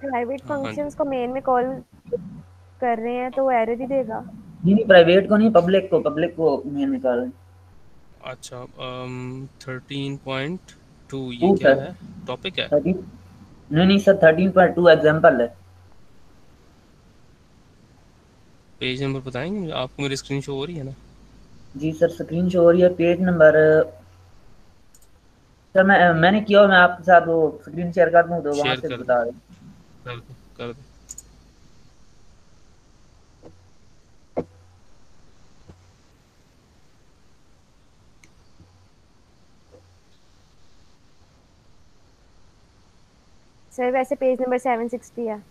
Private हाँ functions को main में कॉल कर रहे हैं तो वो एरर ही देगा। नहीं नहीं प्राइवेट को नहीं पब्लिक को पब्लिक को मेन रहे हैं। अच्छा थर्टीन पॉइंट टू ये क्या है? टॉपिक है? थर्टीन नहीं नहीं sir thirteen point two example है। पेज नंबर बताएँगे? मुझे आपको मेरी स्क्रीन शो हो रही है ना? जी सर स्क्रीन शो हो रही है। पेज नंबर सर मैं मैंने किया मैं आपके साथ वो स्क्रीन शेयर कर दूँ तो वहाँ से बता दो। कर दो कर दो। सर वैसे पेज नंबर 760 है।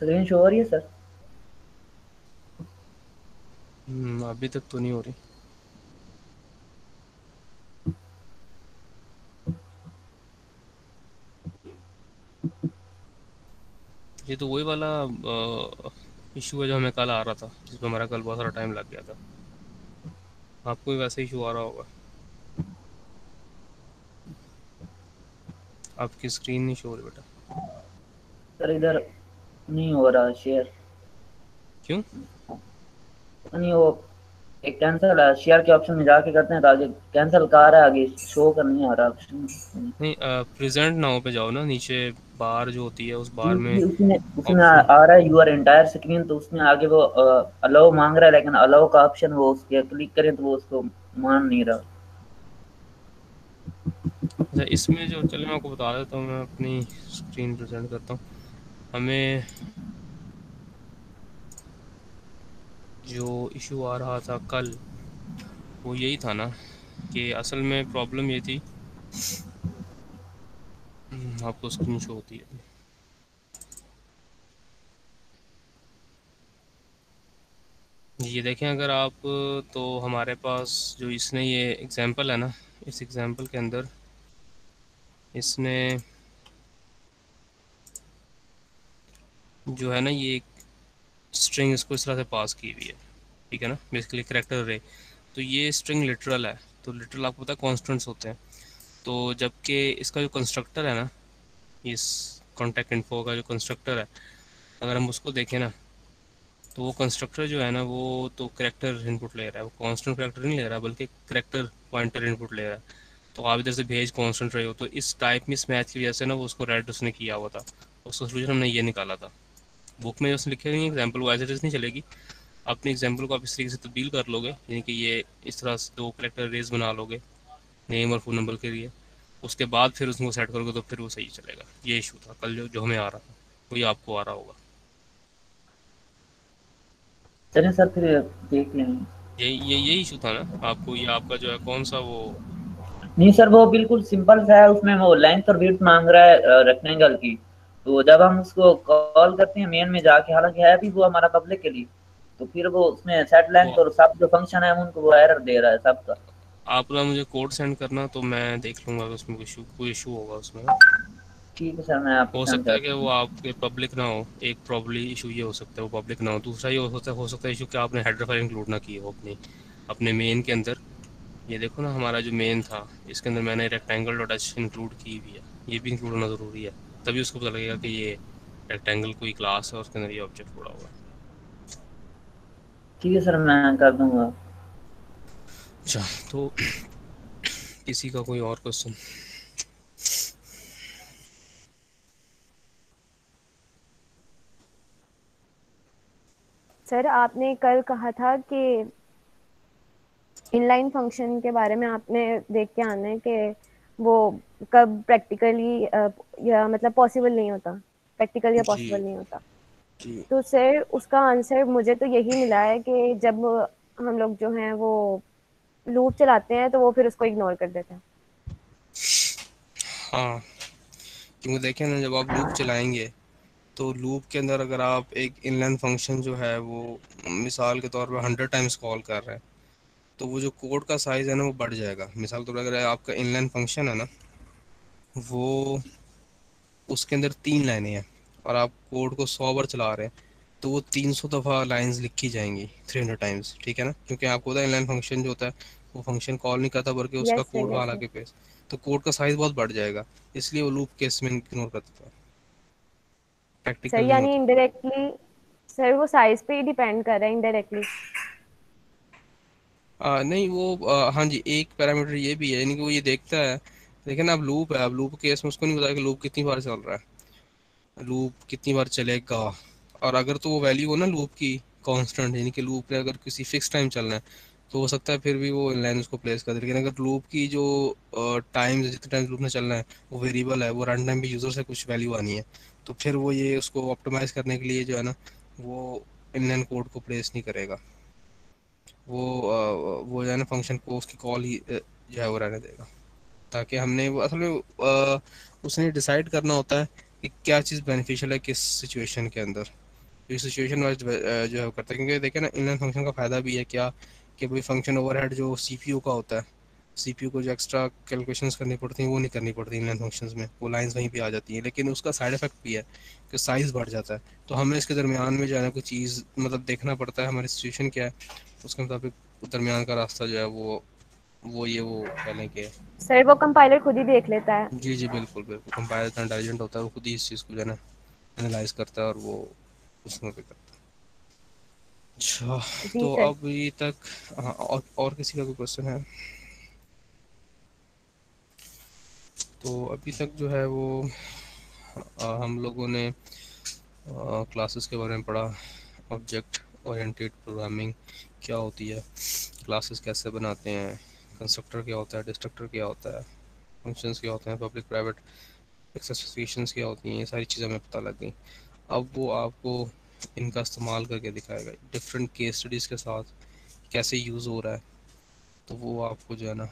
स्क्रीन शो हो रही है सर हम्म, अभी तक तो नहीं हो रही। ये तो वही वाला इशू है जो हमें कल आ रहा था जिसमें हमारा कल बहुत सारा टाइम लग गया था। आपको भी वैसे इशू आ रहा होगा। आपकी स्क्रीन नहीं शो हो रही बेटा। सर इधर नहीं हो रहा शेयर क्यों? नहीं वो एक कैंसिल है। शेयर के ऑप्शन में जाके करते हैं तो आगे कैंसिल का आ रहा है आगे शो का नहीं आ रहा ऑप्शन नहीं प्रेजेंट नाउ पे जाओ ना नीचे बार जो होती है उस बार में उसमें उसमें आ, आ रहा है यूआर एंटायर स्क्रीन तो उसमें आगे वो अलाउ मांग रहा है लेकिन अलाउ का ऑप्शन वो उसके क्लिक करें तो वो उसको मान नहीं रहा। अच्छा इसमें जो चलिए मैं आपको बता देता हूँ मैं अपनी स्क्रीन प्रेजेंट करता हूँ। हमें जो इशू आ रहा था कल वो यही था ना कि असल में प्रॉब्लम ये थी। हम्म, आपको स्क्रीन शो होती है। ये देखें अगर आप तो हमारे पास जो इसने ये एग्जांपल है ना इस एग्जांपल के अंदर इसने जो है ना ये एक स्ट्रिंग इसको इस तरह से पास की हुई है। ठीक है ना? बेसिकली करेक्टर रे तो ये स्ट्रिंग लिटरल है. तो लिटरल आपको पता है कॉन्स्टेंट्स होते हैं. तो जबकि इसका जो कंस्ट्रक्टर है ना इस कॉन्टैक्ट इन्फो का जो कंस्ट्रक्टर है, अगर हम उसको देखें ना तो वो कंस्ट्रक्टर जो है ना, वो तो करेक्टर इनपुट ले रहा है. वो कांस्टेंट करेक्टर नहीं ले रहा, बल्कि करेक्टर पॉइंटर इनपुट ले रहा है. तो आप इधर से भेज कांस्टेंट रहे हो तो इस टाइप में इस मैथ की वजह से ना, वो उसको रेड उसने किया हुआ था. उसका सोल्यूशन हमने ये निकाला था. बुक में उसने लिखे हुए एग्ज़ाम्पल वो एज इट इज़ नहीं चलेगी. अपने एग्ज़ाम्पल को आप इस तरीके से तब्दील कर लोगे यानी कि ये इस तरह से दो करेक्टर रेज बना लोगे नेम और फ़ोन नंबर के लिए उसके बाद फिर उसको सेट करोगे तो फिर वो सही चलेगा। ये इशू था कल जो जो हमें आ रहा था वही आपको आ रहा होगा। चलिए सर फिर देख लेंगे। ये ये यही इशू था ना आपको ये आपका जो है कौन सा वो नहीं सर वो बिल्कुल सिंपल सा है उसमें वो लेंथ और विड्थ मांग रहा है रेक्टेंगल की। तो जब हम उसको कॉल करते हैं मेन में जाके हालाँकि है भी वो हमारा पब्लिक के लिए। तो फिर वो उसमें सेट लेंथ और सब जो फ़ंक्शन है उनको वो एरर दे रहा है सबका आप ना मुझे कोड सेंड करना तो मैं देख लूँगा उसमें कोई इशू कोई इशू होगा उसमें। ठीक है सर मैं आपको हो सकता है कि वो आपके पब्लिक ना हो। एक प्रॉब्ली इशू ये हो सकता है वो पब्लिक ना हो। दूसरा ये हो सकता है हो सकता है इशू कि आपने हेडर फ़ाइल इंक्लूड ना की हो अपने अपने मेन के अंदर। ये देखो ना हमारा जो मेन था इसके अंदर मैंने रेक्टेंगल डॉट एच इंक्लूड की हुई है। ये भी इंक्लूड होना ज़रूरी है। तभी उसको पता लगेगा कि ये रेक्टेंगल कोई क्लास है और उसके अंदर ये ऑब्जेक्ट पड़ा हुआ है। ठीक है सर मैं कर दूँगा। अच्छा तो किसी का कोई और क्वेश्चन सर आपने कल कहा था कि इनलाइन फ़ंक्शन के बारे में आपने देख के आना है कि वो कब प्रैक्टिकली या मतलब पॉसिबल नहीं होता। प्रैक्टिकल या पॉसिबल नहीं होता। तो सर उसका आंसर मुझे तो यही मिला है कि जब हम लोग जो हैं वो लूप चलाते हैं तो वो फिर उसको इग्नोर कर देते हैं। हाँ क्योंकि देखें ना जब आप लूप चलाएँगे तो लूप के अंदर अगर आप एक इनलाइन फ़ंक्शन जो है वो मिसाल के तौर पर हंड्रेड टाइम्स कॉल कर रहे हैं तो वो जो कोड का साइज़ है ना वो बढ़ जाएगा। मिसाल के तौर पर अगर आपका इनलाइन फ़ंक्शन है ना वो उसके अंदर तीन लाइनें हैं। और आप कोड को सौ बार चला रहे हैं तो वो तीन सौ दफ़ा लाइन्स लिखी जाएँगी थ्री हंड्रेड टाइम्स ठीक है ना? क्योंकि आपको पता है इनलाइन फ़ंक्शन जो होता है वो फ़ंक्शन कॉल नहीं करता बल्कि उसका yes, कोड वहाँ लाके पेस्ट तो कोड का साइज़ बहुत बढ़ जाएगा इसलिए वो लूप केस में इग्नोर कर देता है प्रैक्टिकल सर यानी इनडायरेक्टली सर वो साइज़ पे ही डिपेंड कर रहा है इनडायरेक्टली आ, नहीं वो आ, हाँ जी एक पैरामीटर ये भी है यानी कि वो ये देखता है। लेकिन अब लूप है अब लूप केस में उसको नहीं पता कि लूप कितनी बार चल रहा है। लूप कितनी बार चलेगा? और अगर तो वो वैल्यू हो ना लूप की कांस्टेंट यानी कि लूप ने अगर किसी फिक्स टाइम चलना है तो हो सकता है फिर भी वो लाइन उसको प्लेस कर दे। लेकिन अगर लूप की जो टाइम जितने टाइम लूप में चलना है, वो वेरिएबल है, वो रन टाइम भी यूज़र से कुछ वैल्यू आनी है तो फिर वो ये उसको ऑप्टिमाइज करने के लिए जो है ना, वो इनलाइन कोड को प्लेस नहीं करेगा। वो वो जो है ना फ़ंक्शन को उसकी कॉल ही जो है वो रहने देगा। ताकि हमने असल में उसने डिसाइड करना होता है कि क्या चीज़ बेनिफिशियल है किस सिचुएशन के अंदर? तो सिचुएशन वाइज जो है करता है। क्योंकि देखें ना इनलाइन फ़ंक्शन का फ़ायदा भी है क्या? कि भाई फ़ंक्शन ओवरहेड जो सीपीयू का होता है सीपीयू को जो एक्स्ट्रा कैलकुलेशंस करनी पड़ती हैं, वो नहीं करनी पड़ती इनलाइन फ़ंक्शंस में। वो लाइंस वहीं पे आ जाती हैं। लेकिन उसका साइड इफ़ेक्ट भी है कि साइज़ बढ़ जाता है। तो हमें इसके दरमियान में जो है ना, कोई चीज़ मतलब देखना पड़ता है हमारी सिचुएशन क्या है। उसके मुताबिक दरमियान का रास्ता जो है वो वो ये वो कह लें कि। सर वो कंपाइलर खुद ही देख लेता है। जी जी बिल्कुल बिल्कुल। कंपाइलर इतना इंटेलिजेंट होता है वो खुद ही इस चीज़ को जो है ना एनालाइज करता है और वो उसमें पे करता है। अच्छा तो अभी तक हाँ और, और किसी का कोई क्वेश्चन है? तो अभी तक जो है वो आ, हम लोगों ने क्लासेस के बारे में पढ़ा ऑब्जेक्ट ओरिएंटेड प्रोग्रामिंग क्या होती है क्लासेस कैसे बनाते हैं कंस्ट्रक्टर क्या होता है डिस्ट्रक्टर क्या होता है फ़ंक्शंस क्या होते हैं पब्लिक प्राइवेट स्पेसिफिकेशंस क्या होती हैं, ये सारी चीज़ें हमें पता लग गई। अब वो आपको इनका इस्तेमाल करके दिखाएगा डिफरेंट केस स्टडीज़ के साथ कैसे यूज़ हो रहा है तो वो आपको जो है ना,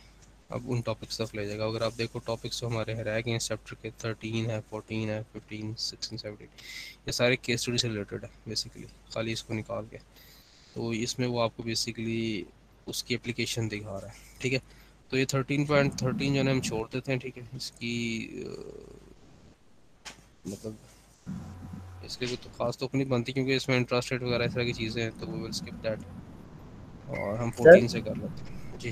अब उन टॉपिक्स तक ले जाएगा। अगर आप देखो टॉपिक्स जो हमारे रह गए हैं चैप्टर के थर्टीन है फोर्टीन है फिफ्टीन सिक्सटीन सेवनटीन ये सारे केस स्टडी से रिलेटेड है बेसिकली खाली इसको निकाल के। तो इसमें वो आपको बेसिकली उसकी एप्लीकेशन दिखा रहा है। ठीक है? तो ये थर्टीन पॉइंट थर्टीन जो है हम छोड़ देते हैं ठीक है? इसकी मतलब इसके कोई तो खास तो नहीं बनती क्योंकि इसमें इंटरेस्ट रेट वगैरह इस तरह की चीज़ें हैं तो वो विल स्किप दैट और हम फोर्टीन से कर लेते हैं। जी।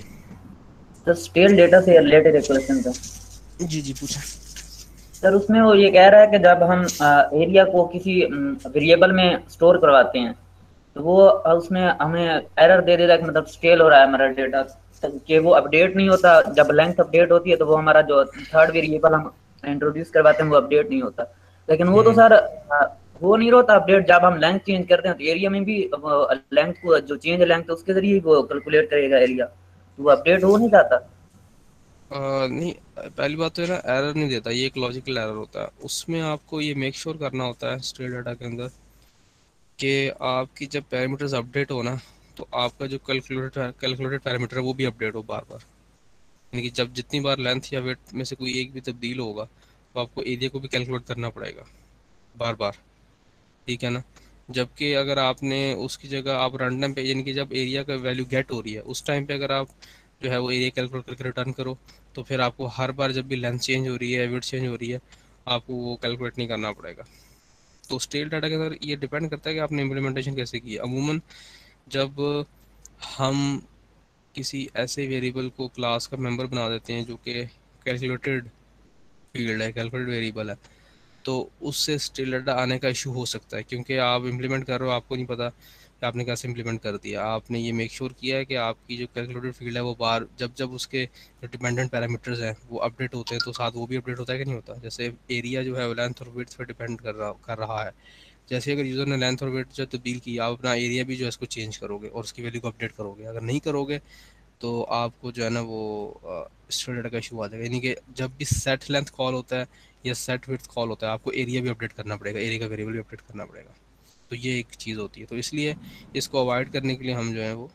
सर स्टेल डेटा से रिलेटेड एक क्वेश्चन था जी जी पूछा। सर उसमें वो ये कह रहा है कि जब हम एरिया को किसी वेरिएबल में स्टोर करवाते हैं तो वो उसमें हमें एरर दे देता है कि मतलब स्टेल हो रहा है हमारा डेटा कि वो अपडेट नहीं होता। जब लेंथ अपडेट होती है तो वो हमारा जो थर्ड वेरिएबल हम इंट्रोड्यूस करवाते हैं वो अपडेट नहीं होता। लेकिन वो तो हम्म। सर वो नहीं होता अपडेट जब हम लेंथ चेंज करते हैं तो एरिया में भी लेंथ को जो चेंज लेंथ है उसके ज़रिए वो कैलकुलेट करेगा एरिया तो वो अपडेट हो नहीं जाता। नहीं पहली बात तो है ना एरर नहीं देता ये एक लॉजिकल एरर होता है। उसमें आपको ये मेक श्योर sure करना होता है स्टेट डाटा के अंदर कि आपकी जब पैरामीटर्स अपडेट हो ना तो आपका जो कैलकुलेटेड कैलकुलेटेड पैरामीटर है, वो भी अपडेट हो बार बार। यानी कि जब जितनी बार लेंथ या वेट में से कोई एक भी तब्दील होगा तो आपको एरिया को भी कैलकुलेट करना पड़ेगा, बार बार। ठीक है ना? जबकि अगर आपने उसकी जगह आप रैंडम पे, यानी कि जब एरिया का वैल्यू गेट हो रही है, उस टाइम पे अगर आप जो है वो एरिया कैलकुलेट करके रिटर्न करो तो फिर आपको हर बार जब भी लेंथ चेंज हो रही है वेट चेंज हो रही है, आपको वो कैलकुलेट नहीं करना पड़ेगा। तो स्टेल डाटा के अंदर ये डिपेंड करता है कि आपने इम्प्लीमेंटेशन कैसे की अमूमन जब हम किसी ऐसे वेरिएबल को क्लास का मेंबर बना देते हैं जो कि कैलकुलेटेड फ़ील्ड है कैलकुलेटेड वेरिएबल है तो उससे स्टिल आने का इशू हो सकता है, क्योंकि आप इम्प्लीमेंट कर रहे हो, आपको नहीं पता कि आपने कैसे इम्प्लीमेंट कर दिया। आपने ये मेक श्योर sure किया है कि आपकी जो कैलकुलेटेड फ़ील्ड है, वो बार, जब जब उसके जो डिपेंडेंट पैरामीटर्स हैं, वो अपडेट होते हैं तो साथ वो भी अपडेट होता है कि नहीं होता? जैसे एरिया जो है लेंथ और वेट पर डिपेंड कर रहा कर रहा है। जैसे अगर यूज़र ने लेंथ और वेट जो तब्दील की, आप अपना एरिया भी जो है इसको चेंज करोगे और उसकी वैल्यू को अपडेट करोगे। अगर नहीं करोगे तो आपको जो है ना वो स्टोर डाटा का इशू आ जाएगा। यानी कि जब भी सेट लेंथ कॉल होता है या सेट विथ कॉल होता है, आपको एरिया भी अपडेट करना पड़ेगा एरिया का वेरिएबल भी अपडेट करना पड़ेगा। तो ये एक चीज़ होती है। तो इसलिए इसको अवॉइड करने के लिए हम जो है वो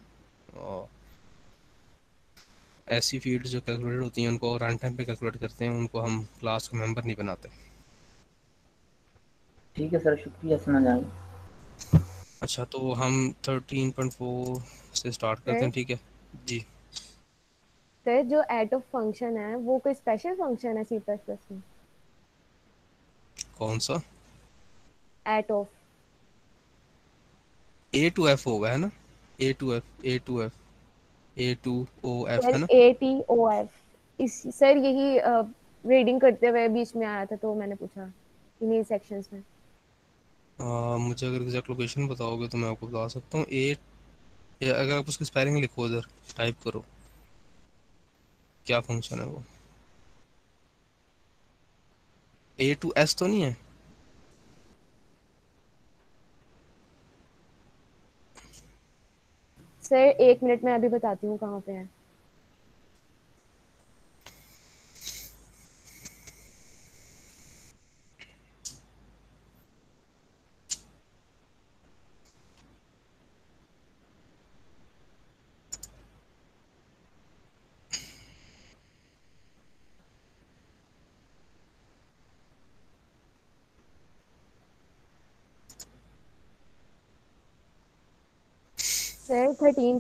ऐसी फ़ील्ड जो कैलकुलेट होती हैं, उनको रन टाइम पे कैलकुलेट करते हैं, उनको हम क्लास का मेंबर नहीं बनाते। ठीक है सर शुक्रिया समझ आया अच्छा तो हम 13.4 से स्टार्ट करते हैं ठीक है? जी। सर जो एट ऑफ़ फ़ंक्शन है वो कोई स्पेशल फ़ंक्शन है सी प्लस प्लस में? कौन सा? Atof A to F होगा है ना? A to F A to F A to O F है ना? A T O F is sir यही रीडिंग करते हुए बीच में आया था तो मैंने पूछा इन्हीं सेक्शंस में। मुझे अगर एग्जैक्ट लोकेशन बताओगे तो मैं आपको बता सकता हूँ। ए अगर आप उसकी स्पेलिंग लिखो उधर टाइप करो। क्या फ़ंक्शन है वो? ए टू एस तो नहीं है? सर एक मिनट में अभी बताती हूँ कहाँ पे है।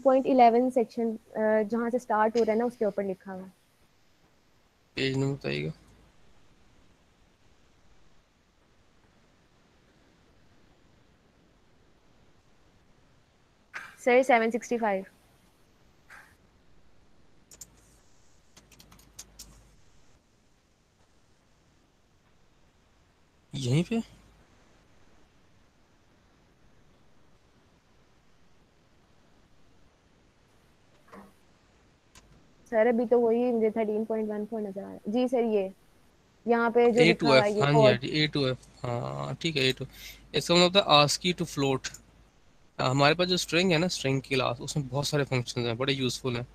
पॉइंट इलेवन सेक्शन जहाँ से स्टार्ट हो रहा है ना उसके ऊपर लिखा हुआ पेज नंबर बताइएगा। सर सेवन सिक्सटी फाइव यहीं पे? सर अभी तो वही मुझे थर्टीन पॉइंट वन फोर नज़र आ रहा है। जी सर ये। यहाँ पे जो लिखा हुआ है ये हाँ जी और हाँ टू एफ़ हाँ ठीक है ए टू इसका मतलब होता है आस्की टू फ्लोट हमारे पास जो स्ट्रिंग है ना स्ट्रिंग की क्लास उसमें बहुत सारे फ़ंक्शन हैं बड़े यूजफुल हैं।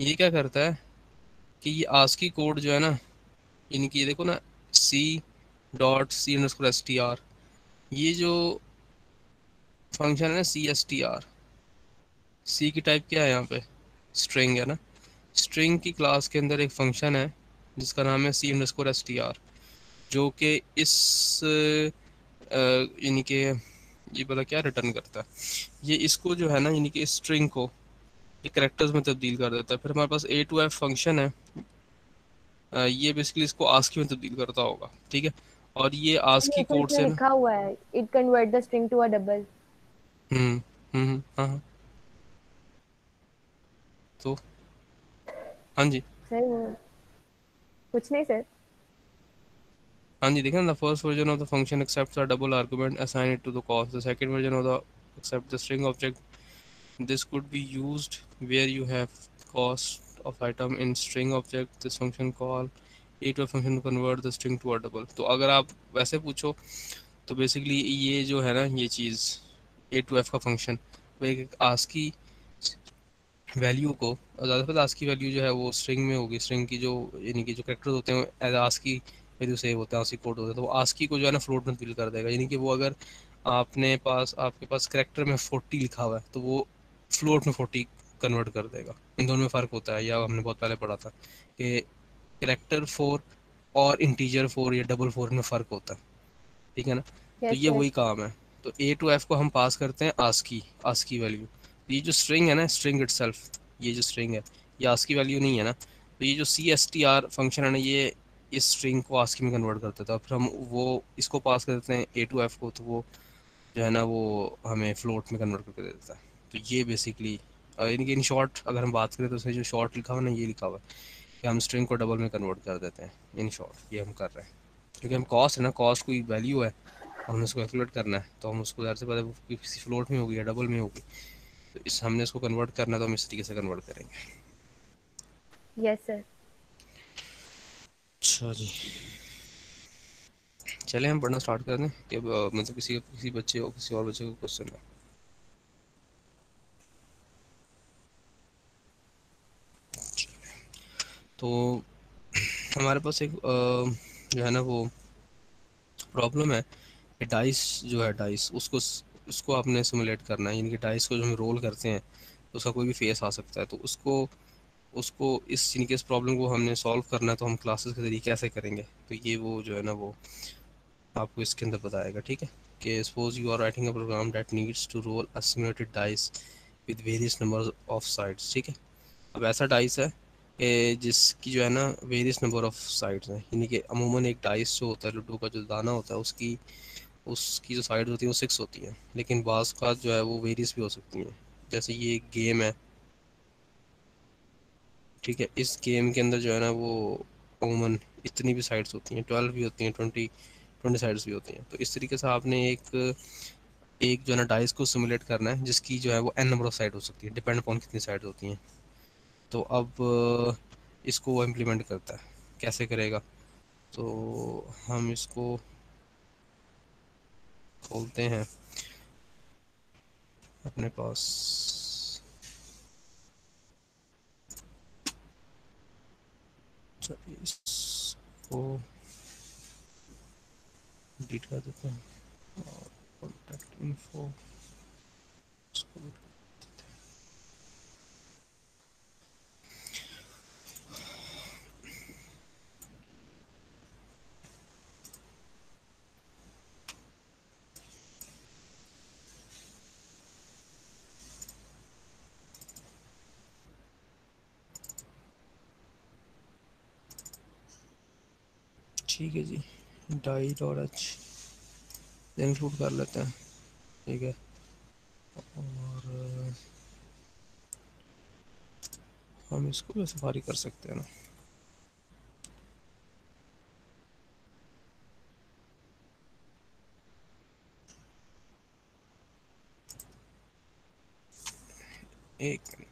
ये क्या करता है कि ये आस्की कोड जो है ना इनकी देखो ना C dot C underscore S T R ये जो फ़ंक्शन है ना C S T R C की टाइप क्या है यहाँ पे? स्ट्रिंग है ना। स्ट्रिंग की क्लास के अंदर एक फ़ंक्शन है जिसका नाम है C underscore S T R जो कि इस यानी कि ये पता क्या रिटर्न करता है? ये इसको जो है ना यानी कि इस स्ट्रिंग को ये करेक्टर्स में तब्दील कर देता है। फिर हमारे पास ए टू एफ़ फ़ंक्शन है। आ, ये बेसिकली इसको आस्की में तब्दील करता होगा ठीक है? और ये आस्की कोड से लिखा हुआ है। It convert the string to a double hmm hmm हाँ हाँ। तो हाँ जी। हाँ जी देखिए the first version of the function accepts a double argument assign it to the cost the second version of the accept the string object this could be used where you have cost of item in string object this function call atof function convert the string to a double तो अगर आप वैसे पूछो तो basically ये जो है ना ये चीज़ ए टू एफ़ का फ़ंक्शन वो एक आस वैल्यू को ज़्यादा पता आस्की वैल्यू जो है वो स्ट्रिंग में होगी। स्ट्रिंग की जो यानी कि जो करेक्टर्स होते हैं एज आस्की वैल्यू सेव होता है आस्की कोड होता है तो वो आस्की को जो है ना फ्लोट में फिल कर देगा। यानी कि वो अगर आपने पास आपके पास करेक्टर में फोर्टी लिखा हुआ है तो वो फ्लोट में फोर्टी कन्वर्ट कर देगा। इन दोनों में फ़र्क होता है या हमने बहुत पहले पढ़ा था कि करेक्टर फोर और इंटीजर फोर या डबल फोर में फ़र्क होता है। ठीक है ना? तो ये वही काम है। तो ए टू एफ़ को हम पास करते हैं आस्की आस्की वैल्यू ये जो स्ट्रिंग है ना स्ट्रिंग इट ये जो स्ट्रिंग है, ये आस्की वैल्यू नहीं है ना तो ये जो C S T R function है ना, ये इस स्ट्रिंग को आस्की में कन्वर्ट कर देता फिर हम वो, इसको पास कर देते हैं ए टू एफ़ को तो वो जो है ना, वो हमें फ्लोट में कन्वर्ट करके दे देता है। तो ये बेसिकली यानी इन शॉर्ट अगर हम बात करें तो उसमें जो शॉर्ट लिखा हुआ ना, ये लिखा हुआ है कि हम स्ट्रिंग को डबल में कन्वर्ट कर देते हैं। इन शॉर्ट ये हम कर रहे हैं। क्योंकि हम कॉस्ट है ना कॉस्ट कोई वैल्यू है और हमें उसको कैलकुलेट करना है तो हम उसको ज़्यादा से पहले किसी फ्लोट में होगी या डबल में होगी। तो इस हमने इसको कन्वर्ट करना तो हम इस तरीके से कन्वर्ट करेंगे। यस सर अच्छा जी। चले हम पढ़ना स्टार्ट कर दें। कि मतलब किसी किसी बच्चे हो किसी और बच्चे को क्वेश्चन है। तो हमारे पास एक जो है ना वो प्रॉब्लम है कि डाइस जो है डाइस उसको उसको आपने सिमुलेट करना है, यानी कि डाइस को जो हम रोल करते हैं तो उसका कोई भी फेस आ सकता है। तो उसको उसको इस, यानी कि इस प्रॉब्लम को हमने सॉल्व करना है तो हम क्लासेस के ज़रिए कैसे करेंगे? तो ये वो जो है ना, वो आपको इसके अंदर बताएगा, ठीक है? कि suppose you are writing a program that needs to roll a simulated dice with various number of sides ठीक है? अब ऐसा डाइस है कि जिसकी जो है ना वेरियस नंबर ऑफ़ साइड्स हैं। यानी कि अमूमन एक डाइस जो होता है, लूडो का जो दाना होता है, उसकी उसकी जो साइड होती है, वो सिक्स होती हैं। लेकिन बाज़ का जो है, वो वेरियस भी हो सकती हैं। जैसे ये एक गेम है। ठीक है, इस गेम के अंदर जो है ना, वो अमूमन इतनी भी साइड्स होती हैं। ट्वेल्व भी होती हैं ट्वेंटी ट्वेंटी साइड्स भी होती हैं। तो इस तरीके से आपने एक एक जो है ना डाइस को सिमुलेट करना है, जिसकी जो है, वो एन नंबर ऑफ़ साइड हो सकती है। डिपेंड अपॉन कितनी साइड होती हैं। तो अब, इसको वो इम्प्लीमेंट करता है। कैसे करेगा? तो हम इसको खोलते हैं। अपने पास। इसको डिलीट कर देते हैं। और कॉन्टैक्ट इन्फो इसको ठीक है जी। डॉट एच इंक्लूड कर लेते हैं। ठीक है। और हम इसको भी सफारी कर सकते हैं ना। एक minute.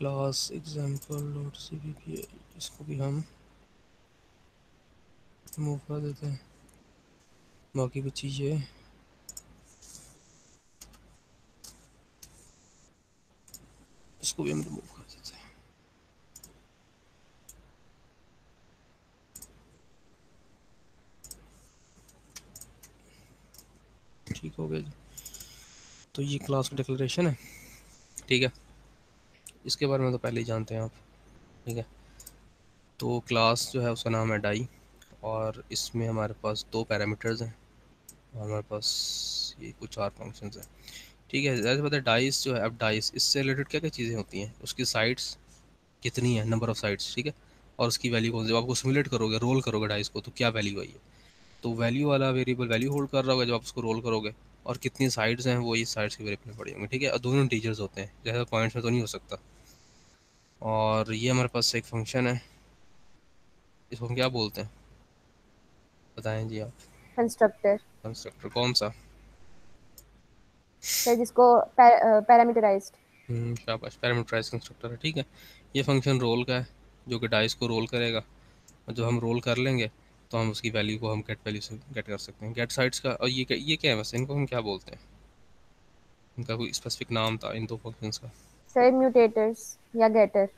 Class example dot C B P इसको भी हम मूव कर देते हैं। बाकी भी चीज़ें। इसको भी हम रिमूव कर देते हैं। ठीक हो गया जी। तो ये क्लास का डिक्लेरेशन है। ठीक है। इसके बारे में तो पहले ही जानते हैं आप, ठीक है? तो क्लास जो है उसका नाम है डाई और इसमें हमारे पास दो पैरामीटर्स हैं और हमारे पास ये कुछ चार फ़ंक्शंस हैं, ठीक है? जैसे पता है डाइस जो है, अब डाइस इससे रिलेटेड क्या क्या चीज़ें होती हैं? उसकी साइड्स कितनी है नंबर ऑफ़ साइड्स ठीक है? और उसकी वैल्यू कौन सी जब आपको सिमुलेट करोगे रोल करोगे डाइस को तो क्या वैल्यू आई है तो वैल्यू वाला वेरिएबल वैल्यू होल्ड कर रहा होगा जब आप उसको रोल करोगे और कितनी साइड्स हैं वो इस साइड्स के वेरिएबल में पड़ी होंगी, ठीक है? और दोनों टीचर्स होते हैं, जैसे पॉइंट्स में तो नहीं हो सकता। और ये हमारे पास एक फ़ंक्शन है। इसको हम क्या बोलते हैं? बताएँ जी आप। कंस्ट्रक्टर कंस्ट्रक्टर कौन सा? सर जिसको पैरामीटराइज्ड हम्म, शाबाश पैरामीटराइज कंस्ट्रक्टर है ठीक है। ये फ़ंक्शन रोल का है जो कि डाइस को रोल करेगा। और जो हम रोल कर लेंगे तो हम उसकी वैल्यू को हम गेट वैल्यू से गेट कर सकते हैं। गेट साइड्स का और ये क्या ये क्या है वैसे इनको हम क्या बोलते हैं? इनका कोई स्पेसिफिक नाम था इन दो फ़ंक्शंस का। सर म्यूटेटर्स या गेटर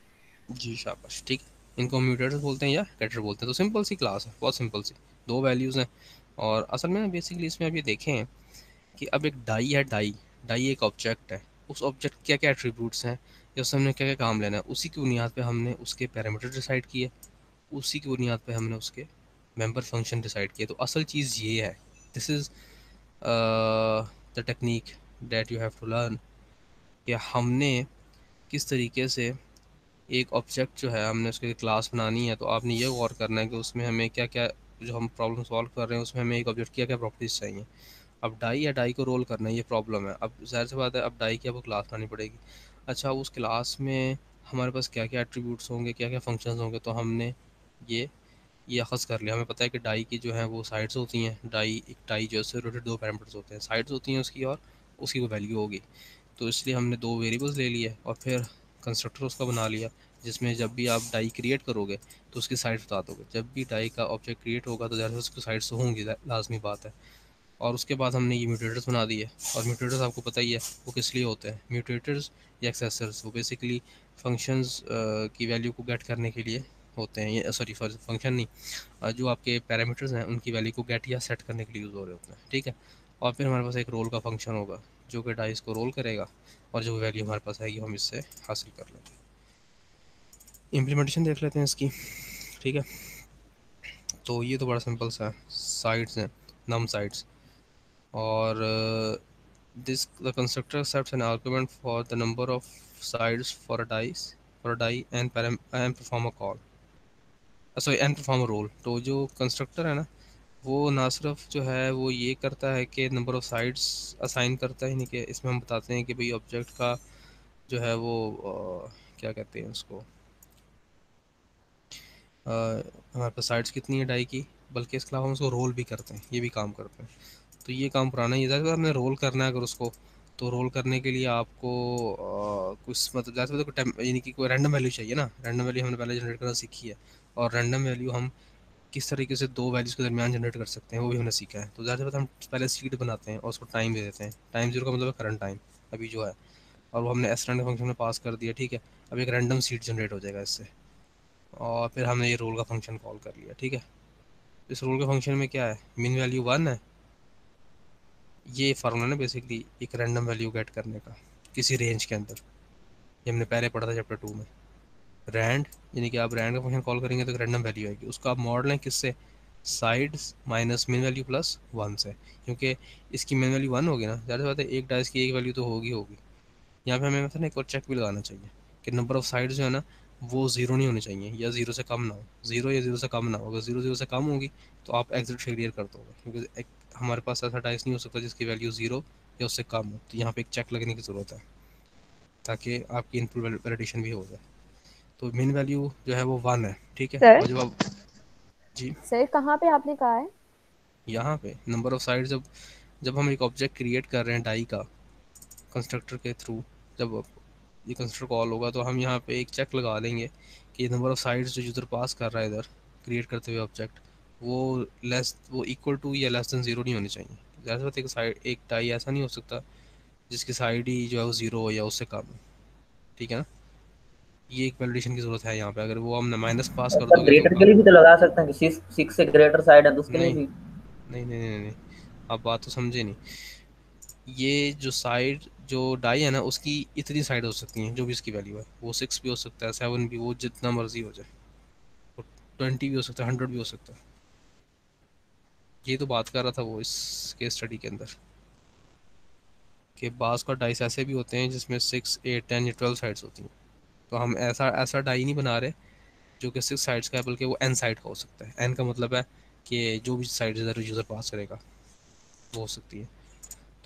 जी, शाबाश। ठीक इनको म्यूटेटर्स बोलते हैं या गेटर बोलते हैं। तो सिंपल सी क्लास है, बहुत सिंपल सी। दो वैल्यूज़ हैं। और असल में बेसिकली इसमें अब ये देखें कि अब एक डाई है डाई डाई एक ऑब्जेक्ट है। उस ऑब्जेक्ट क्या क्या एट्रीब्यूट्स हैं? या उससे हमने क्या क्या काम लेना है? उसी की बुनियाद पर हमने उसके पैरामीटर डिसाइड किए। उसी की बुनियाद पर हमने उसके मेंबर फ़ंक्शन डिसाइड किए। तो असल चीज़ ये है। This is the technique that you have to learn कि हमने किस तरीके से एक ऑब्जेक्ट जो है हमने उसके क्लास बनानी है तो आपने ये गौर करना है कि उसमें हमें क्या क्या जो हम प्रॉब्लम सॉल्व कर रहे हैं, उसमें हमें एक ऑब्जेक्ट क्या क्या प्रॉपर्टीज़ चाहिए। अब डाई या डाई को रोल करना है ये प्रॉब्लम है। अब ज़ाहिर सी बात है, अब डाई की आपको क्लास बनानी पड़ेगी। अच्छा उस क्लास में हमारे पास क्या क्या एट्रीब्यूट्स होंगे क्या क्या फ़ंक्शंस होंगे तो हमने ये ये अखज़ कर लिया। हमें पता है कि डाई की जो है वो साइड्स होती हैं। डाई एक डाई जो है रोटेड दो पैरामीटर्स होते हैं। साइड्स होती हैं उसकी और उसकी वो वैल्यू होगी। तो इसलिए हमने दो वेरिएबल्स ले लिए और फिर कंस्ट्रक्टर उसका बना लिया, जिसमें जब भी आप डाई क्रिएट करोगे तो उसकी साइड बता दोगे। जब भी डाई का ऑब्जेक्ट क्रिएट होगा तो ज़्यादा उसकी साइड्स तो होंगी लाजमी बात है। और उसके बाद हमने ये म्यूटेटर्स बना दिए। और म्यूटेटर्स आपको पता ही है, वो किस लिए होते हैं? म्यूटेटर्स या एक्सेसर्स वो बेसिकली फ़ंक्शंस की वैल्यू को गेट करने के लिए होते हैं। सॉरी फ़ंक्शन नहीं जो आपके पैरामीटर्स हैं, उनकी वैल्यू को गेट या सेट करने के लिए यूज़ हो रहे होते हैं। ठीक है? और फिर हमारे पास एक रोल का फ़ंक्शन होगा। जो कि डाइस को रोल करेगा और जो वैल्यू हमारे पास आएगी, हम इससे हासिल कर लेंगे। इम्प्लीमेंटेशन देख लेते हैं इसकी, ठीक है? तो ये तो बड़ा सिंपल सा साइड्स हैं नम साइड्स और this the constructor accepts an argument for the number of sides for a dice for a die and and perform a call sorry and perform roll तो जो कंस्ट्रक्टर है ना वो ना सिर्फ़ जो है वो ये करता है कि नंबर ऑफ़ साइड्स असाइन करता है नहीं कि इसमें हम बताते हैं कि भाई ऑब्जेक्ट का जो है वो आ, क्या कहते हैं उसको? हमारे पास साइड्स कितनी है डाई की? बल्कि इसके अलावा हम उसको रोल भी करते हैं ये भी काम करते हैं। तो ये काम पुराना ही ज़्यादा हमने रोल करना है अगर उसको तो रोल करने के लिए आपको आ, कुछ मतलब ज़्यादा तो यानी कि कोई रैंडम वैल्यू चाहिए ना। रैंडम वैल्यू हमने पहले जनरेट करना सीखी है। और रैंडम वैल्यू हम किस तरीके से दो वैल्यूज़ के दरमियान जनरेट कर सकते हैं, वो भी हमने सीखा है। तो ज़्यादा से हम पहले सीट बनाते हैं और उसको टाइम दे देते हैं। टाइम ज़ीरो का मतलब है करंट टाइम अभी जो है। और वो हमने एस रैंडम फ़ंक्शन में पास कर दिया, ठीक है। अब एक रैंडम सीट जनरेट हो जाएगा इससे। और फिर हमने ये रोल का फ़ंक्शन कॉल कर लिया, ठीक है। इस रोल के फ़ंक्शन में क्या है? मिन वैल्यू वन है। ये फार्मूला ना बेसिकली एक रैंडम वैल्यू गेट करने का, किसी रेंज के अंदर। ये हमने पहले पढ़ा था चैप्टर टू में। रैंड यानी कि आप रैंड का फ़ंक्शन कॉल करेंगे तो एक रैंडम वैल्यू आएगी। उसको आप मॉडल हैं किससे? Side minus min value plus one से। क्योंकि इसकी मिन वैल्यू वन होगी ना, ज़्यादा बात है एक डाइस की एक वैल्यू तो होगी होगी। यहाँ पे हमें मतलब एक और चेक भी लगाना चाहिए कि नंबर ऑफ़ साइड जो है ना, वो ज़ीरो नहीं होनी चाहिए, या ज़ीरो से कम ना हो। ज़ीरो या ज़ीरो से कम ना हो। अगर ज़ीरो ज़ीरो से कम होगी तो आप एग्जिट फेलियर कर दोगे। क्योंकि एक, हमारे पास ऐसा डाइस नहीं हो सकता जिसकी वैल्यू ज़ीरो या उससे कम हो। तो यहाँ पर एक चेक लगने की ज़रूरत है, ताकि आपकी इनपुट वैलिडेशन भी हो जाए। तो मेन वैल्यू जो है वो वन है ठीक है? सर और जब आप जी। सर कहाँ पे आपने कहा है? यहाँ पे नंबर ऑफ़ साइड जब जब हम एक ऑब्जेक्ट क्रिएट कर रहे हैं डाई का कंस्ट्रक्टर के थ्रू जब ये कंस्ट्रक्टर कॉल होगा तो हम यहाँ पे एक चेक लगा देंगे कि नंबर ऑफ़ साइड्स जो यूज़र पास कर रहा है इधर क्रिएट करते हुए ऑब्जेक्ट वो लेस वो इक्वल टू या लेस देन ज़ीरो नहीं होनी चाहिए। जैसे एक साइड एक डाई ऐसा नहीं हो सकता जिसकी साइड ही जो है वो ज़ीरो हो या उससे कम ठीक है ना? ये एक वैलिडेशन की ज़रूरत है यहाँ पे अगर वो हम माइनस पास कर दोगे ग्रेटर तो के लिए भी तो लगा सकते हैं कि 6 से ग्रेटर साइड है तो उसके लिए भी। नहीं नहीं नहीं नहीं आप बात तो समझे नहीं। ये जो साइड जो डाई है ना उसकी इतनी साइड हो सकती हैं जो भी इसकी वैल्यू है। वो सिक्स भी हो सकता है सेवन भी वो जितना मर्ज़ी हो जाए। ट्वेंटी भी हो सकता है हंड्रेड भी हो सकता है। ये तो बात कर रहा था वो इस केस स्टडी के अंदर। कि बास का डाइस ऐसे भी होते हैं जिसमें सिक्स एट टेन या ट्वेल्व साइड्स होती हैं। तो हम ऐसा ऐसा डाई नहीं बना रहे जो कि सिक्स साइड्स का है बल्कि वो एन साइड का हो सकता है। एन का मतलब है कि जो भी साइड इधर यूज़र पास करेगा वो हो सकती है।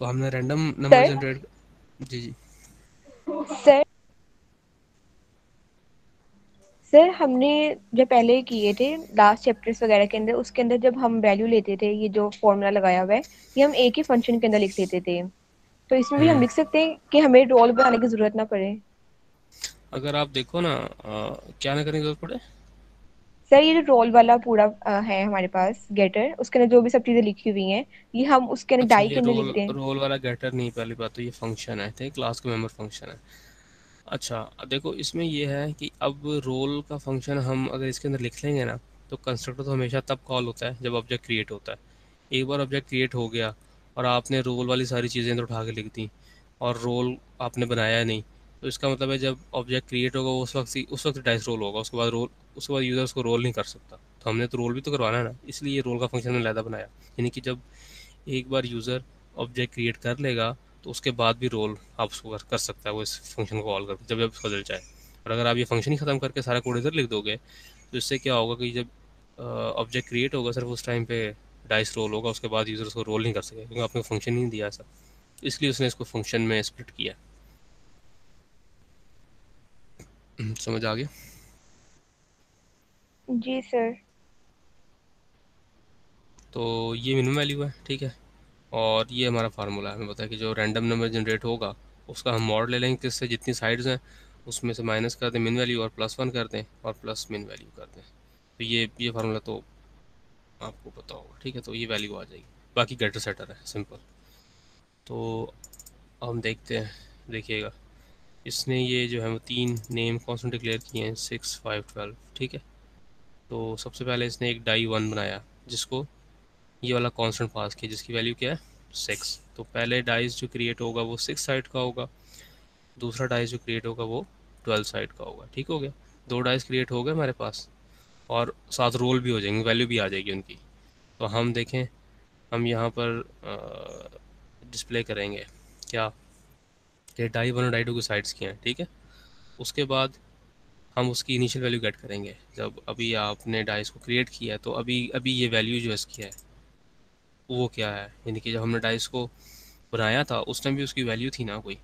तो हमने रैंडम नंबर जनरेट जी जी। सर सर हमने जो पहले किए थे लास्ट चैप्टर्स वगैरह के अंदर उसके अंदर जब हम वैल्यू लेते थे ये जो फॉर्मूला लगाया हुआ है ये हम एक ही फ़ंक्शन के अंदर लिख देते थे। तो इसमें भी हम हम्म। लिख सकते हैं कि हमें रोल बनाने की ज़रूरत ना पड़े। अगर आप देखो ना क्या ना करने की ज़रूरत पड़े? सर ये जो रोल वाला पूरा है हमारे पास गेटर उसके अंदर जो भी सब चीज़ें लिखी हुई हैं ये हम उसके अंदर अच्छा, डाई के अंदर लिखते हैं। रोल वाला गेटर नहीं पहली बात तो ये फ़ंक्शन है ठीक? क्लास का मेंबर फ़ंक्शन है। अच्छा देखो इसमें ये है कि अब रोल का फ़ंक्शन हम अगर इसके अंदर लिख लेंगे ना तो कंस्ट्रक्टर तो हमेशा तब कॉल होता है जब ऑब्जेक्ट क्रिएट होता है। एक बार ऑब्जेक्ट क्रिएट हो गया और आपने रोल वाली सारी चीज़ें अंदर उठा के लिख दी और रोल आपने बनाया नहीं तो इसका मतलब है जब ऑब्जेक्ट क्रिएट होगा उस वक्त उस वक्त डाइस रोल होगा उसके बाद रोल उसके बाद यूज़र उसको रोल नहीं कर सकता। तो हमने तो रोल भी तो करवाना है ना इसलिए रोल का फ़ंक्शन मैंने बनाया। यानी कि जब एक बार यूज़र ऑब्जेक्ट क्रिएट कर लेगा तो उसके बाद भी रोल आप उसको कर, सकता है वो इस फ़ंक्शन को कॉल कर जब जब उसको दिल चाहे और अगर आप ये फ़ंक्शन ही ख़त्म करके सारा कोड इधर लिख दोगे तो इससे क्या होगा कि जब ऑब्जेक्ट क्रिएट होगा सिर्फ़ उस टाइम पे डाइस रोल होगा उसके बाद यूज़र उसको रोल नहीं कर सके क्योंकि आपने फ़ंक्शन ही नहीं दिया ऐसा। इसलिए उसने इसको फ़ंक्शन में स्प्लिट किया हम्म, समझ आ गया। जी सर। तो ये मिनिमम वैल्यू है ठीक है? और ये हमारा फार्मूला है। हमें पता है कि जो रैंडम नंबर जनरेट होगा उसका हम मॉड ले लेंगे किससे जितनी साइड्स हैं उसमें से माइनस कर दें मिन वैल्यू और प्लस वन कर दें और प्लस मिन वैल्यू कर दें। तो ये ये फार्मूला तो आपको पता होगा ठीक है? तो ये वैल्यू आ जाएगी। बाकी गेटर सेटर है सिंपल तो हम देखते हैं देखिएगा। इसने ये जो है वो तीन नेम कॉन्सेंट डिक्लेयर किए हैं सिक्स फाइव ट्वेल्व ठीक है? तो सबसे पहले इसने एक डाई वन बनाया, जिसको ये वाला कॉन्सेंट पास किया, जिसकी वैल्यू क्या है? सिक्स तो पहले डाइस जो क्रिएट होगा वो सिक्स साइड का होगा, दूसरा डाइस जो क्रिएट होगा वो ट्वेल्व साइड का होगा, ठीक हो गया? दो डाइस क्रिएट हो गए हमारे पास, और साथ रोल भी हो जाएँगे वैल्यू भी आ जाएगी उनकी। तो हम देखें, हम यहाँ पर डिस्प्ले करेंगे, क्या? कि डाई वन और डाई टू की साइड्स की हैं, ठीक है? उसके बाद हम उसकी इनिशियल वैल्यू गेट करेंगे। जब अभी आपने डाइस को क्रिएट किया है तो अभी अभी ये वैल्यू जो इसकी है, वो क्या है? यानी कि जब हमने डाइस को बनाया था, उस टाइम भी उसकी वैल्यू थी ना कोई।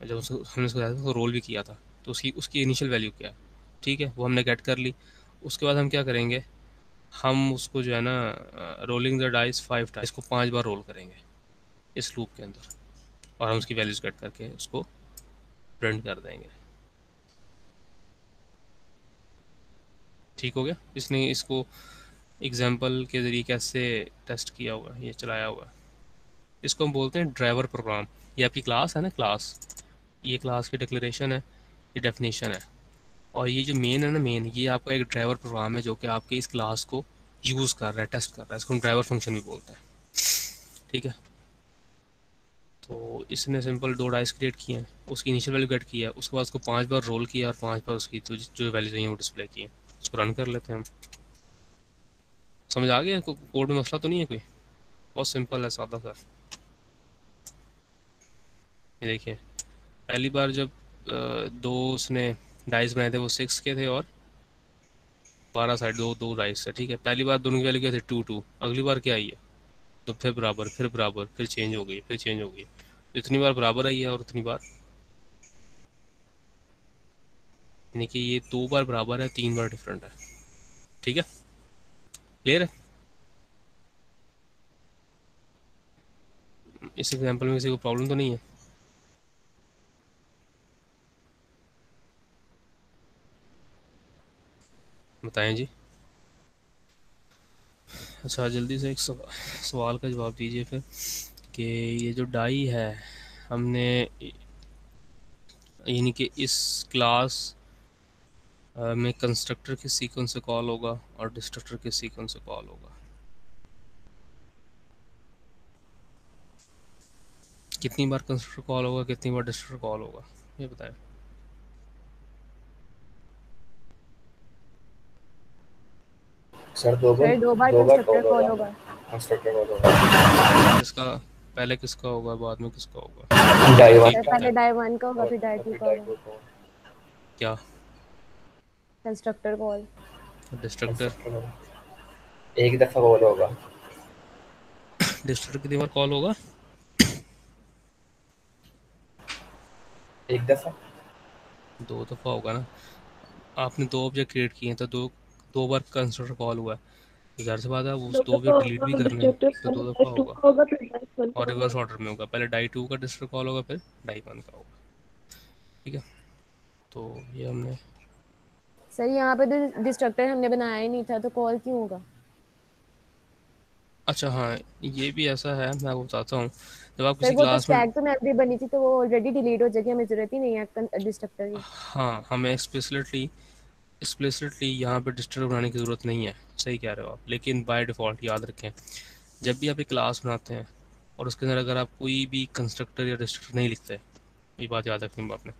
जब उसको, हमने उसको तो रोल भी किया था तो उसकी उसकी इनिशियल वैल्यू क्या है, ठीक है? वो हमने गेट कर ली। उसके बाद हम क्या करेंगे? हम उसको जो है ना rolling the dice five dice को पाँच बार रोल करेंगे, इस लूप के अंदर। और हम उसकी वैल्यूज़ कट करके उसको प्रिंट कर देंगे। ठीक हो गया? इसने इसको एग्ज़ाम्पल के ज़रिए कैसे टेस्ट किया हुआ ये चलाया हुआ इसको हम बोलते हैं ड्राइवर प्रोग्राम ये आपकी क्लास है ना क्लास ये क्लास की डिक्लेरेशन है, ये डेफिनेशन है। और ये जो मेन है ना मेन ये आपका एक ड्राइवर प्रोग्राम है जो कि आपके इस क्लास को यूज़ कर रहा है टेस्ट कर रहा है। इसको हम ड्राइवर फ़ंक्शन भी बोलते हैं। ठीक है? तो इसने सिंपल दो डाइस क्रिएट किए हैं। उसकी इनिशियल वैल्यू गेट किया उसके बाद उसको पाँच बार रोल किया और पाँच बार उसकी तो जो वैल्यू चाहिए वो डिस्प्ले किए है। उसको रन कर लेते हैं हम। समझ आ गया कोड में मसला तो नहीं है कोई? बहुत सिंपल है, सादा सा। ये देखिए, पहली बार जब दो उसने डाइस बनाए थे, वो सिक्स के थे और बारह साइड दो दो डाइस थे ठीक है? पहली बार दोनों की वैल्यू क्या थे? टू टू अगली बार क्या आई है? तो फिर बराबर फिर बराबर, फिर चेंज हो गई, फिर चेंज हो गई। इतनी बार बराबर आई है और उतनी बार? यानी कि ये दो बार बराबर है, तीन बार डिफरेंट है। ठीक है? क्लियर है? इस एग्जांपल में किसी को प्रॉब्लम तो नहीं है? बताएँ जी। अच्छा जल्दी से एक सवाल का जवाब दीजिए फिर। कि ये जो डाई है हमने यानी कि इस क्लास में कंस्ट्रक्टर के सीक्वेंस से कॉल होगा और डिस्ट्रक्टर के सीक्वेंस से कॉल होगा। कितनी बार कंस्ट्रक्टर कॉल होगा कितनी बार डिस्ट्रक्टर कॉल होगा ये बताएँ। सर दो बार दो बार कंस्ट्रक्टर कॉल होगा। कंस्ट्रक्टर कॉल होगा। किसका पहले किसका होगा बाद में किसका होगा? डाई वन पहले डाई वन का होगा फिर डाई टू का होगा। क्या? कंस्ट्रक्टर कॉल डिस्ट्रक्टर एक दफ़ा कॉल होगा। डिस्ट्रक्टर कितनी बार कॉल होगा? एक दफ़ा। दो दफ़ा होगा ना। आपने दो ऑब्जेक्ट क्रिएट किए हैं तो दो दो बार कंस्ट्रक्टर कॉल हुआ है। ज़ाहिर सी बात है उस दो भी डिलीट भी करने हैं तो दो दफ़ा होगा। और रिवर्स ऑर्डर में होगा। पहले डाई टू का डिस्ट्रक्टर कॉल होगा फिर डाई वन का होगा। ठीक है? तो ये हमने सर यहाँ पे तो डिस्ट्रक्टर हमने बनाया ही नहीं था तो कॉल क्यों होगा? अच्छा हाँ ये भी ऐसा है मैं आपको बताता हूँ। जब आप किसी तो क्लास में स्टैक तो मेमोरी बनी थी तो वो ऑलरेडी डिलीट हो जाएगी हमें ज़रूरत ही नहीं है डिस्ट्रक्टर की। हाँ हमें एक्सप्लिसिटली एक्सप्लिसिटली यहाँ पे डिस्टर्ब बनाने की ज़रूरत नहीं है। सही कह रहे हो आप लेकिन बाय डिफ़ॉल्ट याद रखें जब भी आप एक क्लास बनाते हैं और उसके अंदर अगर आप कोई भी कंस्ट्रक्टर या डिस्ट्रक्टर नहीं लिखते, ये बात याद रखनी आपने।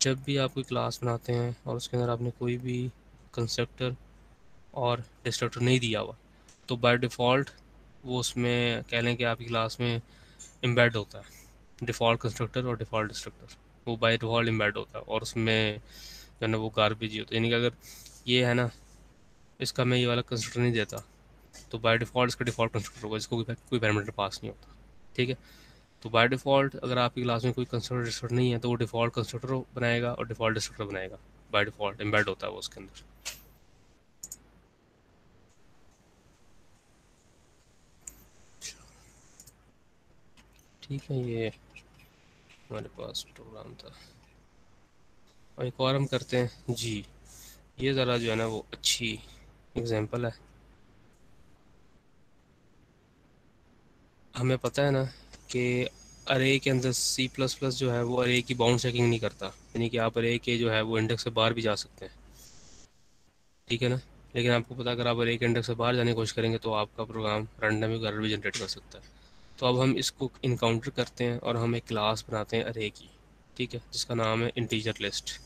जब भी आप कोई क्लास बनाते हैं और उसके अंदर आपने कोई भी कंस्ट्रक्टर और डिस्ट्रक्टर नहीं दिया हुआ तो बाय डिफ़ॉल्ट वो उसमें कह लें कि आपकी क्लास में एम्बेड होता है। डिफ़ॉल्ट कंस्ट्रक्टर और डिफ़ॉल्ट डिस्ट्रक्टर वो बाय डिफ़ॉल्ट एम्बेड होता है और उसमें जो है ना वो गार्बेज ही होता है। यानी कि अगर ये है ना, इसका मैं ये वाला कंस्ट्रक्टर नहीं देता तो बाय डिफ़ॉल्ट इसका डिफ़ॉल्ट कंस्ट्रक्टर होगा जिसको कोई पैरामीटर पास नहीं होता, ठीक है? तो बाय डिफ़ॉल्ट अगर आपकी क्लास में कोई कंस्ट्रक्टर डिस्ट्रक्टर नहीं है तो वो डिफ़ॉल्ट कंस्ट्रक्टर बनाएगा और डिफ़ॉल्ट डिस्ट्रक्टर बनाएगा बाय डिफ़ॉल्ट एम्बेड होता है वो उसके अंदर। ठीक है, ये हमारे पास प्रोग्राम था। और एक और हम करते हैं, जी, ये ज़रा जो है ना वो अच्छी एग्जांपल है। हमें पता है ना कि अरे के अंदर सी प्लस प्लस जो है वो अरे की बाउंड चेकिंग नहीं करता। यानी कि आप अरे के जो है वो इंडेक्स से बाहर भी जा सकते हैं। ठीक है ना? लेकिन आपको पता अगर आप अरे के इंडेक्स से बाहर जाने की कोशिश करेंगे तो आपका प्रोग्राम रैंडम एरर भी जनरेट कर सकता है। तो अब हम इसको इनकाउंटर करते हैं और हम एक क्लास बनाते हैं अरे की। ठीक है? जिसका नाम है इंटीजर लिस्ट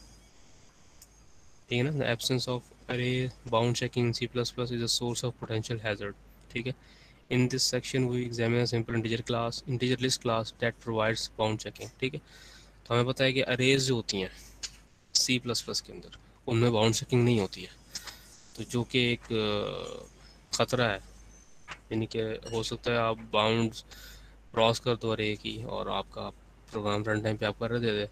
ठीक है ना? The absence of array bound checking C plus plus is a source of potential hazard ठीक है? In this section we examine simple integer class integer list class that provides bound checking ठीक है? तो हमें पता है कि अरेज जो होती हैं सी प्लस प्लस के अंदर, उनमें बाउंड चेकिंग नहीं होती है। तो जो कि एक ख़तरा है। यानी कि हो सकता है आप बाउंड क्रॉस कर दो अरे की और आपका प्रोग्राम रन टाइम पे आप कर दे दे।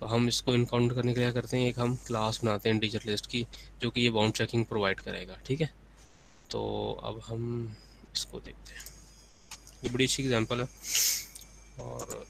तो हम इसको इनकाउंट करने के लिए करते हैं? एक हम क्लास बनाते हैं इंटीजर लिस्ट की, जो कि ये बाउंड चेकिंग प्रोवाइड करेगा, ठीक है? तो अब हम इसको देखते हैं। ये बड़ी अच्छी एग्जांपल है। और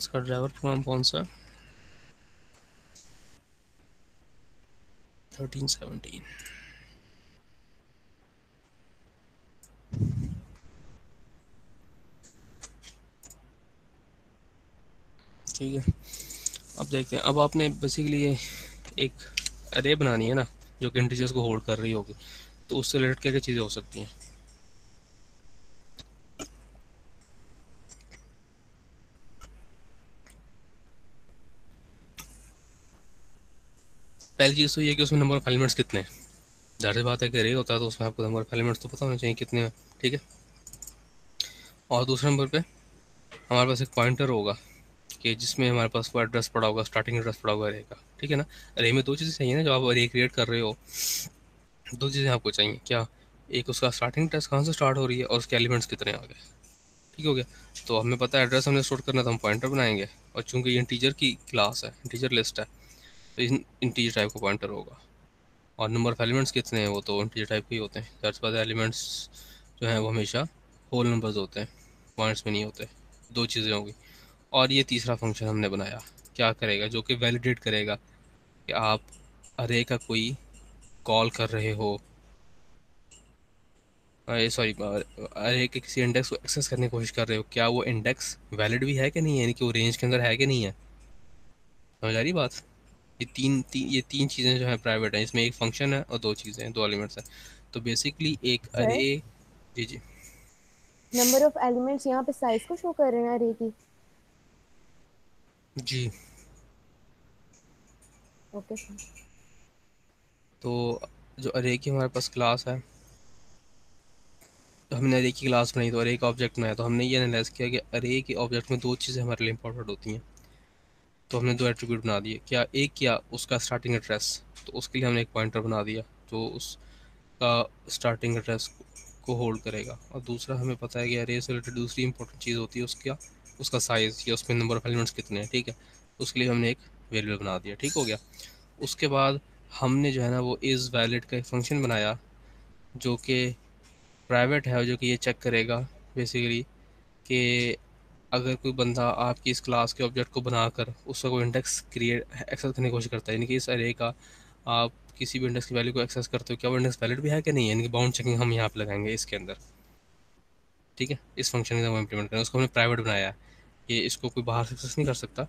इसका ड्राइवर प्रोग्राम कौन सा? थर्टीन सेवनटीन ठीक है। अब देखते हैं। अब आपने बेसिकली एक अरे बनानी है ना, जो कि इंटीजर्स को होल्ड कर रही होगी। तो उससे रिलेटेड क्या क्या चीज़ें हो सकती हैं? पहली चीज़ तो ये कि उसमें नंबर ऑफ़ एलिमेंट्स कितने हैं। ज़ाहिर सी बात है कि रे होता है तो उसमें आपको नंबर ऑफ़ एलिमेंट्स तो पता होना चाहिए कितने हैं, ठीक है? और दूसरे नंबर पे हमारे पास एक पॉइंटर होगा कि जिसमें हमारे पास वो एड्रेस पड़ा होगा स्टार्टिंग एड्रेस पड़ा होगा रे का, ठीक है ना? अरे में दो चीज़ें चाहिए ना जब आप अरे क्रिएट कर रहे हो। दो चीज़ें आपको चाहिए, क्या? एक उसका स्टार्टिंग एड्रेस कहाँ से स्टार्ट हो रही है और उसके एलिमेंट्स कितने आ गए, ठीक हो गया? तो हमें पता है एड्रेस हमने स्टोर करना तो हम पॉइंटर बनाएँगे। और चूँकि ये टीचर की क्लास है टीचर लिस्ट है तो इन इंटीजर टाइप का पॉइंटर होगा। और नंबर ऑफ़ एलिमेंट्स कितने हैं वो तो इंटीजर टाइप के ही होते हैं। दर्ज बाद एलिमेंट्स जो हैं वो हमेशा होल नंबर्स होते हैं। पॉइंट्स में नहीं होते। दो चीज़ें होंगी। और ये तीसरा फ़ंक्शन हमने बनाया। क्या करेगा? जो कि वैलिडेट करेगा कि आप अरे का कोई कॉल कर रहे हो। सॉरी अरे के किसी इंडेक्स को एक्सेस करने की कोशिश कर रहे हो। क्या वो इंडेक्स वैलिड भी है कि नहीं है? यानी कि वो रेंज के अंदर है कि नहीं है? समझ आ रही बात? ये तीन ती, ये तीन चीज़ें जो है प्राइवेट हैं इसमें एक फ़ंक्शन है और दो चीज़ें हैं दो एलिमेंट्स हैं। तो बेसिकली एक अरे जी जी। नंबर ऑफ़ एलिमेंट्स यहाँ पे साइज़ को शो कर रहे हैं अरे की। जी। ओके तो जो अरे की हमारे पास क्लास है तो हमने अरे की क्लास बनाई तो अरे का ऑब्जेक्ट बनाया तो हमने ये एनालाइज किया कि अरे के ऑब्जेक्ट में दो चीज़ें हमारे लिए इंपॉर्टेंट होती हैं। तो हमने दो एट्रीब्यूट बना दिए, क्या एक किया उसका स्टार्टिंग एड्रेस तो उसके लिए हमने एक पॉइंटर बना दिया, जो उसका स्टार्टिंग एड्रेस को होल्ड करेगा। और दूसरा, हमें पता है कि अरे से रिलेटेड दूसरी इंपॉर्टेंट चीज़ होती है, उसका उसका साइज़ या उसमें नंबर ऑफ़ एलिमेंट्स कितने हैं, ठीक है? उसके लिए हमने एक वेरिएबल बना दिया, ठीक हो गया? उसके बाद हमने जो है ना, वो इज़ वैलिड का एक फ़ंक्शन बनाया, जो कि प्राइवेट है जो कि ये चेक करेगा बेसिकली कि अगर कोई बंदा आपकी इस क्लास के ऑब्जेक्ट को बनाकर उसका कोई इंडेक्स क्रिएट एक्सेस करने की कोशिश करता है, यानी कि इस अरे का आप किसी भी इंडेक्स की वैल्यू को एक्सेस करते हो, क्या वो इंडेक्स वैलिड भी है कि नहीं? यानी कि बाउंड चेकिंग हम यहाँ पर लगाएँगे इसके अंदर। ठीक है? इस फ़ंक्शन को इम्प्लीमेंट करें उसको हमने प्राइवेट बनाया कि इसको कोई बाहर से एक्सेस नहीं कर सकता।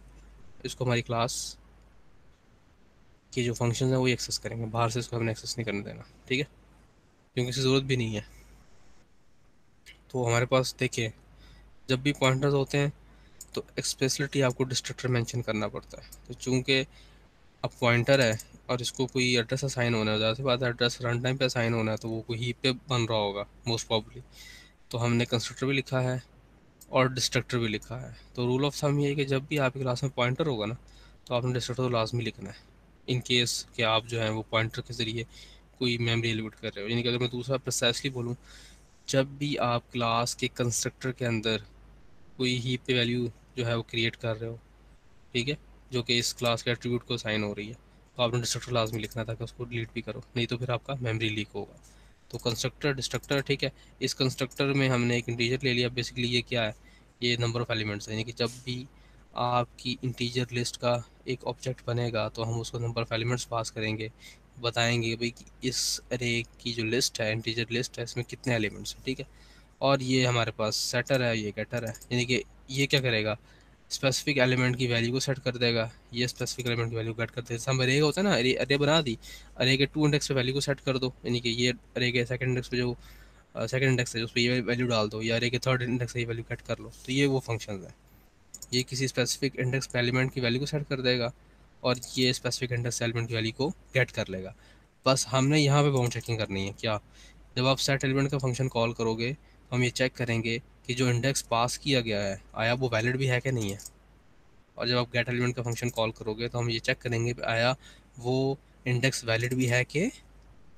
इसको हमारी क्लास के जो फ़ंक्शन हैं वो एक्सेस करेंगे। बाहर से इसको हमने एक्सेस नहीं करने देना। ठीक है? क्योंकि इसकी ज़रूरत भी नहीं है। तो हमारे पास देखिए जब भी पॉइंटर्स होते हैं तो एक्सप्रेसलिटी आपको डिस्ट्रक्टर मेंशन करना पड़ता है। तो चूँकि अब पॉइंटर है और इसको कोई एड्रेस असाइन होना है ज़्यादा बात एड्रेस रन टाइम पे असाइन होना है तो वो कोई हीप पे बन रहा होगा मोस्ट प्रॉबली तो हमने कंस्ट्रक्टर भी लिखा है और डिस्ट्रक्टर भी लिखा है। तो रूल ऑफ़ थम ये है कि जब भी आपकी क्लास में पॉइंटर होगा ना तो आपने डिस्ट्रक्टर तो लाजमी लिखना है। इन केस कि आप जो है वो पॉइंटर के ज़रिए कोई मेमोरी एलिमेंट कर रहे हो। यानी कि अगर मैं दूसरा प्रोसेसली बोलूँ जब भी आप क्लास के कंस्ट्रक्टर के अंदर कोई हीप पे वैल्यू जो है वो क्रिएट कर रहे हो, ठीक है? जो कि इस क्लास के एट्रीब्यूट को साइन हो रही है तो आपने डिस्ट्रक्टर क्लास में लिखना था कि उसको डिलीट भी करो, नहीं तो फिर आपका मेमोरी लीक होगा। तो कंस्ट्रक्टर डिस्ट्रक्टर ठीक है? इस कंस्ट्रक्टर में हमने एक इंटीजर ले लिया। बेसिकली ये क्या है? ये नंबर ऑफ़ एलिमेंट्स है। यानी कि जब भी आपकी इंटीजर लिस्ट का एक ऑब्जेक्ट बनेगा तो हम उसको नंबर ऑफ़ एलिमेंट्स पास करेंगे। बताएँगे भाई कि इस अरे की जो लिस्ट है इंटीजर लिस्ट है, इसमें कितने एलिमेंट्स हैं, ठीक है? और ये हमारे पास सेटर है, ये गेटर है। यानी कि ये क्या करेगा? स्पेसिफिक एलिमेंट की वैल्यू को सेट कर देगा। ये स्पेसिफिक एलिमेंट की वैल्यू कट कर देगा। हम अरे होता है ना अरे अरे बना दी अरे के टू इंडेक्स पे वैल्यू को सेट कर दो। यानी कि ये अरे के सेकंड इंडेक्स पे जो सेकंड इंडेक्स है, उस पर ये वैल्यू डाल दो, या अरे के थर्ड इंडेक्स ये वैल्यू कट कर लो। तो ये वो फ़ंक्शन है। ये किसी स्पेसिफिक इंडेक्स पे एलिमेंट की वैल्यू को सेट कर देगा। और ये स्पेसिफिक इंडेक्स एलिमेंट की वैल्यू को गेट कर लेगा। बस हमने यहाँ पे बाउंड चेकिंग करनी है। क्या? जब आप सेट एलिमेंट का फ़ंक्शन कॉल करोगे, हम ये चेक करेंगे कि जो इंडेक्स पास किया गया है, आया वो वैलिड भी है कि नहीं है? और जब आप गेट एलिमेंट का फ़ंक्शन कॉल करोगे तो हम ये चेक करेंगे आया वो इंडेक्स वैलिड भी है कि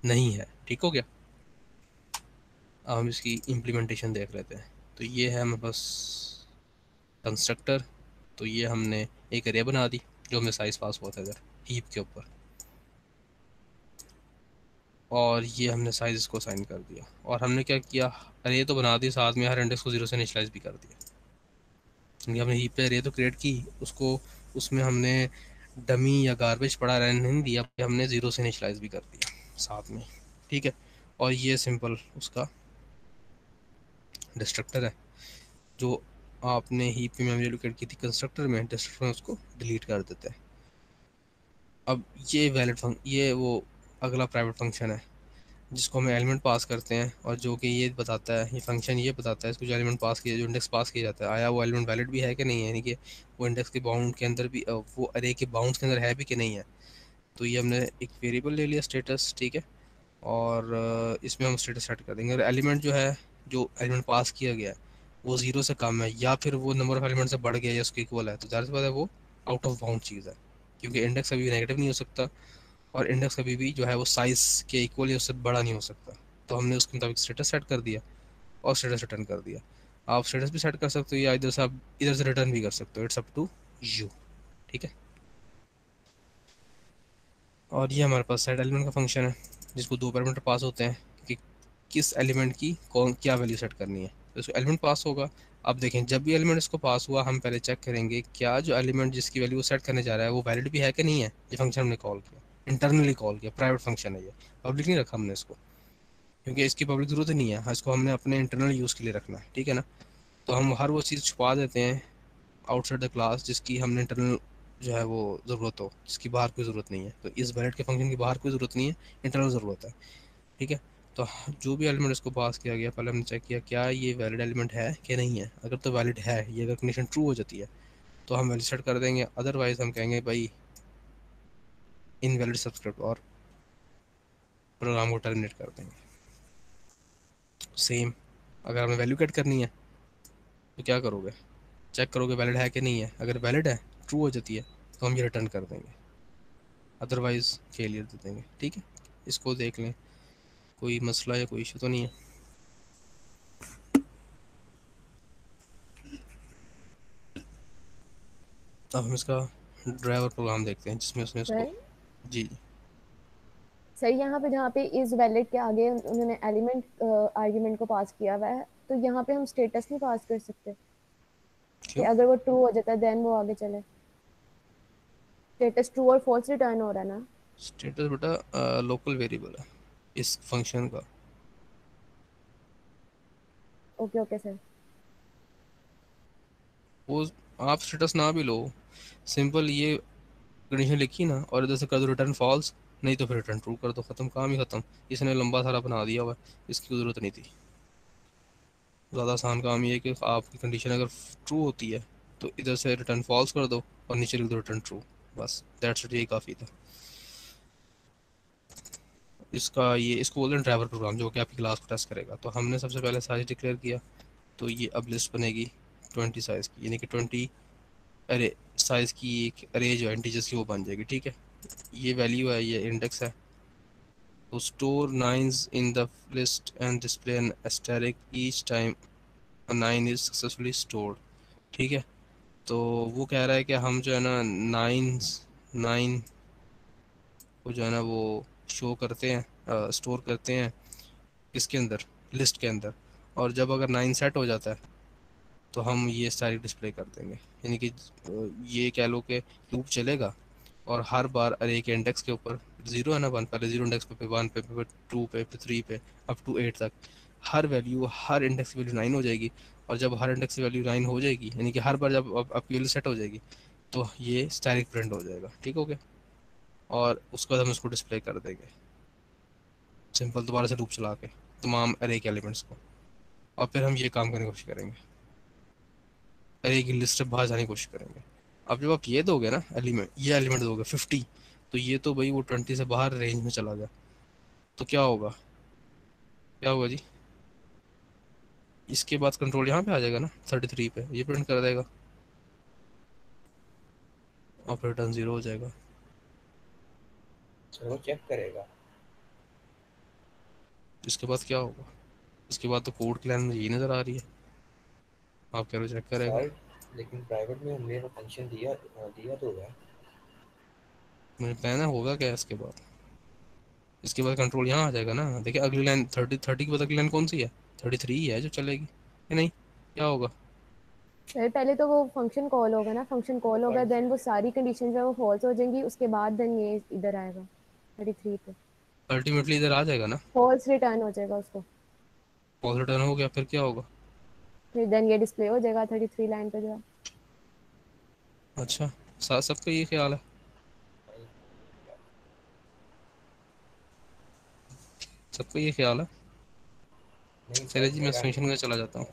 नहीं है। ठीक हो गया? अब हम इसकी इम्प्लीमेंटेशन देख लेते हैं। तो ये है हमारे पास कंस्ट्रक्टर तो ये हमने एक एरिया बना दी। जो हमें साइज़ पास हुआ था इधर हीप के ऊपर। और ये हमने साइज़ इसको साइन कर दिया। और हमने क्या किया? अरे तो बना दी साथ में, हर इंडेक्स को ज़ीरो से इनिशलाइज भी कर दिया। क्योंकि हमने हीप पे अरे तो क्रिएट की, उसको, उसमें हमने डमी या गार्बेज पड़ा रहने नहीं दिया हमने ज़ीरो से इनिशलाइज भी कर दिया साथ में। ठीक है? और ये सिंपल उसका डिस्ट्रक्टर है, जो आपने हीप पे मेमोरी लोकेट की थी कंस्ट्रक्टर में डिस्ट्रक्टर उसको डिलीट कर देते हैं। अब ये वैलिड फंक ये वो अगला प्राइवेट फ़ंक्शन है, जिसको हम एलिमेंट पास करते हैं और जो कि ये बताता है, ये फ़ंक्शन ये बताता है, इसको जो एलिमेंट पास किया, जो इंडेक्स पास किया जाता है, आया वो एलिमेंट वैलिड भी है कि नहीं है? यानी कि वो इंडेक्स के बाउंड के अंदर भी वो अरे के बाउंड के अंदर है भी कि नहीं है? तो ये हमने एक वेरिएबल ले लिया स्टेटस ठीक है? और इसमें हम स्टेटस सेट कर देंगे। और एलिमेंट जो है, जो एलिमेंट पास किया गया है वो ज़ीरो से कम है, या फिर वो नंबर ऑफ़ एलिमेंट से बढ़ गया या उसके इक्वल है तो ज़्यादा से ज़्यादा वो आउट ऑफ़ बाउंड चीज़ है, क्योंकि इंडेक्स कभी नेगेटिव नहीं हो सकता और इंडेक्स कभी भी जो है वो साइज़ के इक्वल या उससे बड़ा नहीं हो सकता। तो हमने उसके मुताबिक स्टेटस सेट कर दिया और स्टेटस रिटर्न कर दिया। आप स्टेटस भी सेट कर सकते हो या इधर से आप इधर से रिटर्न भी कर सकते हो इट्स अप टू यू ठीक है? और ये हमारे पास सेट एलिमेंट का फ़ंक्शन है, जिसको दो पैरामीटर पास होते हैं कि किस एलिमेंट की कौन, क्या वैल्यू सेट करनी है। इसको एलिमेंट पास होगा। अब देखें, जब भी एलिमेंट इसको पास हुआ, हम पहले चेक करेंगे क्या जो एलिमेंट जिसकी वैल्यू सेट करने जा रहा है, वो वैलिड भी है कि नहीं है? ये फ़ंक्शन हमने कॉल किया। इंटरनली कॉल किया प्राइवेट फ़ंक्शन है ये। पब्लिक नहीं रखा हमने इसको। क्योंकि इसकी पब्लिक ज़रूरत नहीं है। इसको हमने अपने इंटरनल यूज़ के लिए रखना है, ठीक है ना? तो हम हर वो चीज़ छुपा देते हैं आउटसाइड द क्लास जिसकी हमने इंटरनल जो है वो ज़रूरत हो, जिसकी बाहर कोई ज़रूरत नहीं है। तो इस वैलिड के फ़ंक्शन की बाहर कोई ज़रूरत नहीं है इंटरनल ज़रूरत है, ठीक है? तो जो भी एलिमेंट इसको पास किया गया, पहले हमने चेक किया, क्या ये वैलिड एलिमेंट है कि नहीं है? अगर तो वैलिड है, ये अगर कंडीशन ट्रू हो जाती है तो हम वैलिड सेट कर देंगे। अदरवाइज़ हम कहेंगे, भाई इनवैलिड सब्सक्रिप्ट और प्रोग्राम को टर्मिनेट कर देंगे। सेम अगर हमें वैल्यू कट करनी है तो क्या करोगे? चेक करोगे वैलिड है कि नहीं है। अगर वैलिड है ट्रू हो जाती है तो हम ये रिटर्न कर देंगे। अदरवाइज़ फेलियर दे देंगे। ठीक है? इसको देख लें। कोई मसला या कोई इशू तो नहीं है। अब हम इसका ड्राइवर प्रोग्राम देखते हैं जिसमें उसने उसको जी। सर यहाँ पे जहाँ पे इस वैलिड के आगे उन्होंने एलिमेंट आर्गुमेंट को पास किया हुआ है तो यहाँ पे हम स्टेटस नहीं पास कर सकते। कि अगर वो ट्रू हो जाता है देन वो आगे चले। स्टेटस ट्रू और फॉल्स रिटर्न हो रहा है ना। स्टेटस बेटा लोकल वेरिएबल है। इस फ़ंक्शन का। Okay okay sir. वो आप स्टेटस ना भी लो। सिंपल ये कंडीशन लिखी ना और इधर से कर दो रिटर्न फॉल्स नहीं तो फिर रिटर्न ट्रू कर दो। ख़त्म काम ही ख़त्म। इसने लंबा सारा बना दिया हुआ इसकी ज़रूरत नहीं थी। ज़्यादा आसान काम ये है कि आपकी कंडीशन अगर ट्रू होती है तो इधर से रिटर्न फॉल्स कर दो और नीचे लिख दो रिटर्न ट्रू बस दैट्स इट यही काफ़ी था। इसका ये बोलते हैं ड्राइवर प्रोग्राम जो कि आपकी क्लास को टेस्ट करेगा। तो हमने सबसे पहले साइज़ डिक्लेयर किया तो ये अब लिस्ट बनेगी ट्वेंटी साइज़ की, यानी कि ट्वेंटी अरे साइज़ की एक अरे जो इंटीजर्स की, वो बन जाएगी, ठीक है? ये वैल्यू है, ये इंडेक्स है। तो store nines in the list and display an asterisk each time nine is successfully stored ठीक है? तो वो कह रहा है कि हम जो है ना नाइन्स नाइन को जो है ना, वो शो करते हैं स्टोर करते हैं इसके अंदर लिस्ट के अंदर। और जब अगर नाइन सेट हो जाता है तो हम ये सारी डिस्प्ले कर देंगे। यानी कि ये कह लो कि लूप चलेगा और हर बार अरे के इंडेक्स के ऊपर ज़ीरो है ना वन पहले ज़ीरो इंडेक्स पे वन पे पे टू पे पे थ्री पे अप टू एट तक। हर वैल्यू हर इंडेक्स की वैल्यू नाइन हो जाएगी। और जब हर इंडेक्स की वैल्यू नाइन हो जाएगी, यानी कि हर बार जब आपकी वैल्यू सेट हो जाएगी तो ये स्टैटिक प्रिंट हो जाएगा। ठीक हो गया? और उसके बाद हम इसको डिस्प्ले कर देंगे। सिंपल दोबारा से लूप चला के तमाम अरे के एलिमेंट्स को। और फिर हम ये काम करने की कोशिश करेंगे। अरे की लिस्ट बाहर जाने की कोशिश करेंगे। अब जब आप ये दोगे ना एलिमेंट ये एलिमेंट दोगे फिफ्टी तो ये तो भाई वो ट्वेंटी से बाहर रेंज में चला गया। तो क्या होगा? क्या होगा जी? इसके बाद कंट्रोल यहाँ पे आ जाएगा ना थर्टी थ्री पे। ये प्रिंट कर देगा। और रिटर्न ज़ीरो हो जाएगा। सर वो चेक करेगा। इसके बाद क्या होगा? इसके बाद तो कोड की लाइन में यही नज़र आ रही है। आप कह रहे हो चेक करेगा। लेकिन प्राइवेट में हमने वो फ़ंक्शन दिया दिया तो है। मुझे पहना होगा क्या इसके बाद? इसके बाद कंट्रोल यहाँ आ जाएगा ना। देखिए अगली लाइन थर्टी थर्टी के बाद अगली लाइन कौन सी है? थर्टी थ्री ही है जो चलेगी। या नहीं? क्या होगा? सर पहले तो वो फ़ंक्शन कॉल होगा ना। फ़ंक्शन कॉल होगा देन वो सारी कंडीशन जो है वो फॉल्स हो जाएँगी उसके बाद देन ये इधर आएगा। 33 पे। अल्टीमेटली इधर आ जाएगा ना? फॉल्स रिटर्न हो जाएगा उसको। फॉल्स रिटर्न हो गया फिर क्या होगा? फिर देन ये डिस्प्ले हो जाएगा 33 लाइन पे जो अच्छा सा- सबका ये ख्याल है। सबका ये ख्याल है? चले जी मैं सॉल्यूशन का चला जाता हूँ।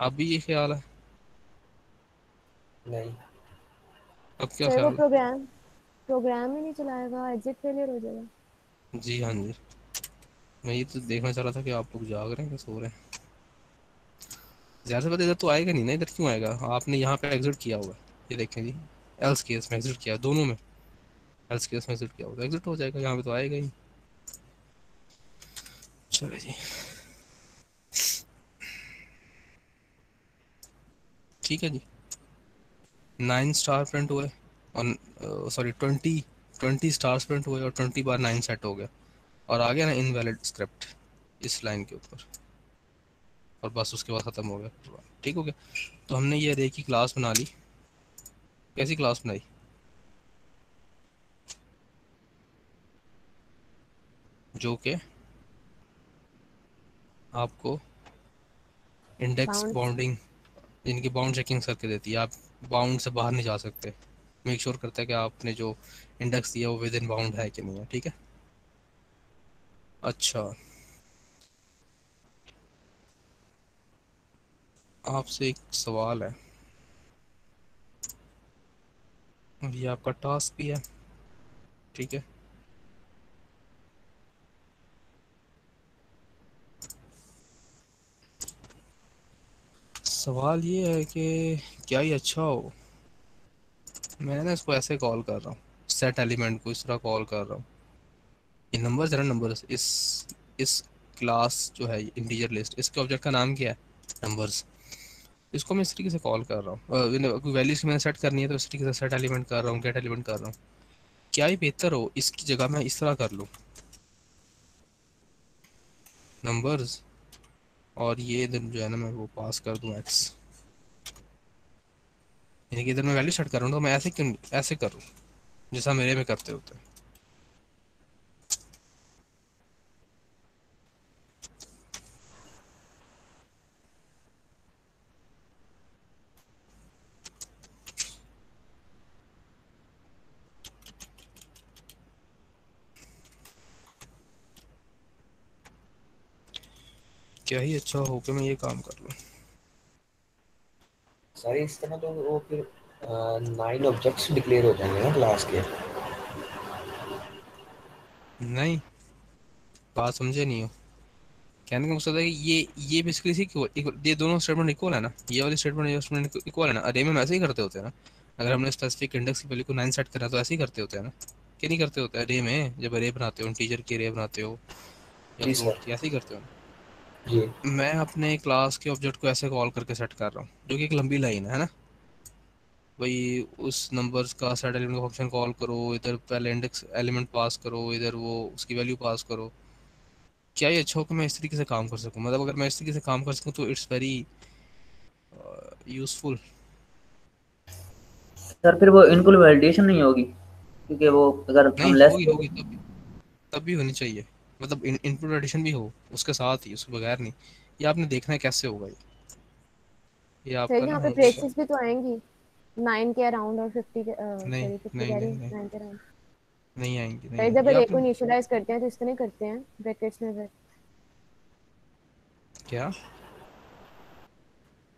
आप भी ये ख्याल है? नहीं। अब क्या ख्याल है? प्रोग्राम प्रोग्राम ही नहीं चलाएगा एग्जिट फेलियर हो जाएगा। जी हाँ जी। मैं ये तो देखना चाह रहा था कि आप लोग जाग रहे हैं कि सो रहे हैं? ज़्यादा से ज़्यादा इधर तो आएगा नहीं ना, इधर क्यों आएगा? आपने यहाँ पे एग्जिट किया हुआ है, ये देखें जी। एल्स केस में एग्जिट किया, दोनों में। एल्स केस में एग्जिट किया हुआ है एग्जिट हो जाएगा, यहाँ पे तो आएगा ही। चले जी। ठीक है जी। नाइन स्टार प्रिंट हुए और sorry twenty twenty stars print हुए और ट्वेंटी बार नाइन सेट हो गया। और आ गया ना इनवैलिड स्क्रिप्ट इस लाइन के ऊपर। और बस उसके बाद ख़त्म हो गया। ठीक हो गया। तो हमने ये रे की क्लास बना ली। कैसी क्लास बनाई? जो कि आपको इंडेक्स बाउंडिंग जिनकी बाउंड चेकिंग करके देती है। आप बाउंड से बाहर नहीं जा सकते। मेक श्योर करता है कि आपने जो इंडेक्स दिया वो विद इन बाउंड है कि नहीं है, ठीक है? अच्छा। आपसे एक सवाल है। और ये आपका टास्क भी है, ठीक है? सवाल ये है कि क्या ये अच्छा हो? मैं ना इसको ऐसे कॉल कर रहा हूँ। सेट एलिमेंट को इस तरह कॉल कर रहा हूँ। ये नंबर ना नंबर इस इस क्लास जो है इंटीजर लिस्ट इसके ऑब्जेक्ट का नाम क्या है? नंबर्स इसको मैं इस तरीके से कॉल कर रहा हूँ। वैल्यूज़ मैंने सेट करनी है तो इस तरीके से सेट एलिमेंट कर रहा हूँ गेट एलिमेंट कर रहा हूँ। क्या ही बेहतर हो, इसकी जगह मैं इस तरह कर लूँ। नंबर्स और ये जो है ना मैं वो पास कर दूँ एक्स यानी कि इधर मैं वैल्यू सेट कर तो मैं ऐसे क्यों ऐसे करूँ जैसा मेरे में करते होते हैं। क्या ही अच्छा हो कि मैं ये काम कर लूँ सर इस तरह तो वो फिर नाइन ऑब्जेक्ट्स डिक्लेयर हो जाएँगे ना क्लास के। नहीं बात समझे नहीं हो। कहने का मकसद है कि ये ये बेसिकली को ये दोनों स्टेटमेंट इक्वल है ना। ये वाली स्टेटमेंट ये स्टेटमेंट इक्वल है ना। अरे में ऐसे ही करते होते हैं ना। अगर हमने स्पेसिफिक इंडेक्स की वैल्यू को नाइन सेट करा तो ऐसे ही करते होते हैं ना। कि नहीं करते होते? अरे में जब अरे बनाते हो इंटीजर की अरे बनाते हो ऐसे ही करते हो ना। जी। मैं अपने क्लास के ऑब्जेक्ट को ऐसे कॉल करके सेट कर रहा हूँ जो कि एक लंबी लाइन है ना? भाई उस नंबर्स का सेट एलिमेंट का फ़ंक्शन कॉल करो इधर पहले इंडेक्स एलिमेंट पास करो इधर वो उसकी वैल्यू पास करो। क्या ये अच्छा हो कि मैं इस तरीके से काम कर सकूँ? मतलब अगर मैं इस तरीके से काम कर सकूँ तो इट्स वेरी यूजफुल सर फिर वो इनकुल वैलिडेशन नहीं होगी? क्योंकि वो अगर हम लेस होगी होगी तब तब भी होनी चाहिए। मतलब इनपुट एडिशन भी हो उसके साथ ही उसके बगैर नहीं। ये आपने देखना है कैसे होगा ये। ये आपका यहाँ पे ब्रेसेस भी तो आएँगी। नाइन के अराउंड और फिफ्टी के नहीं सॉरी फिफ्टी नहीं कह नहीं नहीं। नाइन के अराउंड नहीं आएँगी नहीं जब आएँगी। को इनिशियलाइज करते हैं तो इस तरह करते हैं ब्रैकेट्स में फिर। क्या?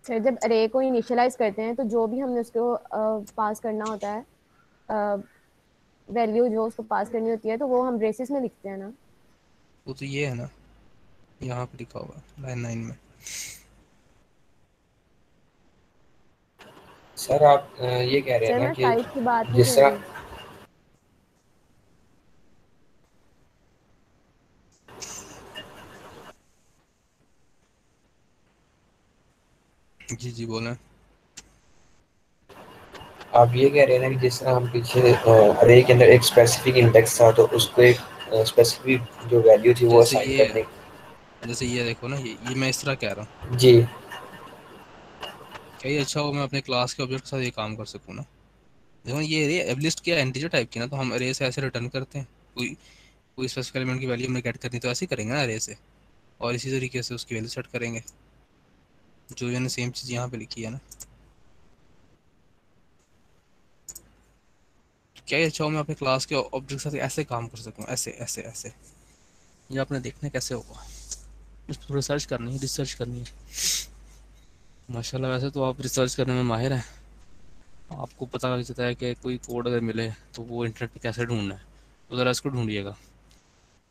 सर जब अरे को इनिशियलाइज करते हैं तो जो भी हमने उसको पास करना होता है वैल्यू जो उसको पास करनी होती है तो वो हम ब्रेसेस में लिखते हैं ना। वो तो ये है ना यहाँ पे लिखा हुआ लाइन नाइन में। सर आप ये कह रहे हैं ना कि जिस तरह जी जी बोलें। आप ये कह रहे हैं ना कि जिस तरह हम पीछे अरे के अंदर एक स्पेसिफिक इंडेक्स था तो उसको एक स्पेसिफिक जो वैल्यू थी वो असाइन ये करने जैसे ये देखो ना ये ये मैं इस तरह कह रहा हूँ। जी। क्या अच्छा हो मैं अपने क्लास के ऑब्जेक्ट के साथ ये काम कर सकूँ ना? देखो ये अरे अब लिस्ट क्या इंटीजर टाइप की ना तो हम अरे से ऐसे रिटर्न करते हैं। कोई कोई स्पेसिफिक एलिमेंट की वैल्यू हमने गेट करनी तो ऐसे ही करेंगे ना अरे से। और इसी तरीके से उसकी वैल्यू सेट करेंगे। जो मैंने सेम चीज़ यहाँ पे लिखी है ना। क्या ये अच्छा हो मैं अपने क्लास के ऑब्जेक्ट के साथ ऐसे काम कर सकूँ? ऐसे ऐसे ऐसे। ये आपने देखना कैसे होगा? इस पर रिसर्च करनी है रिसर्च करनी है। माशाल्लाह वैसे तो आप रिसर्च करने में माहिर हैं। आपको पता लग जाता है कि कोई कोड अगर मिले तो वो इंटरनेट पे कैसे ढूंढना है? तो ज़रा इसको ढूंढिएगा।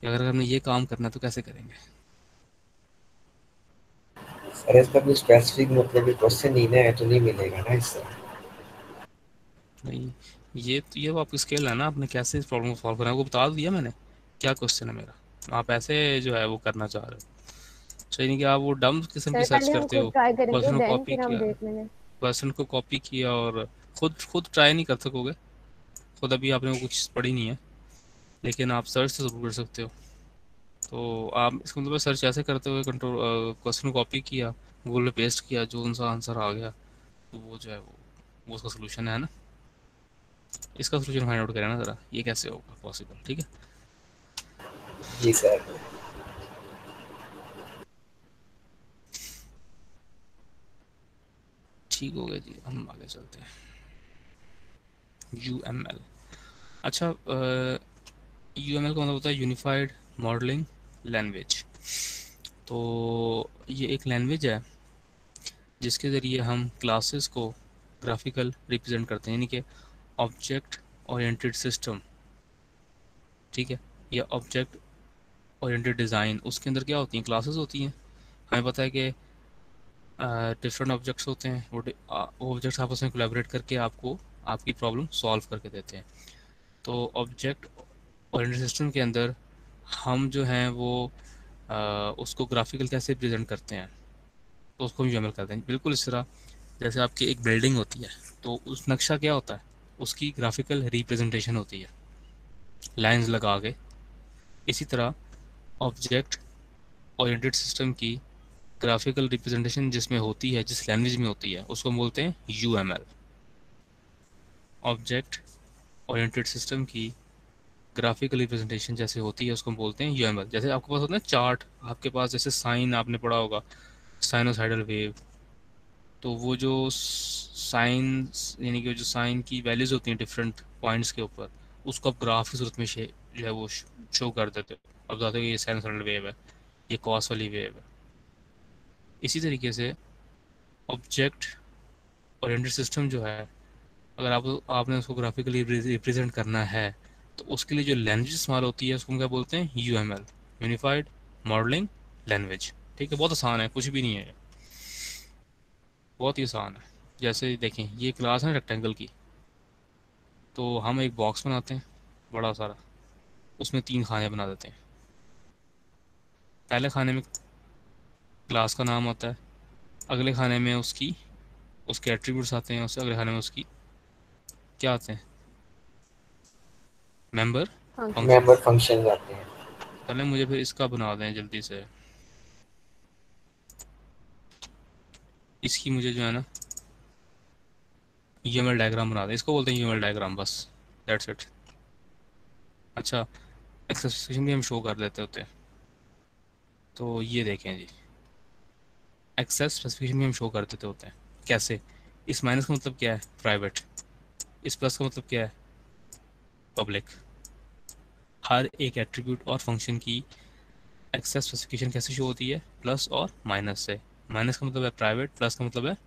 कि अगर हमने ये काम करना है तो कैसे करेंगे? सर इसका कोई स्पेसिफिक मतलब क्वेश्चन नहीं ना है तो नहीं मिलेगा ना इससे नहीं ये तो ये वो आपकी स्केल है ना आपने कैसे इस प्रॉब्लम को सॉल्व करना है वो बता दिया मैंने। क्या क्वेश्चन है मेरा? आप ऐसे जो है वो करना चाह रहे हो। नहीं कि आप वो डम किस्म की सर्च करते हो। क्वेश्चन को कॉपी किया। क्वेश्चन को कॉपी किया और खुद खुद ट्राई नहीं कर सकोगे। खुद अभी आपने वो कुछ पढ़ी नहीं है लेकिन आप सर्च तो ज़रूर कर सकते हो। तो आप इसको मतलब सर्च ऐसे करते हुए कंट्रोल क्वेश्चन कॉपी किया गूगल पे पेस्ट किया जो उनका आंसर आ गया तो वो जो है वो वो उसका सोल्यूशन है ना? इसका सोल्यूशन फाइंड आउट करें ना ज़रा। ये कैसे होगा? पॉसिबल ठीक है? जी सर ठीक हो गया जी हम आगे चलते हैं। यू एम एल अच्छा यू एम एल का मतलब होता है यूनिफाइड मॉडलिंग लैंग्वेज तो ये एक लैंग्वेज है जिसके ज़रिए हम क्लासेस को ग्राफिकल रिप्रेजेंट करते हैं यानी कि ऑब्जेक्ट ओरिएंटेड सिस्टम ठीक है? या ऑब्जेक्ट ओरिएंटेड डिज़ाइन उसके अंदर क्या होती हैं? क्लासेस होती हैं। हमें पता है कि डिफरेंट ऑब्जेक्ट्स होते हैं। वो ऑब्जेक्ट्स आपस में कोलैबोरेट करके आपको आपकी प्रॉब्लम सॉल्व करके देते हैं। तो ऑब्जेक्ट ओरिएंटेड सिस्टम के अंदर हम जो हैं वो आ, उसको ग्राफिकल कैसे प्रेजेंट करते हैं तो उसको भी अमल करते हैं। बिल्कुल इस तरह जैसे आपकी एक बिल्डिंग होती है तो उस नक्शा क्या होता है? उसकी ग्राफिकल रिप्रेजेंटेशन होती है। लाइंस लगा के। इसी तरह ऑब्जेक्ट ओरिएंटेड सिस्टम की ग्राफिकल रिप्रेजेंटेशन जिसमें होती है, जिस लैंग्वेज में होती है, उसको बोलते हैं U M L object oriented system की ग्राफिकल रिप्रेजेंटेशन जैसे होती है, उसको बोलते हैं यू एम एल जैसे आपके पास होता है चार्ट आपके पास जैसे साइन आपने पढ़ा होगा साइनोसाइडल वेव तो वो जो साइन यानी कि जो साइन की वैल्यूज़ होती हैं डिफरेंट पॉइंट्स के ऊपर, उसको आप ग्राफ की सूरत में जो है वो शो कर देते हो। अब बताते हो ये साइनोसाइडल वेव है, ये कॉस वाली वेव है। इसी तरीके से ऑब्जेक्ट ओरिएंटेड सिस्टम जो है, अगर आप, आपने उसको ग्राफिकली रिप्रेजेंट करना है तो उसके लिए जो लैंग्वेज इस्तेमाल होती है, उसको हम क्या बोलते हैं? U M L unified modelling language ठीक है, बहुत आसान है, कुछ भी नहीं है। बहुत ही आसान है। जैसे देखें ये क्लास है रेक्टेंगल की। तो हम एक बॉक्स बनाते हैं बड़ा सारा। उसमें तीन खाने बना देते हैं। पहले खाने में क्लास का नाम आता है। अगले खाने में उसकी उसके एट्रीब्यूट्स आते हैं उससे अगले खाने में उसकी क्या आते हैं? मेंबर मेंबर फ़ंक्शन आते हैं। पहले मुझे फिर इसका बना दें जल्दी से। इसकी मुझे जो है ना यूएमएल डायग्राम बना दें। इसको बोलते हैं यूएमएल डायग्राम बस। दैट्स इट अच्छा एक्सप्रेशन भी हम शो कर देते होते हैं। तो ये देखें जी। एक्सेस स्पेसिफिकेशन में हम शो कर देते होते हैं। कैसे? इस माइनस का मतलब क्या है? प्राइवेट इस प्लस का मतलब क्या है? पब्लिक हर एक एट्रीब्यूट और फ़ंक्शन की एक्सेस स्पेसिफिकेशन कैसे शो होती है? प्लस और माइनस से। माइनस का मतलब है प्राइवेट प्लस का मतलब है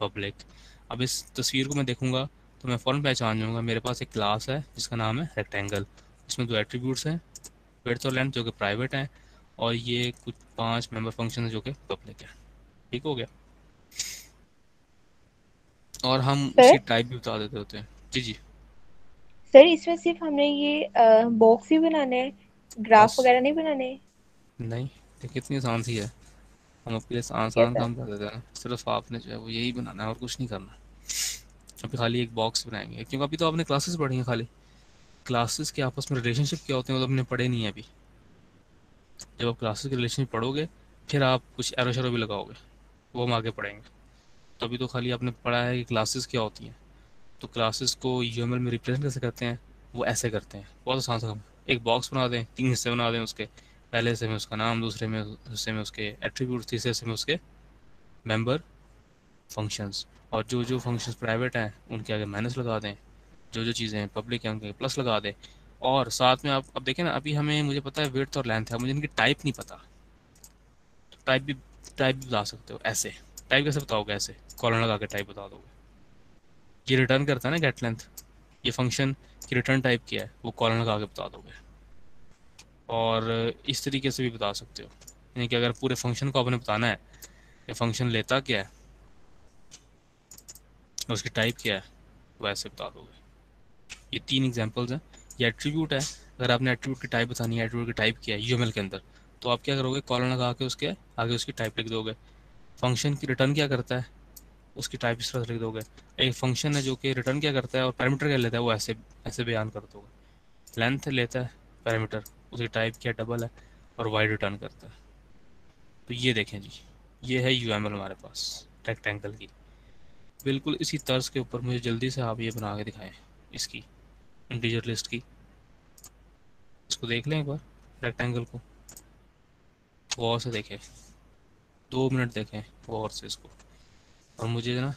पब्लिक अब इस तस्वीर को मैं देखूँगा तो मैं फ़ौरन पहचान जाऊँगा मेरे पास एक क्लास है जिसका नाम है रेक्टेंगल इसमें दो एट्रीब्यूट्स हैं वेथ और लेंथ जो कि प्राइवेट हैं और ये कुछ पाँच मेंबर फ़ंक्शन है जो कि पब्लिक है. ठीक हो गया? और हम उसकी टाइप भी बता देते होते हैं। जी जी. सर इसमें सिर्फ़ हमने ये बॉक्स ही बनाने हैं? ग्राफ वगैरह नहीं बनाने नहीं देखिए कितनी आसान सी है। हम आपके लिए आसान काम कर देते हैं। सिर्फ़ आपने जो है वो यही बनाना है और कुछ नहीं करना। अभी खाली एक बॉक्स बनाएँगे क्योंकि अभी तो आपने क्लासेस पढ़ी हैं खाली। क्लासेस के आपस में रिलेशनशिप क्या होते हैं वो तो आपने पढ़े नहीं है अभी। जब आप क्लासेस के रिलेशनशिप पढ़ोगे फिर आप कुछ एरो शेरो भी लगाओगे। वो हम आगे पढ़ेंगे। तो अभी तो खाली आपने पढ़ा है कि क्लासेस क्या होती हैं। तो क्लासेस को यू में रिप्रेजेंट कैसे करते हैं? वो ऐसे करते हैं। बहुत आसान सा काम एक बॉक्स बना दें तीन हिस्से बना दें उसके। पहले हिस्से में उसका नाम, दूसरे में हिस्से में उसके एट्रीब्यूट तीसरे हिस्से में उसके मेंबर फ़ंक्शंस और जो जो फ़ंक्शंस प्राइवेट हैं, उनके आगे माइनस लगा दें। जो जो चीज़ें हैं पब्लिक हैं, उनके प्लस लगा दें। और साथ में आप, अब देखें ना, अभी हमें, मुझे पता है वेट और लेंथ है, मुझे इनकी टाइप नहीं पता। तो टाइप भी टाइप भी बता सकते हो, ऐसे। टाइप कैसे बताओगे ऐसे? कॉलन लगा के टाइप बता दोगे। ये रिटर्न करता है ना गेट लेंथ ये फ़ंक्शन की रिटर्न टाइप किया है, वो कॉलन लगा के बता दोगे। और इस तरीके से भी बता सकते हो। यानी कि अगर पूरे फ़ंक्शन को आपने बताना है, ये फ़ंक्शन लेता क्या है उसकी टाइप क्या है, वैसे बता दोगे। ये तीन एग्जांपल्स हैं। ये एट्रीब्यूट है। अगर आपने एट्रीब्यूट की टाइप बतानी है एट्रीब्यूट की टाइप किया है यूएमएल के अंदर तो आप क्या करोगे? कॉलन लगा के उसके आगे उसकी टाइप लिख दोगे। फ़ंक्शन की रिटर्न क्या करता है? उसकी टाइप इस तरह से लिख दोगे। एक फ़ंक्शन है जो कि रिटर्न क्या करता है और पैरामीटर क्या लेता है, वो ऐसे ऐसे बयान कर दोगे। लेंथ लेता है पैरामीटर उसकी टाइप क्या डबल है और वाइड रिटर्न करता है। तो ये देखें जी, ये है यूएमएल हमारे पास रेक्टेंगल की। बिल्कुल इसी तर्ज के ऊपर मुझे जल्दी से आप ये बना के दिखाएँ इसकी इंटीजर लिस्ट की। इसको देख लें एक बार रेक्टेंगल को। गौर से देखें। दो मिनट देखें गौर से इसको। और मुझे ना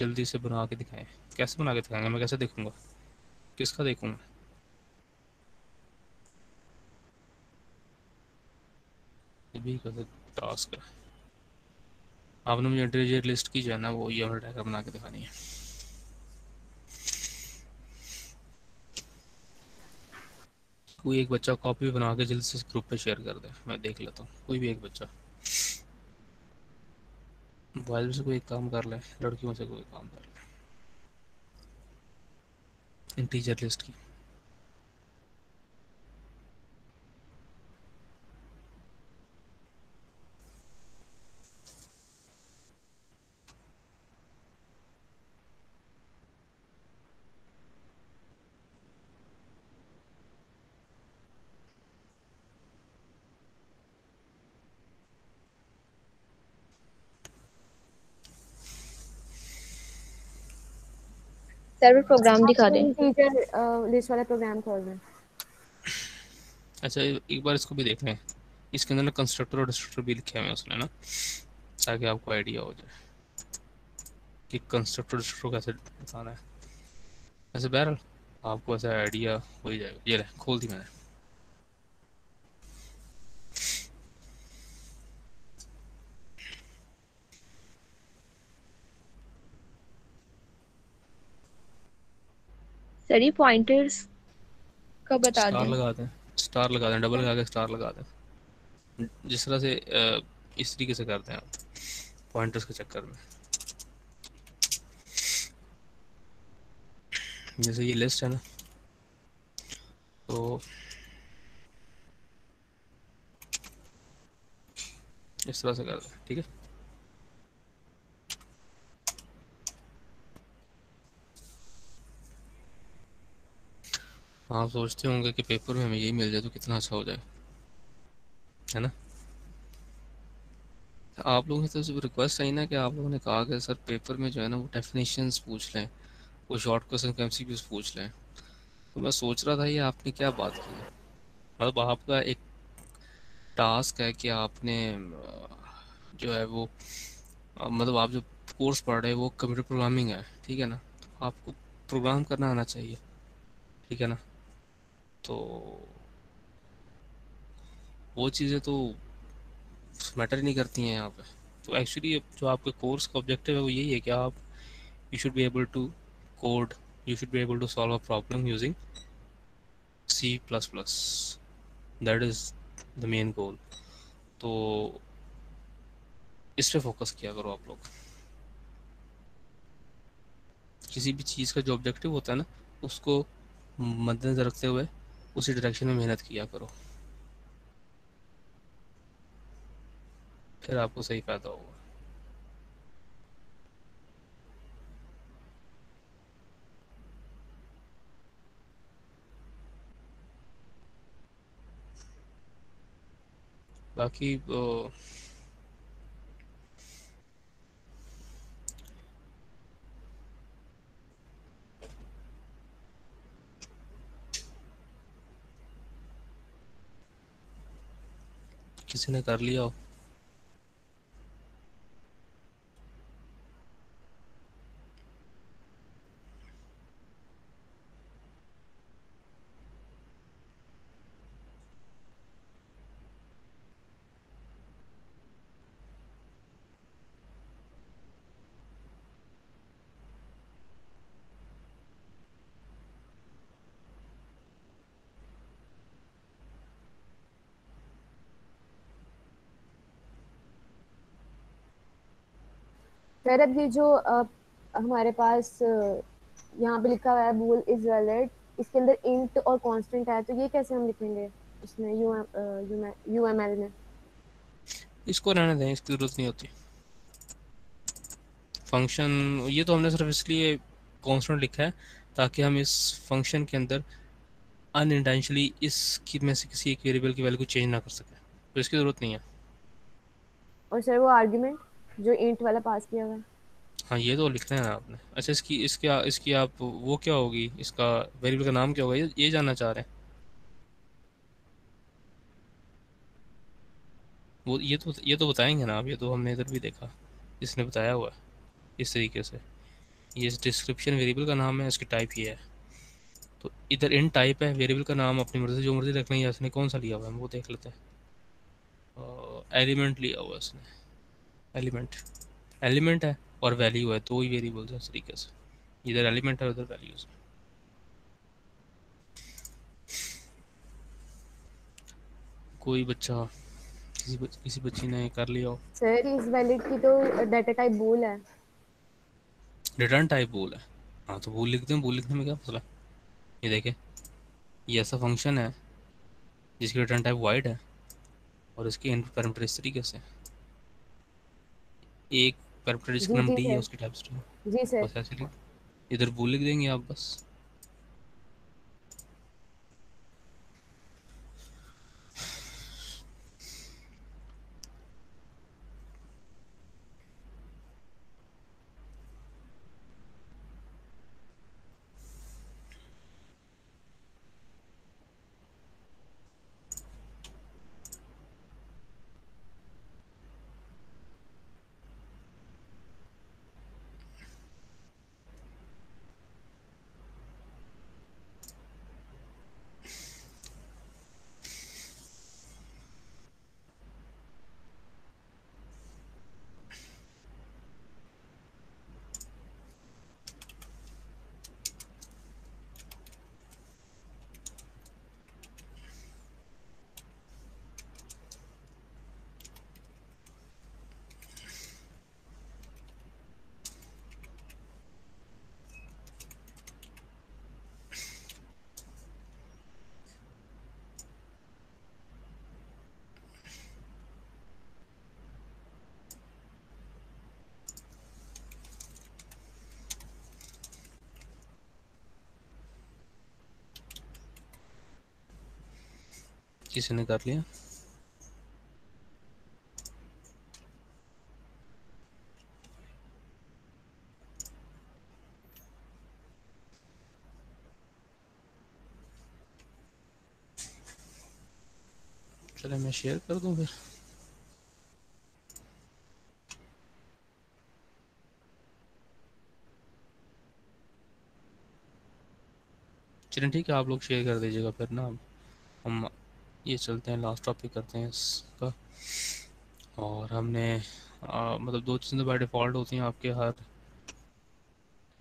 जल्दी से बना के दिखाएँ। कैसे बना के दिखाएँगे? मैं कैसे देखूँगा? किसका देखूँगा? भी टास्क है। आपने मुझे इंटीरियर लिस्ट की जो है ना, वो ये टैगर बना के दिखानी है। कोई एक बच्चा कॉपी बना के जल्दी से ग्रुप पे शेयर कर दे, मैं देख लेता हूँ, कोई भी एक बच्चा। मोबाइल से कोई काम कर ले, लड़कियों से कोई काम कर ले। इंटीजर लिस्ट की। सर्वर प्रोग्राम दिखा दें। टीचर लिस्ट वाला प्रोग्राम खोल दें। अच्छा एक बार इसको भी देख लें। इसके अंदर ना कंस्ट्रक्टर और डिस्ट्रक्टर भी लिखे हुए हैं उसने ना ताकि आपको आइडिया हो जाए कि कंस्ट्रक्टर डिस्ट्रक्टर कैसे बताना है। ऐसे बहरहाल आपको ऐसा आइडिया हो ही जाएगा। ये खोल दी मैंने। सर ये पॉइंटर्स का बता स्टार दें। लगा दें स्टार लगा दें डबल लगा के स्टार लगा दें। जिस तरह से इस तरीके से करते हैं पॉइंटर्स के चक्कर में। जैसे ये लिस्ट है ना तो इस तरह से कर दें ठीक है? आप सोचते होंगे कि पेपर में हमें यही मिल जाए तो कितना अच्छा हो जाए। है ना? आप लोगों की तरफ़ से रिक्वेस्ट आई ना कि आप लोगों ने कहा कि सर पेपर में जो है ना वो डेफिनेशंस पूछ लें, वो शॉर्ट क्वेश्चन के एमसीक्यूज पूछ लें। तो मैं सोच रहा था ये आपने क्या बात की? मतलब आपका एक टास्क है कि आपने जो है वो मतलब आप जो कोर्स पढ़ रहे हैं वो कंप्यूटर प्रोग्रामिंग है, ठीक है ना? तो आपको प्रोग्राम करना आना चाहिए, ठीक है ना? तो वो चीज़ें तो मैटर नहीं करती हैं यहाँ पे। तो एक्चुअली जो आपके कोर्स का ऑब्जेक्टिव है वो यही है कि आप you should be able to code you should be able to solve a problem using C plus plus that is the main goal तो इस पर फोकस किया करो आप लोग। किसी भी चीज़ का जो ऑब्जेक्टिव होता है ना, उसको मद्देनजर रखते हुए उसी डायरेक्शन में मेहनत किया करो। फिर आपको सही फ़ायदा होगा। बाकी किसी ने कर लिया हो। सर ये जो uh, हमारे पास यहाँ पे लिखा हुआ है बूल इज़ वैलिड इसके अंदर इंट और कांस्टेंट है तो ये कैसे हम लिखेंगे इसमें यू यू एम एल में? इसको रहने दें इसकी ज़रूरत नहीं होती। फ़ंक्शन ये तो हमने सिर्फ़ इसलिए कांस्टेंट लिखा है ताकि हम इस फ़ंक्शन के अंदर अनइंटेंशनली इस में से किसी एक वेरिएबल की वैल्यू को चेंज ना कर सकें। तो इसकी ज़रूरत नहीं है। और सर वो आर्गुमेंट जो इंट वाला पास किया हुआ है। ये तो लिखना है ना आपने। अच्छा इसकी इसकी इसकी आप, वो क्या होगी? इसका वेरिएबल का नाम क्या होगा? ये ये जानना चाह रहे हैं। वो, ये तो ये तो बताएँगे ना आप, ये तो हमने इधर भी देखा। इसने बताया हुआ है, इस तरीके से। ये इस डिस्क्रिप्शन वेरिएबल का नाम है, इसकी टाइप ये है। तो इधर इन टाइप है वेरिएबल का नाम अपनी मर्ज़ी, जो मर्ज़ी रखना है इसने कौन सा लिया हुआ है? वो देख लेते हैं। एलिमेंट लिया हुआ है इसने। एलिमेंट। एलिमेंट है और वैल्यू है दो ही वेरिएबल्स हैं इस तरीके से। इधर एलिमेंट है उधर वैल्यूज़ है। कोई बच्चा किसी बच, किसी बच्ची ने कर लिया हो? सर इस वैलिड की तो डाटा टाइप बूल है। रिटर्न टाइप बूल है? हाँ तो बूल लिखते हैं बूल लिखने में क्या मसला ये देखें ये ऐसा फ़ंक्शन है जिसकी रिटर्न टाइप वाइड है और इसकी इनपुट पैरामीटर इस तरीके से एक पैरामीटर जिसका नाम डी है उसकी टाइप स्ट्रिंग जी सर। इधर वो लिख देंगे आप बस। किसी ने कर लिया। चले मैं शेयर कर दूँ फिर। चलिए ठीक है, आप लोग शेयर कर दीजिएगा फिर ना। ये चलते हैं लास्ट टॉपिक करते हैं इसका। और हमने आ, मतलब दो चीज़ें बाय डिफ़ॉल्ट होती हैं आपके हर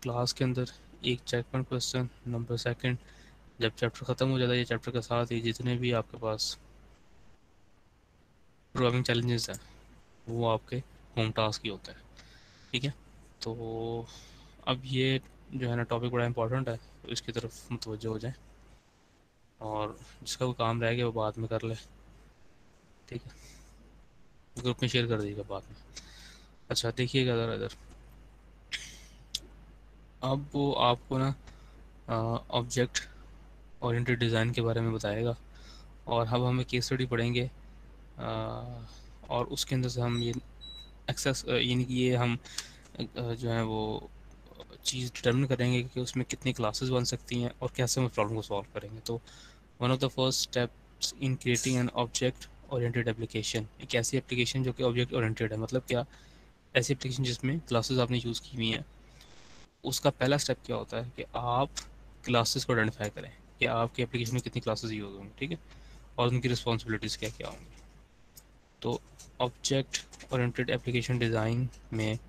क्लास के अंदर। एक check point question number second जब चैप्टर ख़त्म हो जाता है ये चैप्टर के साथ ही जितने भी आपके पास प्रोग्रामिंग चैलेंजेस हैं वो आपके होम टास्क ही होते हैं। ठीक है? तो अब ये जो है ना टॉपिक बड़ा इंपॉर्टेंट है तो इसकी तरफ़ मुतवजह हो जाए। और जिसका कोई काम रह गया वो बाद में कर ले। ठीक है? ग्रुप में शेयर कर दीजिएगा बाद में। अच्छा देखिएगा ज़रा इधर। अब वो आपको ना ऑब्जेक्ट ओरिएंटेड डिज़ाइन के बारे में बताएगा। और अब हमें केस स्टडी पढ़ेंगे। और उसके अंदर से हम ये एक्सेस यानी कि ये हम जो है वो चीज़ डिटर्मिन करेंगे कि उसमें कितनी क्लासेस बन सकती हैं और कैसे हम प्रॉब्लम को सॉल्व करेंगे। तो one of the first steps in creating an object oriented application एक ऐसी एप्लीकेशन जो कि ऑब्जेक्ट ओरिएंटेड है मतलब क्या? ऐसी एप्लीकेशन जिसमें क्लासेस आपने यूज़ की हुई हैं। उसका पहला स्टेप क्या होता है कि आप क्लासेस को आइडेंटिफाई करें कि आपकी एप्लीकेशन में कितनी क्लासेस यूज़ होंगी, ठीक है? और उनकी रिस्पॉन्सिबिलिटीज़ क्या क्या होंगी। तो ऑब्जेक्ट ओरिएंटेड एप्लीकेशन डिज़ाइन में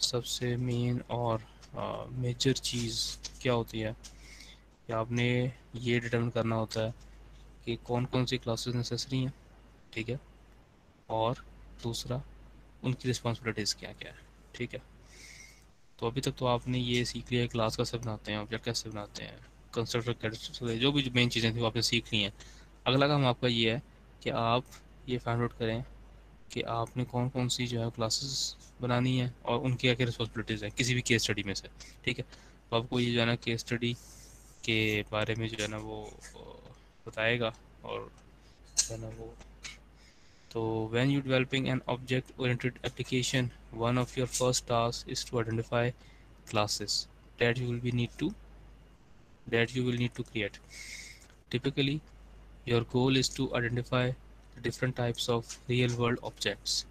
सबसे मेन और मेजर चीज़ क्या होती है? कि आपने ये डिटर्मिन करना होता है कि कौन कौन सी क्लासेस नेसेसरी हैं, ठीक है? और दूसरा, उनकी रिस्पॉन्सिबिलिटीज़ क्या क्या है, ठीक है? तो अभी तक तो आपने ये सीख लिया है क्लास कैसे बनाते हैं ऑब्जेक्ट कैसे बनाते हैं कंस्ट्रक्टर कैसे जो भी मेन चीज़ें थी वो आपने सीख ली हैं। अगला काम आपका ये है कि आप ये फाइंड आउट करें कि आपने कौन कौन सी जो है क्लासेस बनानी है और उनकी क्या क्या रिस्पॉन्सिबिलिटीज है, किसी भी केस स्टडी में से, ठीक है? तो आपको ये जो है ना केस स्टडी के बारे में जो है ना वो बताएगा और जो है ना वो तो when you developing an object oriented application one of your first task is to identify classes that you will be need to that you will need to create typically your goal is to identify different types of real world objects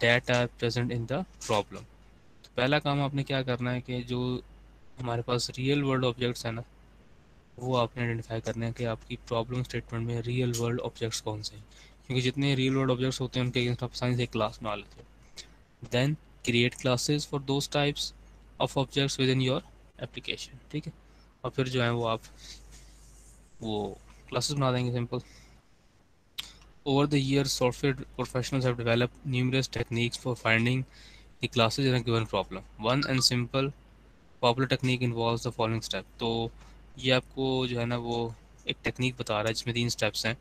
that are present in the problem. तो पहला काम आपने क्या करना है कि जो हमारे पास रियल वर्ल्ड ऑब्जेक्ट्स हैं ना, वो आपने आइडेंटिफाई करना है कि आपकी प्रॉब्लम स्टेटमेंट में रियल वर्ल्ड ऑब्जेक्ट्स कौन से हैं। क्योंकि जितने रियल वर्ल्ड ऑब्जेक्ट्स होते हैं, उनके अगेंस्ट आप साइंस एक क्लास बना लेते हो। Then create classes for those types of objects within your application ठीक है? और फिर जो है वो आप वो क्लासेस बना देंगे simple Over the years, software professionals have developed numerous techniques for finding the classes in a given problem. One and simple popular technique involves the following step. तो ये आपको जो है ना वो एक टेक्निक बता रहा है जिसमें तीन स्टेप्स हैं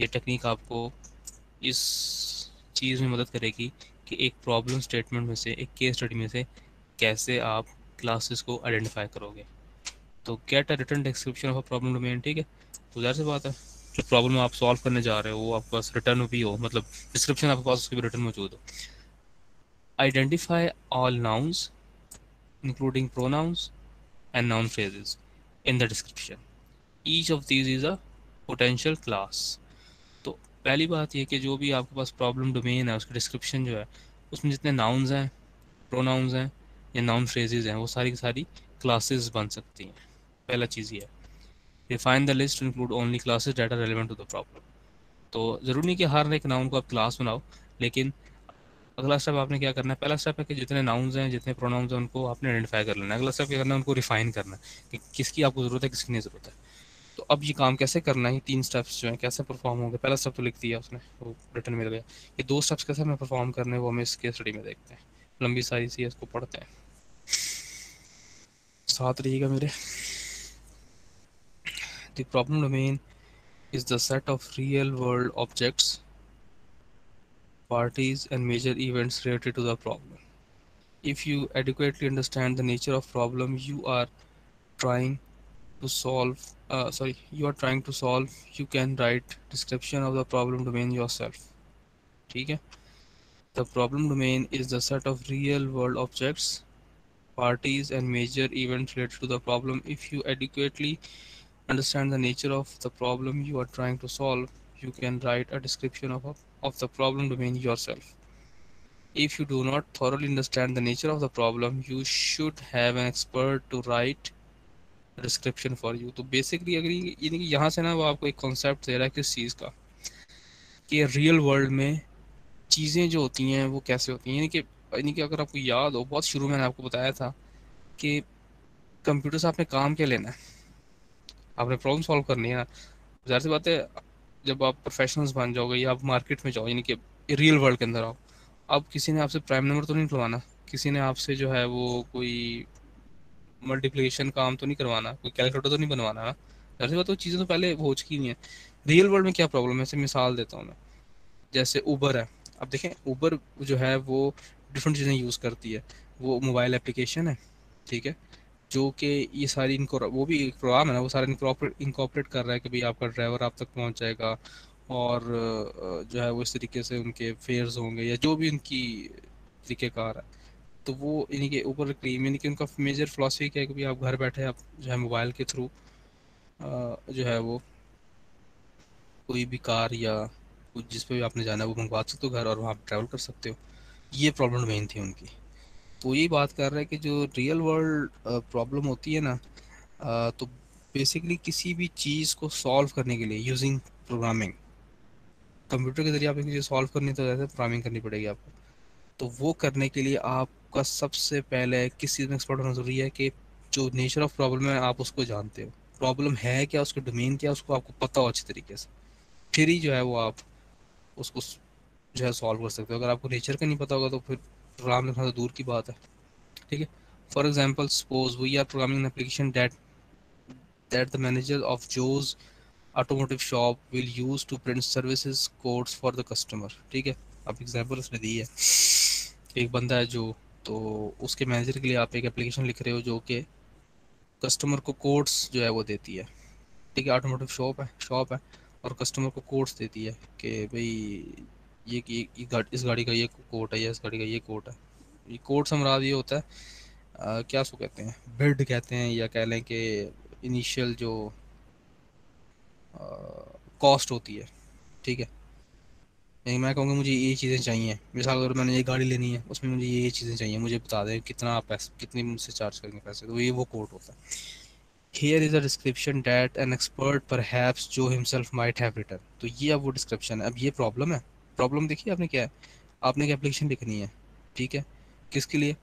ये टेक्निक आपको इस चीज़ में मदद करेगी कि एक प्रॉब्लम स्टेटमेंट में से एक केस स्टडी में से कैसे आप क्लासेस को आइडेंटिफाई करोगे तो get a written description of a problem domain ठीक है तो ज़ाहिर सी बात है जो प्रॉब्लम आप सॉल्व करने जा रहे हो, वो आपके पास रिटर्न भी हो मतलब डिस्क्रिप्शन आपके पास उसके भी रिटर्न मौजूद हो। Identify all nouns including pronouns and noun phrases in the description each of these is a potential class तो पहली बात यह कि जो भी आपके पास प्रॉब्लम डोमेन है, उसका डिस्क्रिप्शन जो है, उसमें जितने नाउन्स हैं प्रोनाउंस हैं या नाउन फ्रेजेज हैं, वो सारी की सारी क्लासेस बन सकती हैं। पहला चीज़ ये है। Define the list include only classes data relevant to the problem तो ज़रूरी नहीं कि हर एक नाउन को आप क्लास बनाओ लेकिन अगला स्टेप आपने क्या करना है? पहला स्टेप है कि जितने नाउन्स हैं, जितने प्रोनाउंस हैं, उनको आपने आइडेंटिफाई कर लेना है। अगला स्टेप क्या करना है? उनको रिफाइन करना है कि किसकी आपको ज़रूरत है, किसकी नहीं ज़रूरत है। तो अब ये काम कैसे करना है? तीन स्टेप्स जो हैं, कैसे परफॉर्म होंगे? पहला स्टेप तो लिख दिया उसने, वो रिटर्न मिल गया। ये दो स्टेप्स कैसे हमें परफॉर्म करने वो हमें इसके स्टडी में देखते हैं। लंबी सारी सी इसको पढ़ते हैं। साथ रहिएगा मेरे। The problem domain is the set of real-world objects, parties, and major events related to the problem. If you adequately understand the nature of problem you are trying to solve, uh, sorry, you are trying to solve, you can write description of the problem domain yourself. Okay. The problem domain is the set of real-world objects, parties, and major events related to the problem. If you adequately understand the nature of the problem you are trying to solve, you can write a description of, of the problem domain yourself. If you do not thoroughly understand the nature of the problem, you should have an expert to write a description for you. तो basically अगर यानी कि यहाँ से ना वो आपको एक concept दे रहा है किस चीज़ का कि real world में चीज़ें जो होती हैं वो कैसे होती हैं यानी कि यानी कि अगर आपको याद हो बहुत शुरू में मैंने आपको बताया था कि कंप्यूटर से आपने काम क्या लेना है आपने प्रॉब्लम सॉल्व करनी है। ज़ाहिर सी बात है, जब आप प्रोफेशनल्स बन जाओगे या आप मार्केट में जाओ यानी कि रियल वर्ल्ड के अंदर आओ अब किसी ने आपसे प्राइम नंबर तो नहीं करवाना किसी ने आपसे जो है वो कोई मल्टीप्लिकेशन काम तो नहीं करवाना? कोई कैलकुलेटर तो नहीं बनवाना? ना ज़ाहिर सी बात वो चीज़ें तो पहले हो चुकी नहीं है। रियल वर्ल्ड में क्या प्रॉब्लम है? ऐसे मिसाल देता हूँ मैं। जैसे ऊबर है। अब देखें ऊबर जो है वो डिफरेंट चीज़ें यूज़ करती है। वो मोबाइल एप्लीकेशन है, ठीक है? जो कि ये सारी इनको वो भी एक प्रोग्राम है ना, वो सारा इंकॉपरेट कर रहा है कि भाई आपका ड्राइवर आप तक पहुँच जाएगा और जो है वो इस तरीके से उनके फेयर्स होंगे या जो भी उनकी तरीक़ेकार है। तो वो इन्हीं के ऊपर क्रीम यानी कि उनका मेजर फिलासफी क्या है कि भाई आप घर बैठे आप जो है मोबाइल के थ्रू जो है वो कोई भी कार या कुछ जिस पे भी आपने जाना है वो मंगवा सकते हो घर और वहाँ ट्रैवल कर सकते हो। ये प्रॉब्लम मेन थी उनकी। तो यही बात कर रहा है कि जो रियल वर्ल्ड प्रॉब्लम होती है ना तो बेसिकली किसी भी चीज़ को सॉल्व करने के लिए यूजिंग प्रोग्रामिंग कंप्यूटर के ज़रिए आपने चीज़ सॉल्व करनी तो जैसे प्रोग्रामिंग करनी पड़ेगी आपको। तो वो करने के लिए आपका सबसे पहले किस चीज़ में एक्सपर्ट होना ज़रूरी है कि जो नेचर ऑफ़ प्रॉब्लम है, आप उसको जानते हो। प्रॉब्लम है क्या, उसका डोमेन क्या, उसको आपको पता हो अच्छे तरीके से। फिर ही जो है वो आप उसको जो है सॉल्व कर सकते हो। अगर आपको नेचर का नहीं पता होगा तो फिर प्रोग्राम लिखना तो दूर की बात है। ठीक है? For example suppose we are programming application that that the manager of Joe's automotive shop will use to print services codes for the customer ठीक है? आप एग्ज़ाम्पल उसने दी है। एक बंदा है जो तो उसके मैनेजर के लिए आप एक एप्लीकेशन लिख रहे हो जो कि कस्टमर को कोड्स जो है वो देती है। ठीक है? ऑटोमोटिव शॉप है शॉप है, और कस्टमर को कोड्स देती है कि भाई ये ये इस गाड़ी का ये कोट है या इस गाड़ी का ये कोट है। ये कोट समराद ये होता है आ, क्या उसको कहते हैं? बिल्ड कहते हैं या कह लें कि इनिशियल जो कॉस्ट होती है ठीक है? नहीं मैं कहूँगा मुझे ये चीज़ें चाहिए। मिसाल अगर मैंने ये गाड़ी लेनी है उसमें मुझे ये चीज़ें चाहिए मुझे बता दें कितना आप पैसे कितनी मुझसे चार्ज करेंगे पैसे तो ये वो कोट होता है। Here is a description that an expert perhaps Joe himself might have written तो ये अब वो description है। अब ये प्रॉब्लम है। प्रॉब्लम देखिए आपने क्या है? आपने एक एप्लीकेशन लिखनी है ठीक है? किसके लिए?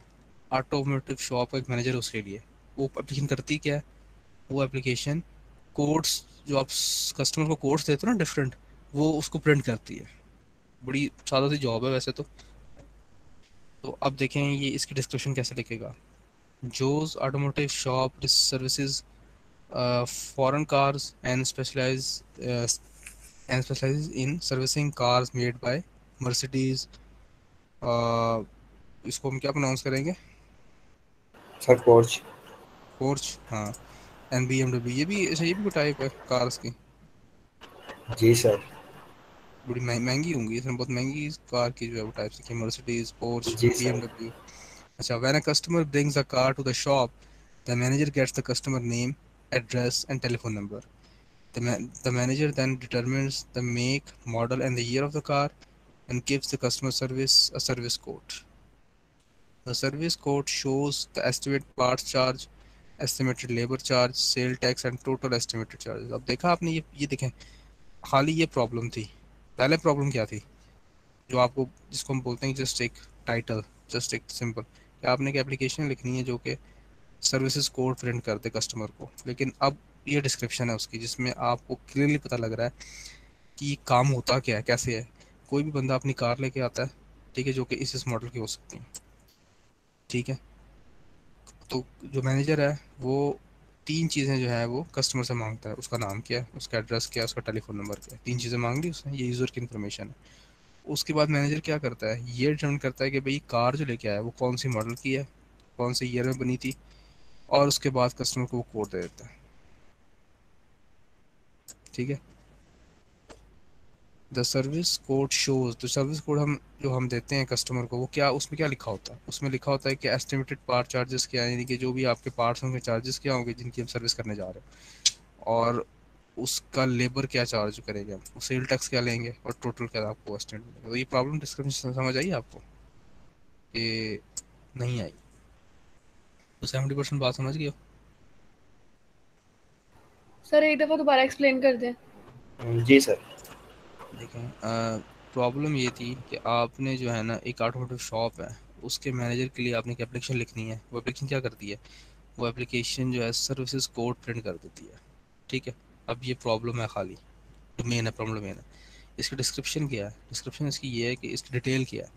ऑटोमेटिव शॉप एक मैनेजर उसके लिए। वो एप्लीकेशन करती क्या है? वो एप्लीकेशन कोड्स जो आप कस्टमर को कोड्स देते हो ना डिफरेंट वो उसको प्रिंट करती है। बड़ी सादा सी जॉब है वैसे तो। तो अब देखें ये इसकी डिस्क्रिप्शन कैसे लिखेगा। Joe's automotive shop services foreign cars and uh, and specializes in servicing cars made by Mercedes uh, इसको हम क्या प्रोनाउंस करेंगे? सर पोर्च पोर्च हाँ एन बी एम डब्ल्यू ये भी ये भी कोई टाइप है कार्स की? जी सर बड़ी महँगी होंगी इसमें बहुत महँगी कार की जो है वो टाइप की Mercedes Porsche B M W अच्छा when a customer brings a car to the shop the manager gets the customer name address, and telephone number. The, man- the manager then determines the make, model, and the year of the car and gives the customer service a service code. The service code shows the estimated parts charge, estimated labor charge, sale tax, and total estimated charges. अब देखा आपने ये ये देखें हाल ही ये problem थी पहले problem क्या थी जो आपको जिसको हम बोलते हैं जस्ट एक टाइटल जस्ट एक सिंपल कि आपने एक एप्लीकेशन लिखनी है जो कि सर्विसेज़ कोड प्रिंट कर दे कस्टमर को लेकिन अब ये डिस्क्रिप्शन है उसकी, जिसमें आपको क्लियरली पता लग रहा है कि काम होता क्या है, कैसे है। कोई भी बंदा अपनी कार लेके आता है, ठीक है, जो कि इस इस मॉडल की हो सकती है। ठीक है? तो जो मैनेजर है, वो तीन चीज़ें जो है, वो कस्टमर से माँगता है। उसका नाम क्या है, उसका एड्रेस क्या है, उसका टेलीफोन नंबर क्या है। तीन चीज़ें मांग ली उसने, ये यूज़र की इन्फॉर्मेशन है। उसके बाद मैनेजर क्या करता है, ये डिटर्मिन करता है कि भाई, कार जो लेके आया है, वो कौन सी मॉडल की है, कौन से ईयर में बनी थी, और उसके बाद कस्टमर को वो कोड दे देता है। ठीक है? द सर्विस कोड शोज़ तो सर्विस कोड हम, जो हम देते हैं कस्टमर को, वो क्या, उसमें क्या लिखा होता है? उसमें लिखा होता है कि एस्टिमेटेड पार्ट चार्जेस क्या यानी कि जो भी आपके पार्ट्स होंगे चार्जेस क्या होंगे जिनकी हम सर्विस करने जा रहे हैं? और उसका लेबर क्या चार्ज करेंगे हम? सेल टैक्स क्या लेंगे? और टोटल क्या आपको एस्टिमेट मिलेगा? तो ये प्रॉब्लम डिस्क्रिप्शन समझ आई आपको? कि नहीं आई। तो सेवेंटी परसेंट बात समझ गए सर, एक दफ़ा दोबारा एक्सप्लेन कर दें। जी सर। देखें प्रॉब्लम ये थी कि आपने जो है ना, एक ऑटोमोटिव शॉप है, उसके मैनेजर के लिए आपने एक एप्लीकेशन लिखनी है। वो एप्लीकेशन क्या करती है? वो एप्लीकेशन जो है सर्विसेज़ कोड प्रिंट कर देती है। ठीक है? अब ये प्रॉब्लम है खाली। मेन है प्रॉब्लम मेन है। इसकी डिस्क्रिप्शन क्या है? डिस्क्रिप्शन इसकी ये है कि इसकी डिटेल क्या है?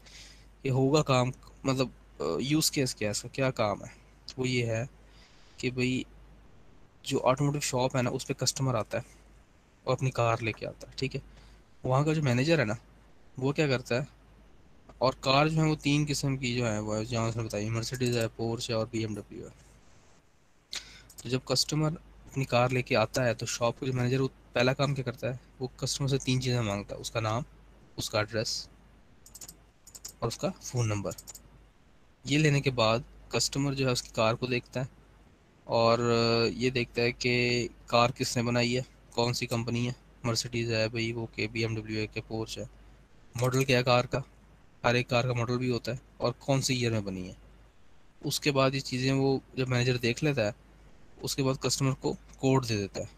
ये होगा काम मतलब यूज़ केस क्या है? इसका क्या काम है? वो ये है कि भाई जो ऑटोमोटिव शॉप है ना, उस पर कस्टमर आता है और अपनी कार लेके आता है, ठीक है? वहाँ का जो मैनेजर है ना, वो क्या करता है? और कार जो है, वो तीन किस्म की जो है, वो है, जहाँ उसने बताई मर्सिडीज़ है पोर्स है और बी है। तो जब कस्टमर अपनी कार लेके आता है तो शॉप का जो मैनेजर वो पहला काम क्या करता है? वो कस्टमर से तीन चीज़ें माँगता है, उसका नाम, उसका एड्रेस और उसका फ़ोन नंबर ये लेने के बाद कस्टमर जो है, उसकी कार को देखता है और ये देखता है कि कार किसने बनाई है? कौन सी कंपनी है? मर्सिडीज़ है भाई वो के बी है के पोर्च है। मॉडल क्या है कार का? हर एक कार का मॉडल भी होता है और कौन सी ईयर में बनी है? उसके बाद ये चीज़ें वो जब मैनेजर देख लेता है उसके बाद कस्टमर को कोड दे देता है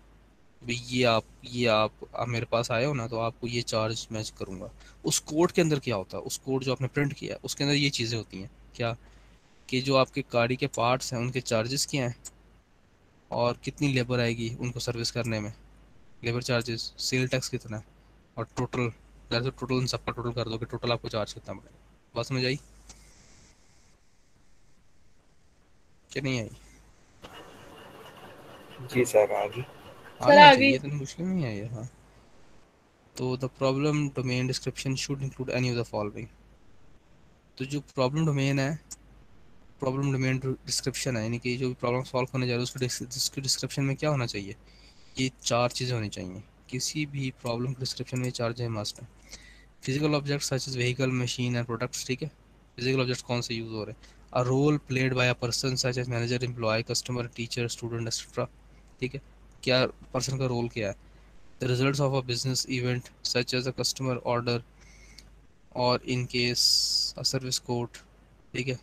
भाई ये आप ये आप, आप मेरे पास आए हो ना तो आपको ये चार्ज मैच करूँगा। उस कोड के अंदर क्या होता है? उस कोड जो आपने प्रिंट किया है उसके अंदर ये चीज़ें होती हैं। क्या? कि जो आपके गाड़ी के पार्ट्स हैं उनके चार्जेस क्या हैं? और कितनी लेबर आएगी उनको सर्विस करने में? लेबर चार्जेस सेल टैक्स कितना? है और टोटल जैसे टोटल उन सबका टोटल कर दो कि टोटल आपको चार्ज कितना पड़ेगा। बस समझ आई? कि नहीं आई? जी सर आगे सर आगे ये तो मुश्किल नहीं है ये हाँ। तो the problem domain description should include any of the following तो जो प्रॉब्लम डोमेन है प्रॉब्लम डोमेन डिस्क्रिप्शन है, यानी कि जो भी प्रॉब्लम सॉल्व करने जा रहे हैं, उसके उसके डिस्क्रिप्शन में क्या होना चाहिए? ये चार चीज़ें होनी चाहिए। किसी भी प्रॉब्लम के डिस्क्रिप्शन में चार चीज़ें मस्ट हैं। Physical object such is vehicle machine and products ठीक है? फ़िज़िकल ऑब्जेक्ट कौन से यूज़ हो रहे हैं? A role played by a person such as manager employ customer teacher student etcetera ठीक है? क्या पर्सन का रोल क्या है? The result of a business event such as a customer order और in case a service code ठीक है?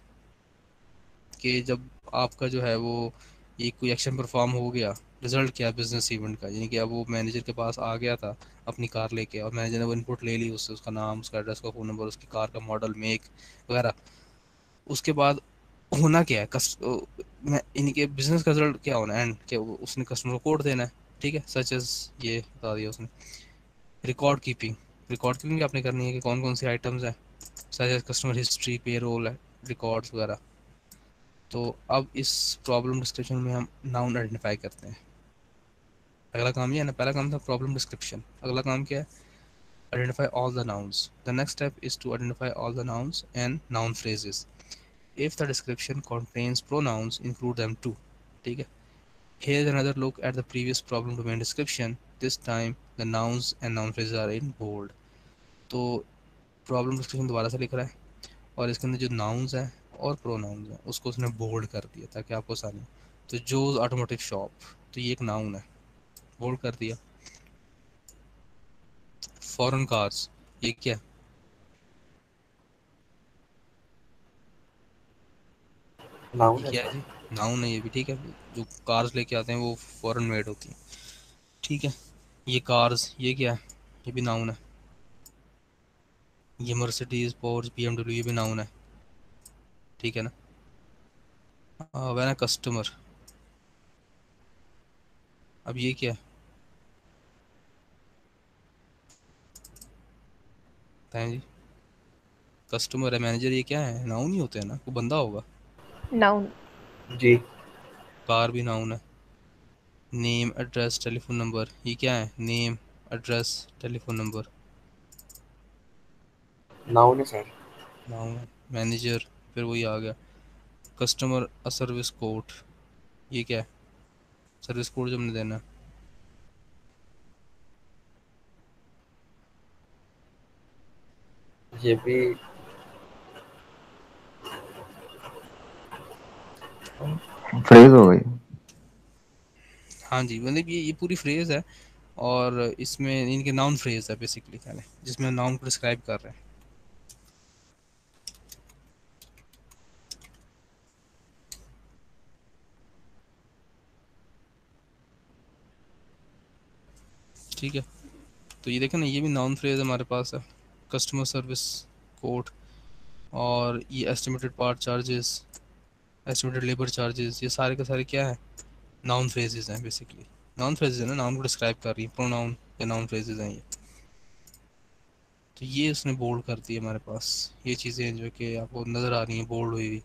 कि जब आपका जो है वो ये कोई एक्शन परफॉर्म हो गया रिज़ल्ट क्या बिज़नेस इवेंट का? यानी कि अब वो मैनेजर के पास आ गया था अपनी कार लेके और मैनेजर ने वो इनपुट ले ली उससे, उसका नाम, उसका एड्रेस का फ़ोन नंबर उसकी कार का मॉडल मेक वगैरह। उसके बाद होना क्या है? कस्ट यानी कि बिज़नेस का रिज़ल्ट क्या होना एंड क्या उसने कस्टमर को कोड देना है? ठीक है सच एज ये बता दिया उसने। रिकॉर्ड कीपिंग रिकॉर्ड कीपिंग आपने करनी है कि कौन कौन से आइटम्स हैं? Such as customer history payroll है रिकॉर्ड्स वगैरह। तो अब इस प्रॉब्लम डिस्क्रिप्शन में हम नाउन आइडेंटिफाई करते हैं। अगला काम ये है ना, पहला काम था प्रॉब्लम डिस्क्रिप्शन अगला काम क्या है? Identify all the nouns the next step is to identify all the nouns and noun phrases if the description contains pronouns include them too ठीक है? Here another look at the previous problem domain description this time the nouns and noun phrase are in bold तो problem description दोबारा से लिख रहा है। और इसके अंदर जो नाउन्स हैं और प्रोनाउंस हैं उसको उसने बोल्ड कर दिया ताकि आपको आसानी तो जो ऑटोमोटिव शॉप तो ये एक नाउन है बोल्ड कर दिया। फॉरेन कार्स ये क्या नाउन क्या है जी? नाउन है ये भी ठीक है। जो कार्स लेके आते हैं वो फॉरेन मेड होती हैं। ठीक है ये कार्स ये क्या है? ये भी नाउन है। ये मर्सिडीज पोर्स बी ये भी नाउन है। ठीक है ना? वैन कस्टमर अब ये क्या? है बताएँ जी कस्टमर है मैनेजर ये क्या है? नाउन ही होते हैं ना? कोई बंदा होगा? नाउन जी। कार भी नाउन है। नेम एड्रेस टेलीफोन नंबर ये क्या है? Name address telephone number noun है सर नाउन है। मैनेजर फिर वही आ गया। कस्टमर अ सर्विस कोड ये क्या है? सर्विस कोड जो हमने देना है। ये भी फ्रेज हो गई। हाँ जी मतलब ये ये पूरी फ्रेज है और इसमें इनके नाउन फ्रेज है बेसिकली कहने जिसमें नाउन को डिस्क्राइब कर रहे हैं। ठीक है? तो ये देखें ना, ये भी नाउन फ्रेज हमारे पास है। कस्टमर सर्विस कोड और ये estimated part charges estimated labour charges ये सारे के सारे क्या है? नाउन फ्रेजेस हैं बेसिकली नाउन फ्रेजेस है ना नाउन को डिस्क्राइब कर रही है। प्रोनाउन या नाउन फ्रेजेस हैं ये। तो ये उसने बोल्ड कर दी हमारे पास। ये चीज़ें जो कि आपको नज़र आ रही हैं बोल्ड हुई हुई।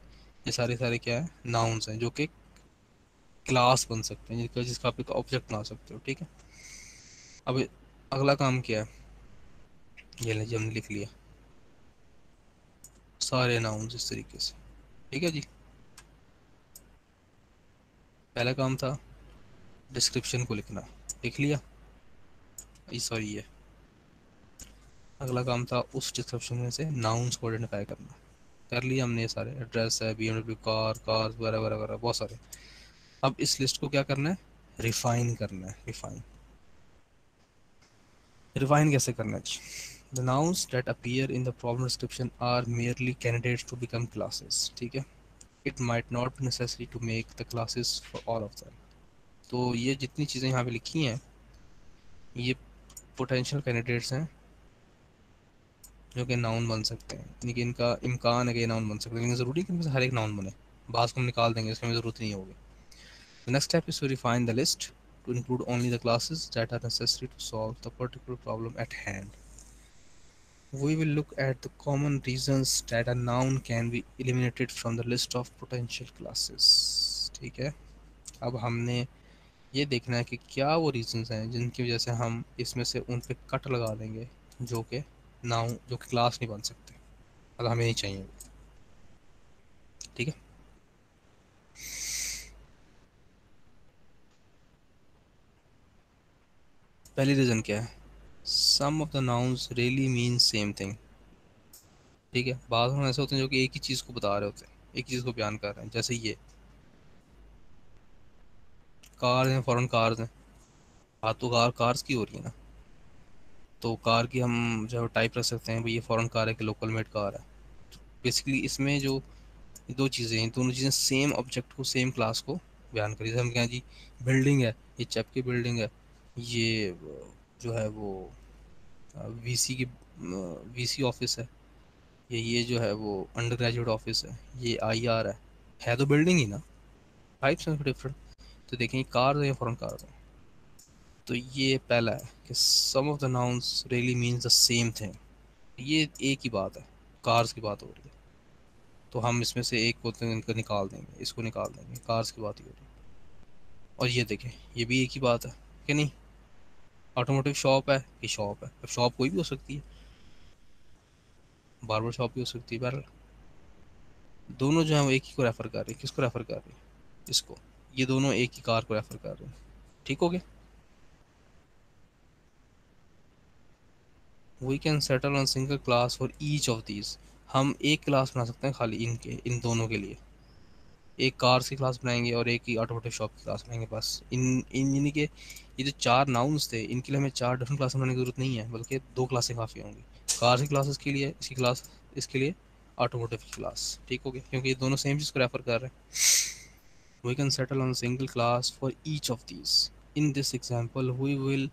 ये सारे सारे क्या है? नाउन्स हैं, जो कि क्लास बन सकते हैं, जिसका आप एक ऑब्जेक्ट बना सकते हो, ठीक है? अब अगला काम क्या। है ये लीजिए, हमने लिख लिया। सारे नाउन्स इस तरीके से। ठीक है जी? पहला काम था डिस्क्रिप्शन को लिखना। लिख लिया? सॉरी ये। अगला काम था उस डिस्क्रिप्शन में से नाउन्स को आइडेंटिफाई करना। कर लिया हमने ये सारे। एड्रेस है बी एमडब्ल्यू कार कार वगैरह वगैरह वगैरह बहुत सारे। अब इस लिस्ट को क्या करना है? रिफाइन करना है रिफाइन रिफाइन कैसे करना है? The nouns that appear in the problem description are merely candidates to become classes ठीक है? It might not be necessary to make the classes for all of them तो ये जितनी चीज़ें यहाँ पे लिखी हैं, ये पोटेंशियल कैंडिडेट्स हैं, जो कि नाउन बन सकते हैं। यानी कि इनका इम्कान है कि नाउन बन सकते हैं। लेकिन ज़रूरी है कि हर एक नाउन बने। बास को हम निकाल देंगे, इसमें ज़रूरत नहीं होगी। Next step is to refine the list to include only the classes that are necessary to solve the particular problem at hand we will look at the common reasons that a noun can be eliminated from the list of potential classes. ठीक है? अब हमने ये देखना है कि क्या वो रीजंस हैं जिनकी वजह से हम इसमें से उन पर कट लगा देंगे जो कि नाउन जो कि क्लास नहीं बन सकते। अगर हमें नहीं चाहिए। ठीक है? पहली रीज़न क्या है? Some of the nouns really mean same thing ठीक है? बाद में ऐसे होते हैं जो कि एक ही चीज़ को बता रहे होते हैं, एक ही चीज़ को बयान कर रहे हैं, जैसे ये। कार हैं फ़ौरन कार्स हैं। बात तो कार कार्स की हो रही है ना? तो कार की हम जो है टाइप रख सकते हैं, भाई ये फ़ॉरन कार है कि लोकल मेड कार है। बेसिकली इसमें जो दो चीज़ें हैं, दोनों चीज़ें सेम ऑब्जेक्ट को सेम क्लास को बयान करी। जैसे हम क्या जी बिल्डिंग है, ये चैप की बिल्डिंग है। ये, जो है वो वीसी की वीसी ऑफ़िस है। ये ये जो है वो अंडर ग्रेजुएट ऑफ़िस है। ये आईआर है। है तो बिल्डिंग ही ना। टाइप्स हैं डिफरेंट तो देखें कार है या फ़ॉरन कार तो ये पहला है कि some of the nouns really means the same thing ये एक ही बात है। कार्स की बात हो रही है। तो हम इसमें से एक को तो निकाल देंगे। इसको निकाल देंगे। कार्स की बात ही हो रही है। और ये देखें, ये भी एक ही बात है कि नहीं? ऑटोमोटिव शॉप है कि शॉप है। अब शॉप कोई भी हो सकती है। बार्बर शॉप भी हो सकती है बहरहाल दोनों जो है वो एक ही को रेफ़र कर रहे हैं। किसको रेफ़र कर रहे हैं? इसको। ये दोनों एक ही कार को रेफ़र कर रहे हैं। ठीक हो गया? We can settle on single class for each of these हम एक क्लास बना सकते हैं खाली इनके, इन दोनों के लिए। एक कार की क्लास बनाएँगे और एक ही ऑटोमोटिव शॉप की क्लास बनाएँगे, बस। इन इन, यानी कि ये जो चार नाउन्स थे, इनके लिए हमें चार डिफरेंट क्लास बनाने की ज़रूरत नहीं है, बल्कि दो क्लासें काफ़ी होंगी। कार की क्लासेस के लिए, इसकी क्लास इसके लिए ऑटोमोटिव की क्लास ठीक हो गया? क्योंकि ये दोनों सेम चीज़ को रेफर कर रहे हैं। We can settle on single class for each of these in this example we will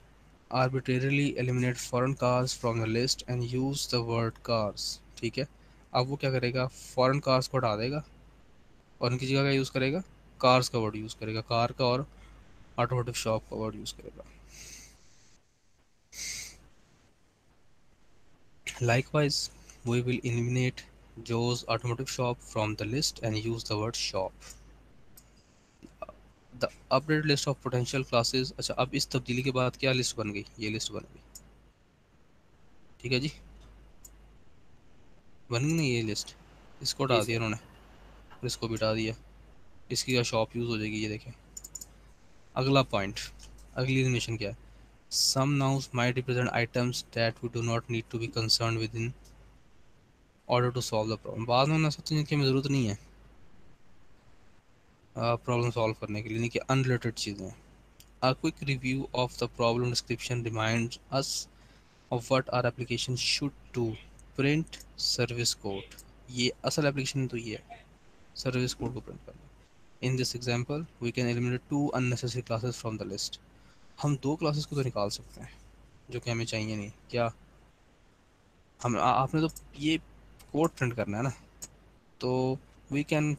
arbitrarily eliminate foreign cars from the list and use the word cars, ठीक है? अब वो क्या करेगा? फॉरेन कार्स को हटा देगा। और उनकी जगह का यूज़ करेगा? कार्स का वर्ड यूज़ करेगा। कार का और ऑटोमोटिव शॉप का वर्ड यूज़ करेगा। Likewise we will eliminate Joe's automotive shop from the list and use the word shop. The update list of potential classes अच्छा अब इस तब्दीली के बाद क्या लिस्ट बन गई? ये लिस्ट बन गई। ठीक है जी? बन गई नहीं ये लिस्ट इसको हटा दिया उन्होंने और इसको हटा दिया। इसकी क्या शॉप यूज़ हो जाएगी, ये देखें। अगला पॉइंट अगली एनिमेशन क्या है? Some nouns might represent items that we do not need to be concern with in order to solve the problem बाद में ना सोचते हैं कि हमें ज़रूरत नहीं है। प्रॉब्लम सॉल्व करने के लिए, यानी कि अनरिलेटेड चीज़ें। A quick review of the problem description reminds us of what our application should do. Print service code. ये असल एप्लीकेशन तो ये है। सर्विस कोड को प्रिंट करना in this example we can eliminate two unnecessary classes from the list हम दो classes को तो निकाल सकते हैं जो कि हमें चाहिए नहीं क्या हम आ, आपने तो ये कोड प्रिंट करना है ना तो we can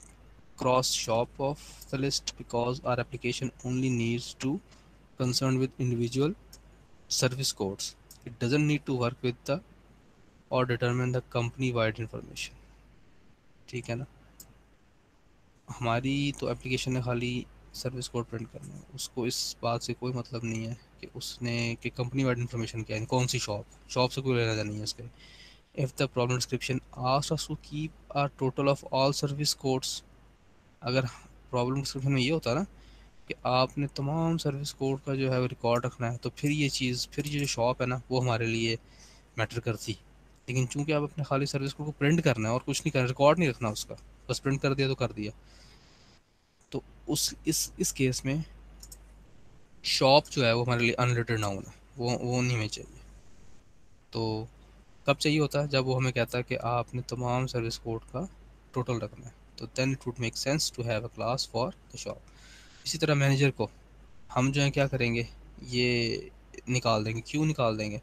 cross shop of the list because our application only needs to concern with individual service codes it doesn't need to work with the or determine the company wide information ठीक है ना हमारी तो application है खाली service code print करना है। उसको इस बात से कोई मतलब नहीं है कि उसने, कि कंपनी वाइड इन्फॉर्मेशन क्या है, कौन सी शॉप शॉप से कोई लेना देना नहीं है उसके। The problem description asks us to keep a total of all service codes, अगर प्रॉब्लम डिस्क्रिप्शन में ये होता ना कि आपने तमाम सर्विस कोड का जो है रिकॉर्ड रखना है तो फिर ये चीज़, फिर ये जो शॉप है ना, वो हमारे लिए मैटर करती। लेकिन चूँकि आप अपने खाली सर्विस कोड को प्रिंट करना है और कुछ नहीं करना रिकॉर्ड नहीं रखना उसका, बस प्रिंट कर दिया तो कर दिया। उस, इस इस केस में शॉप जो है वो हमारे लिए अनरिटेड नाउन है। वो वो नहीं हमें चाहिए। तो कब चाहिए होता है जब वो हमें कहता है कि आपने तमाम सर्विस कोड का टोटल रखना है। तो then it would make sense to have a class for the shop इसी तरह मैनेजर को, हम जो है क्या करेंगे? ये निकाल देंगे। क्यों निकाल देंगे?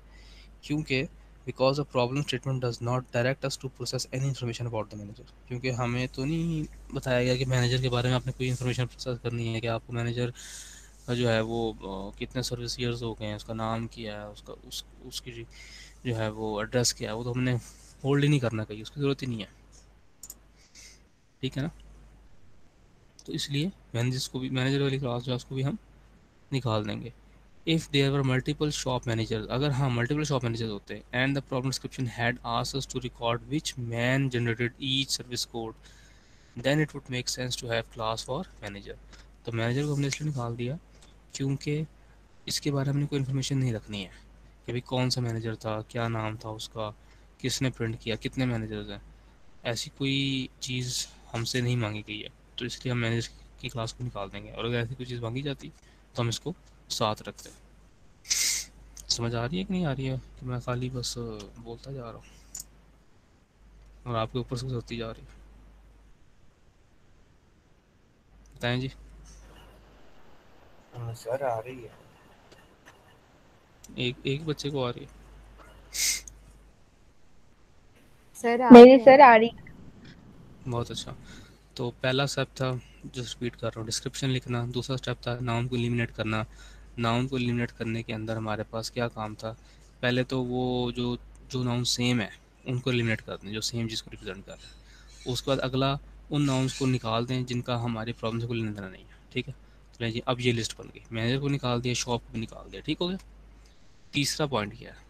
क्योंकि because a problem statement does not direct us to process any information about the manager क्योंकि हमें तो नहीं बताया गया कि मैनेजर के बारे में आपने कोई इन्फॉर्मेशन प्रोसेस करनी है कि आपको मैनेजर जो है वो कितने सर्विस ईयर्स हो गए हैं, उसका नाम क्या है, उसका, उस, उसकी जो है वो एड्रेस क्या है, वो तो हमने होल्ड ही नहीं करना कहीं, उसकी ज़रूरत ही नहीं है। ठीक है ना? तो इसलिए मैनेजर्स को भी मैनेजर वाली क्लास जो है, उसको भी हम निकाल देंगे। If there were multiple shop manager अगर हाँ मल्टीपल शॉप मैनेजर होते and the problem description had asked to record which man generated each service code then it would make sense to have class for manager तो manager को हमने इसलिए निकाल दिया, क्योंकि इसके बारे में कोई इन्फॉर्मेशन नहीं रखनी है, कि भाई कौन सा मैनेजर था, क्या नाम था उसका, किसने प्रिंट किया, कितने मैनेजर्स हैं। ऐसी कोई चीज़ हमसे नहीं मांगी गई है तो इसलिए हम मैनेजर की क्लास को निकाल देंगे, और अगर ऐसी कोई चीज़ मांगी जाती तो हम इसको साथ रखते हैं। समझ आ रही है कि नहीं आ रही है? कि मैं खाली बस बोलता जा रहा हूँ। और आपके ऊपर से होती जा रही है। बताएँ जी। हाँ सर आ रही है। एक एक बच्चे को आ रही है। सर मेरी सर आ रही बहुत अच्छा। तो पहला स्टेप था जो रिपीट कर रहा हूँ। डिस्क्रिप्शन लिखना। दूसरा स्टेप था नाउन को एलिमिनेट करना। नाउन को एलिमिनेट करने के अंदर हमारे पास क्या काम था? पहले तो वो जो जो नाउन सेम है, उनको एलिमिनेट कर दें, जो सेम जिसको रिप्रेजेंट कर रहे हैं। उसके बाद अगला, उन नाउन्स को निकाल दें जिनका हमारी प्रॉब्लम से कोई लेना देना नहीं है, ठीक है? तो जी अब ये लिस्ट बन गई। मैनेजर को निकाल दिया, शॉप को निकाल दिया, ठीक हो गया? तीसरा पॉइंट क्या है।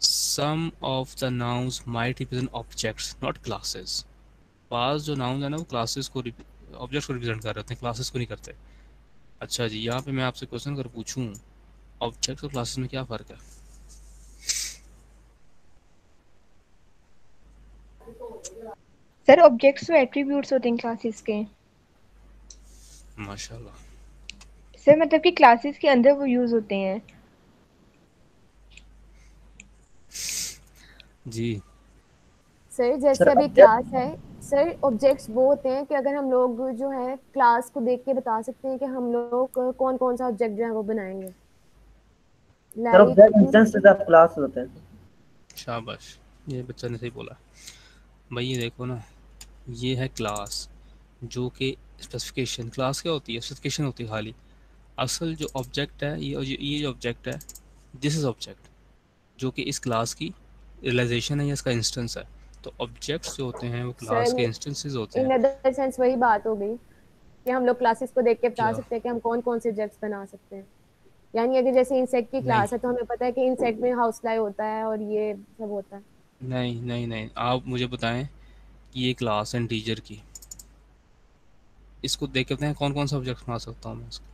Some of the nouns might represent objects, not classes. पास जो नाउन है ना, वो क्लासेस को ऑब्जेक्ट्स को रिप्रेजेंट कर रहे होते हैं, क्लासेस को नहीं करते। अच्छा जी यहाँ पे मैं आपसे क्वेश्चन कर पूछूँ ऑब्जेक्ट और क्लासेस में क्या फ़र्क है? सर ऑब्जेक्ट्स तो एट्रीब्यूट्स होते हैं क्लासेस के। माशाल्लाह। सर मतलब कि क्लासेस के अंदर वो यूज़ होते हैं। जी। सर जैसे अभी क्लास है सर ऑब्जेक्ट्स वो होते हैं कि अगर हम लोग जो है क्लास को देख के बता सकते हैं कि हम लोग कौन कौन सा ऑब्जेक्ट जो है वो बनाएँगे। Sir object instances of class होते हैं। शाबाश। ये बच्चा ने सही बोला। भाई ये देखो ना ये है क्लास जो कि स्पेसिफिकेशन क्लास क्या होती है? स्पेसिफिकेशन होती है खाली। असल जो ऑब्जेक्ट है ये ये जो ऑब्जेक्ट है दिस इज़ ऑब्जेक्ट जो कि इस क्लास की रियलाइजेशन है या इसका इंस्टेंस है। तो ऑब्जेक्ट्स जो होते हैं वो क्लास के इंस्टेंसेस होते हैं। इन अदर सेंस वही बात हो गई कि हम लोग क्लासेस को देख के बता सकते हैं कि हम कौन कौन से ऑब्जेक्ट्स बना सकते हैं। यानी अगर जैसे इंसेक्ट की क्लास है तो हमें पता है कि इंसेक्ट में हाउस फ्लाई होता है और ये सब होता है। नहीं नहीं नहीं। आप मुझे बताएँ कि ये क्लास है टीचर की। इसको देख के बताएँ कौन कौन सा ऑब्जेक्ट बना सकता हूँ मैं इसका?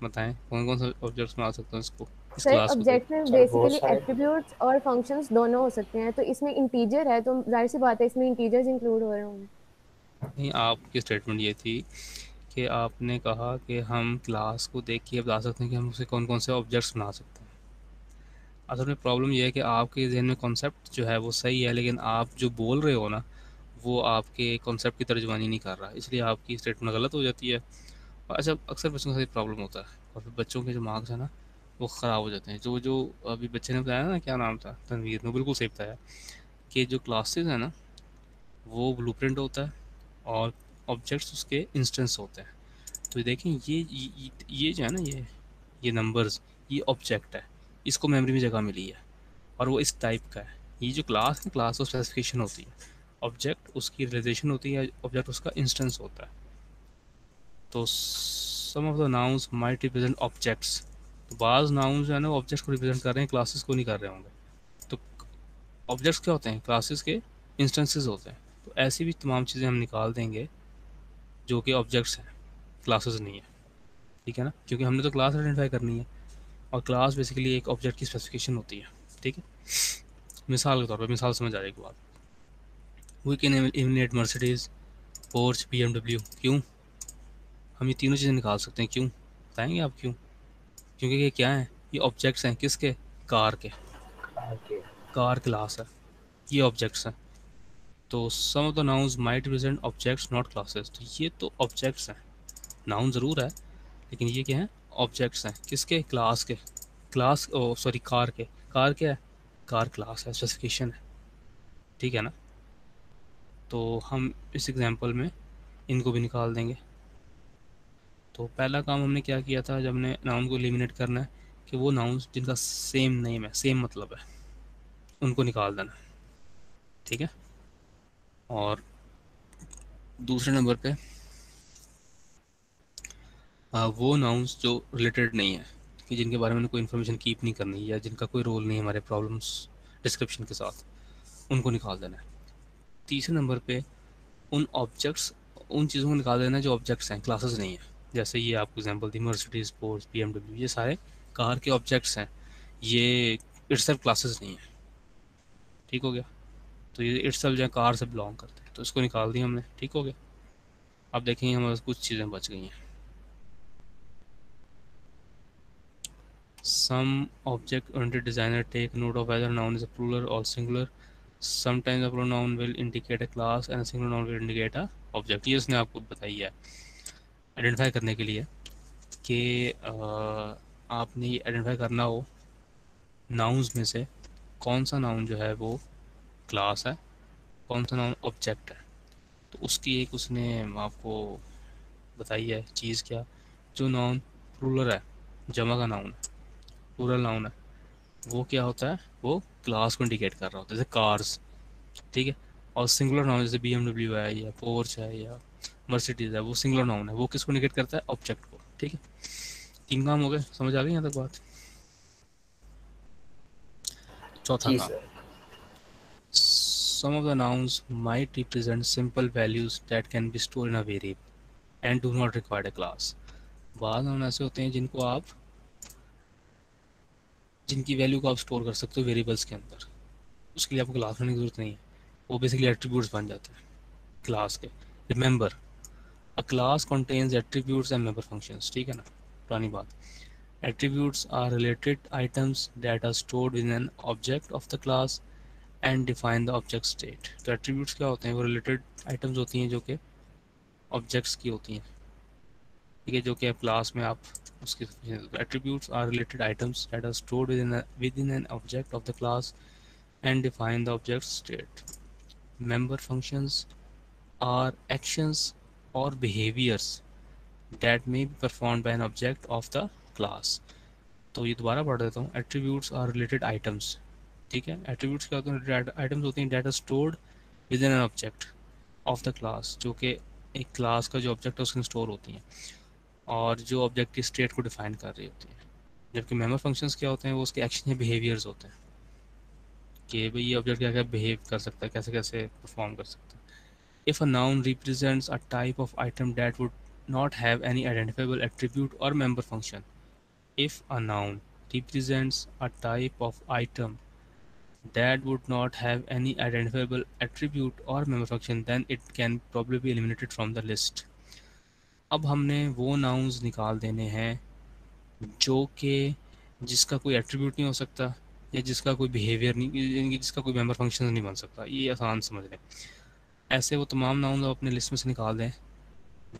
बताएँ कौन कौन सा ऑब्जेक्ट्स बना सकते हैं इसको इस सर क्लास ऑब्जेक्ट में बेसिकली एट्रीब्यूट्स और फ़ंक्शंस दोनों हो सकते हैं तो इसमें इंटीजर है तो ज़ाहिर सी बात है इसमें इंटीजर्स इंक्लूड हो रहे होंगे। नहीं आपकी स्टेटमेंट ये थी कि आपने कहा कि हम क्लास को देख के बता सकते हैं कि हम उसे कौन कौन से ऑब्जेक्ट्स बना सकते हैं। असल में प्रॉब्लम यह है कि आपके जहन में कॉन्सेप्ट जो है वो सही है लेकिन आप जो बोल रहे हो ना वो आपके कॉन्सेप्ट की तर्जमानी नहीं कर रहा इसलिए आपकी स्टेटमेंट गलत हो जाती है। अच्छा अक्सर बच्चों के साथ प्रॉब्लम होता है। और फिर बच्चों के जो मार्क्स हैं ना वो ख़राब हो जाते हैं। जो जो अभी बच्चे ने बताया ना क्या नाम था? तनवीर ने बिल्कुल सही बताया। कि जो क्लासेस हैं ना वो ब्लूप्रिंट होता है और ऑब्जेक्ट्स उसके इंस्टेंस होते हैं। तो देखें ये ये, ये जो है ना ये ये नंबर्स ये ऑब्जेक्ट है इसको मेमोरी में जगह मिली है और वो इस टाइप का है। ये जो क्लास है क्लास ऑफ़ स्पेसिफिकेशन होती है। ऑब्जेक्ट उसकी रिलेशन होती है ऑब्जेक्ट उसका इंस्टेंस होता है। तो some of the nouns might represent objects तो बाज़ नाउन जो है ना ऑब्जेक्ट्स को रिप्रेजेंट कर रहे हैं क्लासेस को नहीं कर रहे होंगे। तो ऑब्जेक्ट्स क्या होते हैं? क्लासेस के इंस्टेंसेस होते हैं। तो ऐसी भी तमाम चीज़ें हम निकाल देंगे, जो कि ऑब्जेक्ट्स हैं। क्लासेस नहीं है। ठीक है ना? क्योंकि हमने तो क्लास आइडेंटिफाई करनी है। और क्लास बेसिकली एक ऑब्जेक्ट की स्पेसिफिकेशन होती है। ठीक है? मिसाल के तौर पर मिसाल समझ आ जाएगी बात। We can eliminate Mercedes Porsche B क्यों? हम ये तीनों चीज़ें निकाल सकते हैं। क्यों? बताएँगे आप क्यों? क्योंकि ये क्या है? ये ऑब्जेक्ट्स हैं। किसके? कार के। कार क्लास है। ये ऑब्जेक्ट्स हैं। तो some of the nouns might represent objects not classes तो ये तो ऑब्जेक्ट्स हैं। नाउन ज़रूर है लेकिन ये क्या है? ऑब्जेक्ट्स हैं। किसके? क्लास के। क्लास सॉरी कार के। कार क्या है? कार क्लास है। स्पेसिफिकेशन है। ठीक है ना? तो हम इस एग्जांपल में इनको भी निकाल देंगे। तो पहला काम हमने क्या किया था जब हमने नाउन को एलिमिनेट करना है कि वो नाउन्स जिनका सेम नेम है सेम मतलब है उनको निकाल देना ठीक है? और दूसरे नंबर पे आ, वो नाउन्स जो रिलेटेड नहीं है कि जिनके बारे में कोई इन्फॉर्मेशन कीप नहीं करनी या जिनका कोई रोल नहीं हमारे प्रॉब्लम्स डिस्क्रिप्शन के साथ उनको निकाल देना है। तीसरे नंबर पे उन ऑब्जेक्ट्स उन चीज़ों को निकाल देना है जो ऑब्जेक्ट्स हैं क्लासेस नहीं है। जैसे ये आपको एग्ज़ाम्पल दी मर्सिडीज पोर्स पी ये सारे कार के ऑब्जेक्ट्स हैं। ये इट्स क्लासेस नहीं है। ठीक हो गया? तो ये इट्स जो कार से बिलोंग करते हैं। तो इसको निकाल दिया हमने। ठीक हो गया? अब देखेंगे हमारे कुछ चीज़ें बच गई हैं। Some object oriented designer take note of whether noun is uh all singular sometimes a plural noun will indicate a class and single noun will indicate a object ये इसने आपको बताई है। आइडेंटिफाई करने के लिए कि आपने आइडेंटिफाई करना हो नाउन्स में से, कौन सा नाउन जो है वो क्लास है, कौन सा नाउन ऑब्जेक्ट है। तो उसकी एक उसने आपको बताई है चीज़ क्या, जो नाउन प्लूरल है, जमा का नाउन है प्लूरल नाउन है, वो क्या होता है, वो क्लास को इंडिकेट कर रहा होता है, जैसे कार्स ठीक है? और सिंगुलर नाउन जैसे बी है या पोर्च है या मर्सिडीज है वो सिंगुलर नाउन है वो किसको इंडिकेट करता है? ऑब्जेक्ट को ठीक है? तीन काम हो गए समझ आ गई यहाँ तक बात? चौथा काम। some of the nouns might represent simple values that can be stored in a variable and do not require a class. बाद नाउन ऐसे होते हैं जिनको आप जिनकी वैल्यू को आप स्टोर कर सकते हो वेरिएबल्स के अंदर। उसके लिए आपको क्लास बनाने की ज़रूरत नहीं है। वो बेसिकली एट्रीब्यूट्स बन जाते हैं क्लास के। Remember a class contains attributes and member functions ठीक है ना? पुरानी बात। Attributes are related items that are stored in an object of the class and define the object state तो एट्रीब्यूट क्या होते हैं? वो रिलेटेड आइटम्स होती हैं जो कि ऑब्जेक्ट्स की होती हैं। ठीक है? जो कि क्लास में आप उसके attributes are related items that are stored within an object of the class and define the object state member functions are actions or behaviors that may be performed by an object of the class. तो ये दोबारा पढ़ देता हूँ। Attributes are related items. ठीक है? Attributes क्या होते हैं? आइटम्स होती हैं data stored within an object of the class, जो कि एक क्लास का जो ऑब्जेक्ट है उसमें स्टोर होती हैं। और जो ऑब्जेक्ट की स्टेट को डिफाइन कर रही होती है। जबकि मेमोर फ़ंक्शंस क्या होते हैं? वो उसके एक्शन या बिहेवियर्स होते हैं। कि भाई ये ऑब्जेक्ट क्या क्या बिहेव कर सकता है कैसे कैसे परफॉर्म कर सकता है। If a noun represents a type of item that would not have any identifiable attribute or member function. If a noun represents a type of item that would not have any identifiable attribute or member function, then it can probably be eliminated from the list. अब हमने वो nouns निकाल देने हैं जो कि जिसका कोई एट्रीब्यूट नहीं हो सकता या जिसका कोई बिहेवियर नहीं जिसका कोई मेंबर फ़ंक्शन नहीं बन सकता ये आसान समझ लें ऐसे वो तमाम नाउन आप अपने लिस्ट में से निकाल दें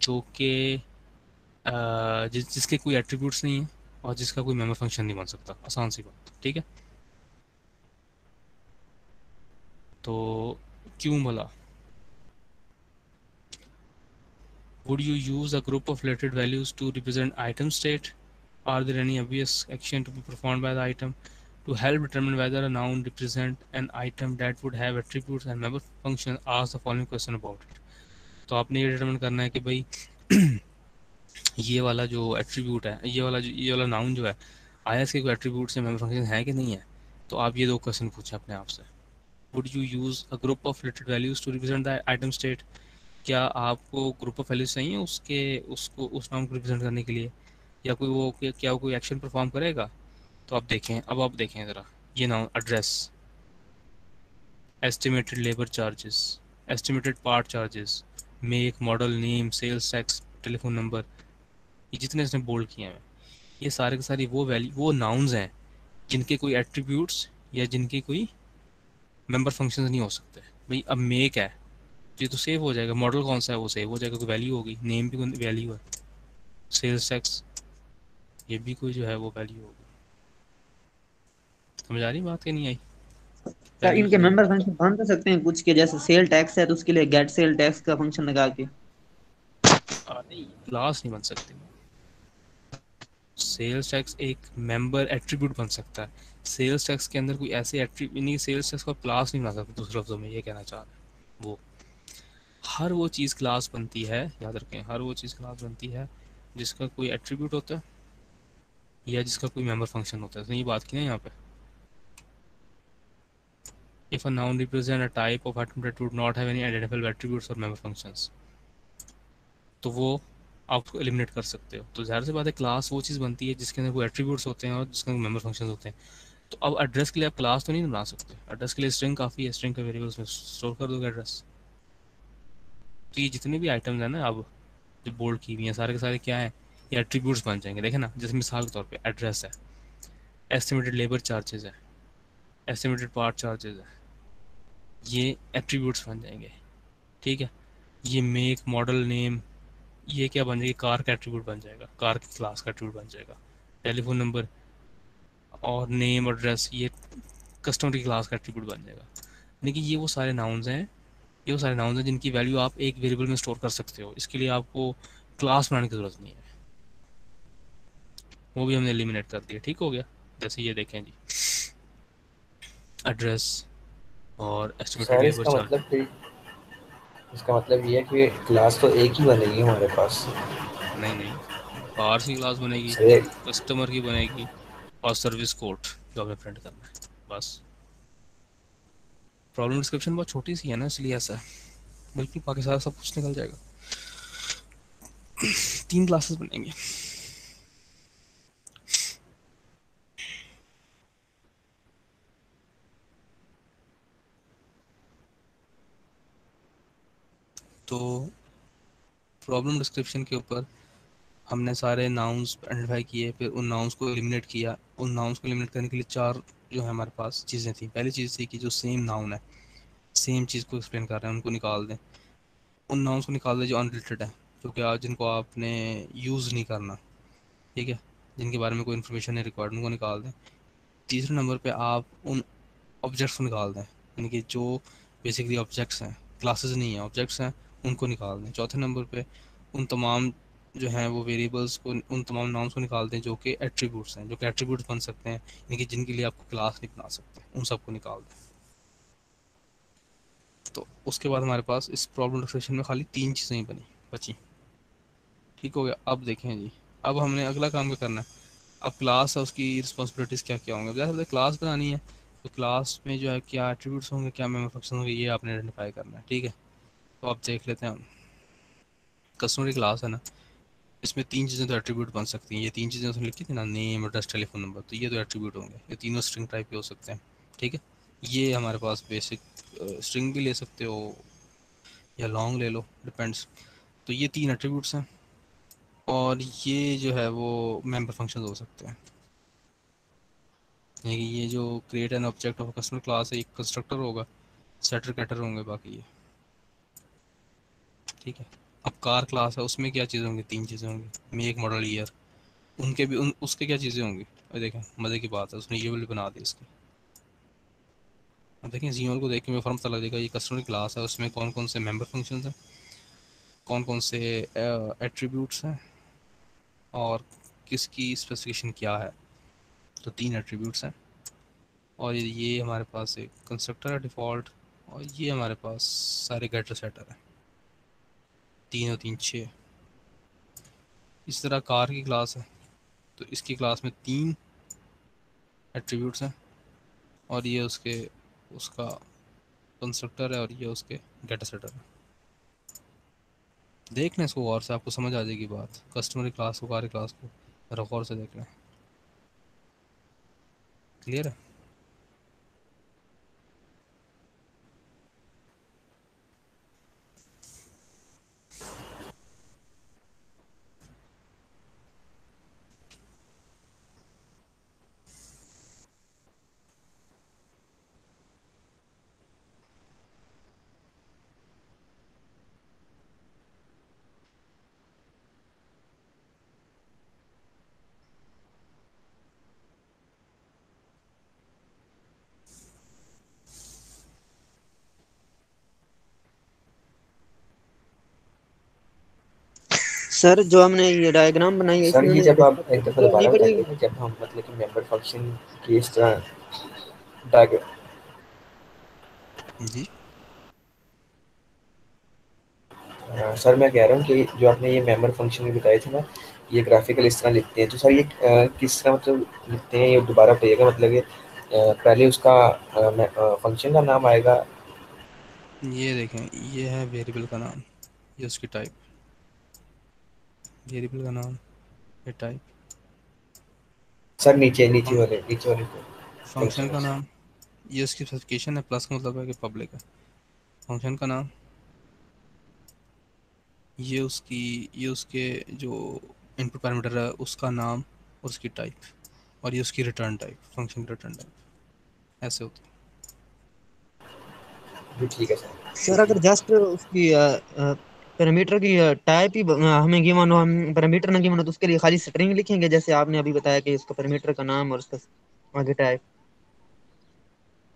जो कि जि, जिसके कोई एट्रीब्यूट्स नहीं है और जिसका कोई मेमोरी फ़ंक्शन नहीं बन सकता। आसान सी बात ठीक है? तो क्यों भला? Would you use a group of related values to represent item state are there any obvious action to be perform by the item to help determine whether a noun represent an item that would have attributes and member function ask the following question about it. तो आपने ये determine करना है कि भाई, ये वाला जो एट्रीब्यूट है, ये वाला जो, ये वाला नाउन जो है आया इसके कोई एट्रीब्यूट से मेंबर फ़ंक्शन है कि नहीं है? तो आप ये दो क्वेश्चन पूछें अपने आप से। Would you use a group of related values to represent the item state क्या आपको ग्रुप ऑफ़ वैल्यूज़ चाहिए उसके, उसको, उस नाउन को रिप्रेजेंट करने के लिए? या कोई वो, क्या वो कोई एक्शन परफॉर्म करेगा? तो आप देखें, अब आप देखें ज़रा, ये noun address estimated labour charges estimated part charges make model name sales tax telephone number ये जितने इसने बोल्ड किए हैं, ये सारे के सारे वो वैल्यू वो नाउन्स हैं, जिनके कोई एट्रीब्यूट्स या जिनके कोई मेंबर फ़ंक्शन नहीं हो सकते। भाई, अब मेक है ये तो सेव हो जाएगा। मॉडल कौन सा है? वो सेव हो जाएगा, कोई वैल्यू होगी। नेम भी कोई वैल्यू है। सेल्स टैक्स ये भी कोई जो है वो वैल्यू होगी। समझ आ रही बात कि नहीं आई? सर इनके मेंबर फ़ंक्शन बन तो सकते हैं कुछ के? जैसे सेल टैक्स है तो उसके लिए गेट सेल टैक्स का फ़ंक्शन लगा के। नहीं क्लास नहीं बन सकते। सेल्स टैक्स एक मेंबर एट्रीब्यूट बन सकता है। सेल्स टैक्स के अंदर कोई ऐसे एट्रीब्यूट नहीं सेल्स टैक्स का क्लास नहीं बना सकता दूसरे लफ्जों में ये कहना चाह रहे हैं। वो। हर वो चीज़ क्लास बनती है याद रखें हर वो चीज़ क्लास बनती है जिसका कोई एट्रीब्यूट होता है या जिसका कोई मेंबर फ़ंक्शन होता है। तो ये बात की ना यहाँ पे। If a noun represent a type of item that would not have any identifiable attributes or member functions तो वो आप एलिमिनेट कर सकते हो। तो ज़ाहिर सी बात है क्लास वो चीज़ बनती है जिसके अंदर कोई एट्रीब्यूट्स होते हैं और जिसके अंदर मेंबर फ़ंक्शंस होते हैं। तो अब एड्रेस के लिए आप क्लास तो नहीं बना सकते। एड्रेस के लिए स्ट्रिंग काफ़ी है स्ट्रिंग का वेरिएबल्स में स्टोर कर दोगे एड्रेस तो ये जितने भी आइटम्स हैं ना, अब जो बोल्ड की हुई हैं, सारे के सारे क्या हैं? ये एट्रीब्यूट्स बन जाएँगे। देखें ना, जैसे मिसाल के तौर पे एड्रेस है। एस्टिमेटेड लेबर चार्जेस है। एस्टिमेटेड पार्ट चार्जेस है। ये एट्रीब्यूट्स बन जाएँगे। ठीक है? ये मेक मॉडल नेम ये क्या बन जाएगी? कार का एट्रीब्यूट बन जाएगा। कार की क्लास का एट्रीब्यूट बन जाएगा। टेलीफोन नंबर और नेम एड्रेस ये कस्टमर की क्लास का एट्रीब्यूट बन जाएगा। यानी कि ये वो सारे नाउन्स हैं। ये वो सारे नाउन्स हैं जिनकी वैल्यू आप एक वेरिएबल में स्टोर कर सकते हो। इसके लिए आपको क्लास बनाने की ज़रूरत नहीं है। वो भी हमने एलिमिनेट कर दिया। ठीक हो गया? जैसे ये देखें जी। एड्रेस और सर इसका मतलब फिर इसका मतलब ये है कि क्लास तो एक ही बनेगी हमारे पास। नहीं नहीं बाहर की क्लास बनेगी कस्टमर की बनेगी और सर्विस कोड जो हमें प्रिंट करना है बस। प्रॉब्लम डिस्क्रिप्शन बहुत छोटी सी है ना इसलिए ऐसा है। बिल्कुल बाकी सारा सब कुछ निकल जाएगा। तीन क्लासेस बनेंगे। तो प्रॉब्लम डिस्क्रिप्शन के ऊपर हमने सारे नाउन्स आइडेंटिफाई किए, फिर उन नाउन्स को एलिमिनेट किया। उन नाउन्स को एलिमिनेट करने के लिए चार जो है हमारे पास चीज़ें थी। पहली चीज़ थी कि जो सेम नाउन है सेम चीज़ को एक्सप्लेन कर रहे हैं, उनको निकाल दें। उन नाउन्स को निकाल दें जो अनरिलेटेड है, जो कि जिनको आपने यूज़ नहीं करना, ठीक है? जिनके बारे में कोई इन्फॉर्मेशन नहीं रिकॉर्ड उनको निकाल दें। तीसरे नंबर पे आप उन ऑब्जेक्ट्स को निकाल दें, यानी कि जो बेसिकली ऑब्जेक्ट्स हैं क्लासेस नहीं हैं ऑब्जेक्ट्स हैं उनको निकाल दें। चौथे नंबर पे उन तमाम जो हैं वो वेरिएबल्स को, उन तमाम नाउन्स को निकाल दें जो कि एट्रीब्यूट्स हैं, जो कि एट्रीब्यूट्स बन सकते हैं, यानी कि जिनके लिए आपको क्लास नहीं बना सकते उन सबको निकाल दें। तो उसके बाद हमारे पास इस प्रॉब्लम डिस्कशन में खाली तीन चीज़ें ही बनी, बची। ठीक हो गया? अब देखें जी। अब हमने अगला काम क्या करना है? अब क्लास है उसकी रिस्पॉन्सिबिलिटीज़ क्या क्या होंगे जैसे क्लास बनानी है तो क्लास में जो है क्या एट्रीब्यूट्स होंगे, क्या मेमोरी फ़ंक्शन होंगे, ये आपने आइडेंटिफाई करना है। ठीक है? तो आप देख लेते हैं। कस्टमर क्लास है ना, इसमें तीन चीज़ें तो एट्रीब्यूट बन सकती हैं। ये तीन चीज़ें उसने लिखी थी ना नेम एड्रेस टेलीफोन नंबर तो ये तो एट्रीब्यूट होंगे। ये तीनों स्ट्रिंग टाइप के हो सकते हैं, ठीक है? ये हमारे पास बेसिक स्ट्रिंग भी ले सकते हो या लॉन्ग ले लो डिपेंड्स तो ये तीन एट्रीब्यूट्स हैं, और ये जो है वो मेंबर फ़ंक्शन हो सकते हैं। ये जो create an object of customer class है, एक कंस्ट्रक्टर होगा सेटर कैटर होंगे, बाकी ये। ठीक है। अब कार क्लास है, उसमें क्या चीज़ें होंगी? तीन चीज़ें होंगी। मेक मॉडल ईयर उनके भी, उन, उसके क्या चीज़ें होंगी? और देखें, मज़े की बात है, उसने ये भी बना दी इसकी अब देखें जीओल को देख के मैं फॉर्म पता लग जाएगा ये कस्टमर क्लास है, उसमें कौन कौन से मेंबर फ़ंक्शन हैं कौन कौन से एट्रीब्यूट्स हैं, और किसकी स्पेसिफिकेशन क्या है। तो तीन एट्रीब्यूट्स हैं। और ये हमारे पास एक कंस्ट्रक्टर है डिफ़ॉल्ट और ये हमारे पास सारे गेटर सेटर हैं। तीन और तीन छः। इस तरह कार की क्लास है। तो इसकी क्लास में तीन एट्रीब्यूट्स हैं और ये उसके, उसका कंस्ट्रक्टर है और ये उसके गेटर सेटर है। देख लें इसको गौर से, आपको समझ आ जाएगी बात। कस्टमर क्लास को, कार क्लास को गौर से देख लें क्लियर है? सर जो हमने ये डायग्राम बनाई है सर ये जब आप एक दफ़ा दोबारा बताइए जब हम मतलब कि मेंबर फ़ंक्शन की इस तरह डायग्राम जी आ, सर मैं कह रहा हूँ कि जो आपने ये मेंबर फ़ंक्शन में बताए थे ना ये ग्राफिकल इस तरह लिखते हैं। तो सर ये आ, किस तरह मतलब लिखते हैं ये दोबारा बताइएगा? मतलब कि पहले उसका फ़ंक्शन का नाम आएगा। ये देखें ये है वेरिएबल का नाम ये उसकी टाइप वेरिएबल का नाम ये टाइप। सर नीचे नीचे वाले नीचे वाले फ़ंक्शन का नाम ये उसकी स्पेसिफिकेशन है प्लस का मतलब है कि पब्लिक है। फ़ंक्शन का नाम ये उसकी ये उसके जो इनपुट पैरामीटर है उसका नाम और उसकी टाइप और ये उसकी return type function return type ऐसे होता है। ठीक है सर। सर अगर जस्ट उसकी पैरामीटर की टाइप ही हमें गिवन हो, हम पैरामीटर ना गिवन हो तो उसके लिए खाली स्ट्रिंग लिखेंगे, जैसे आपने अभी बताया कि इसका पैरामीटर का नाम और उसका आगे टाइप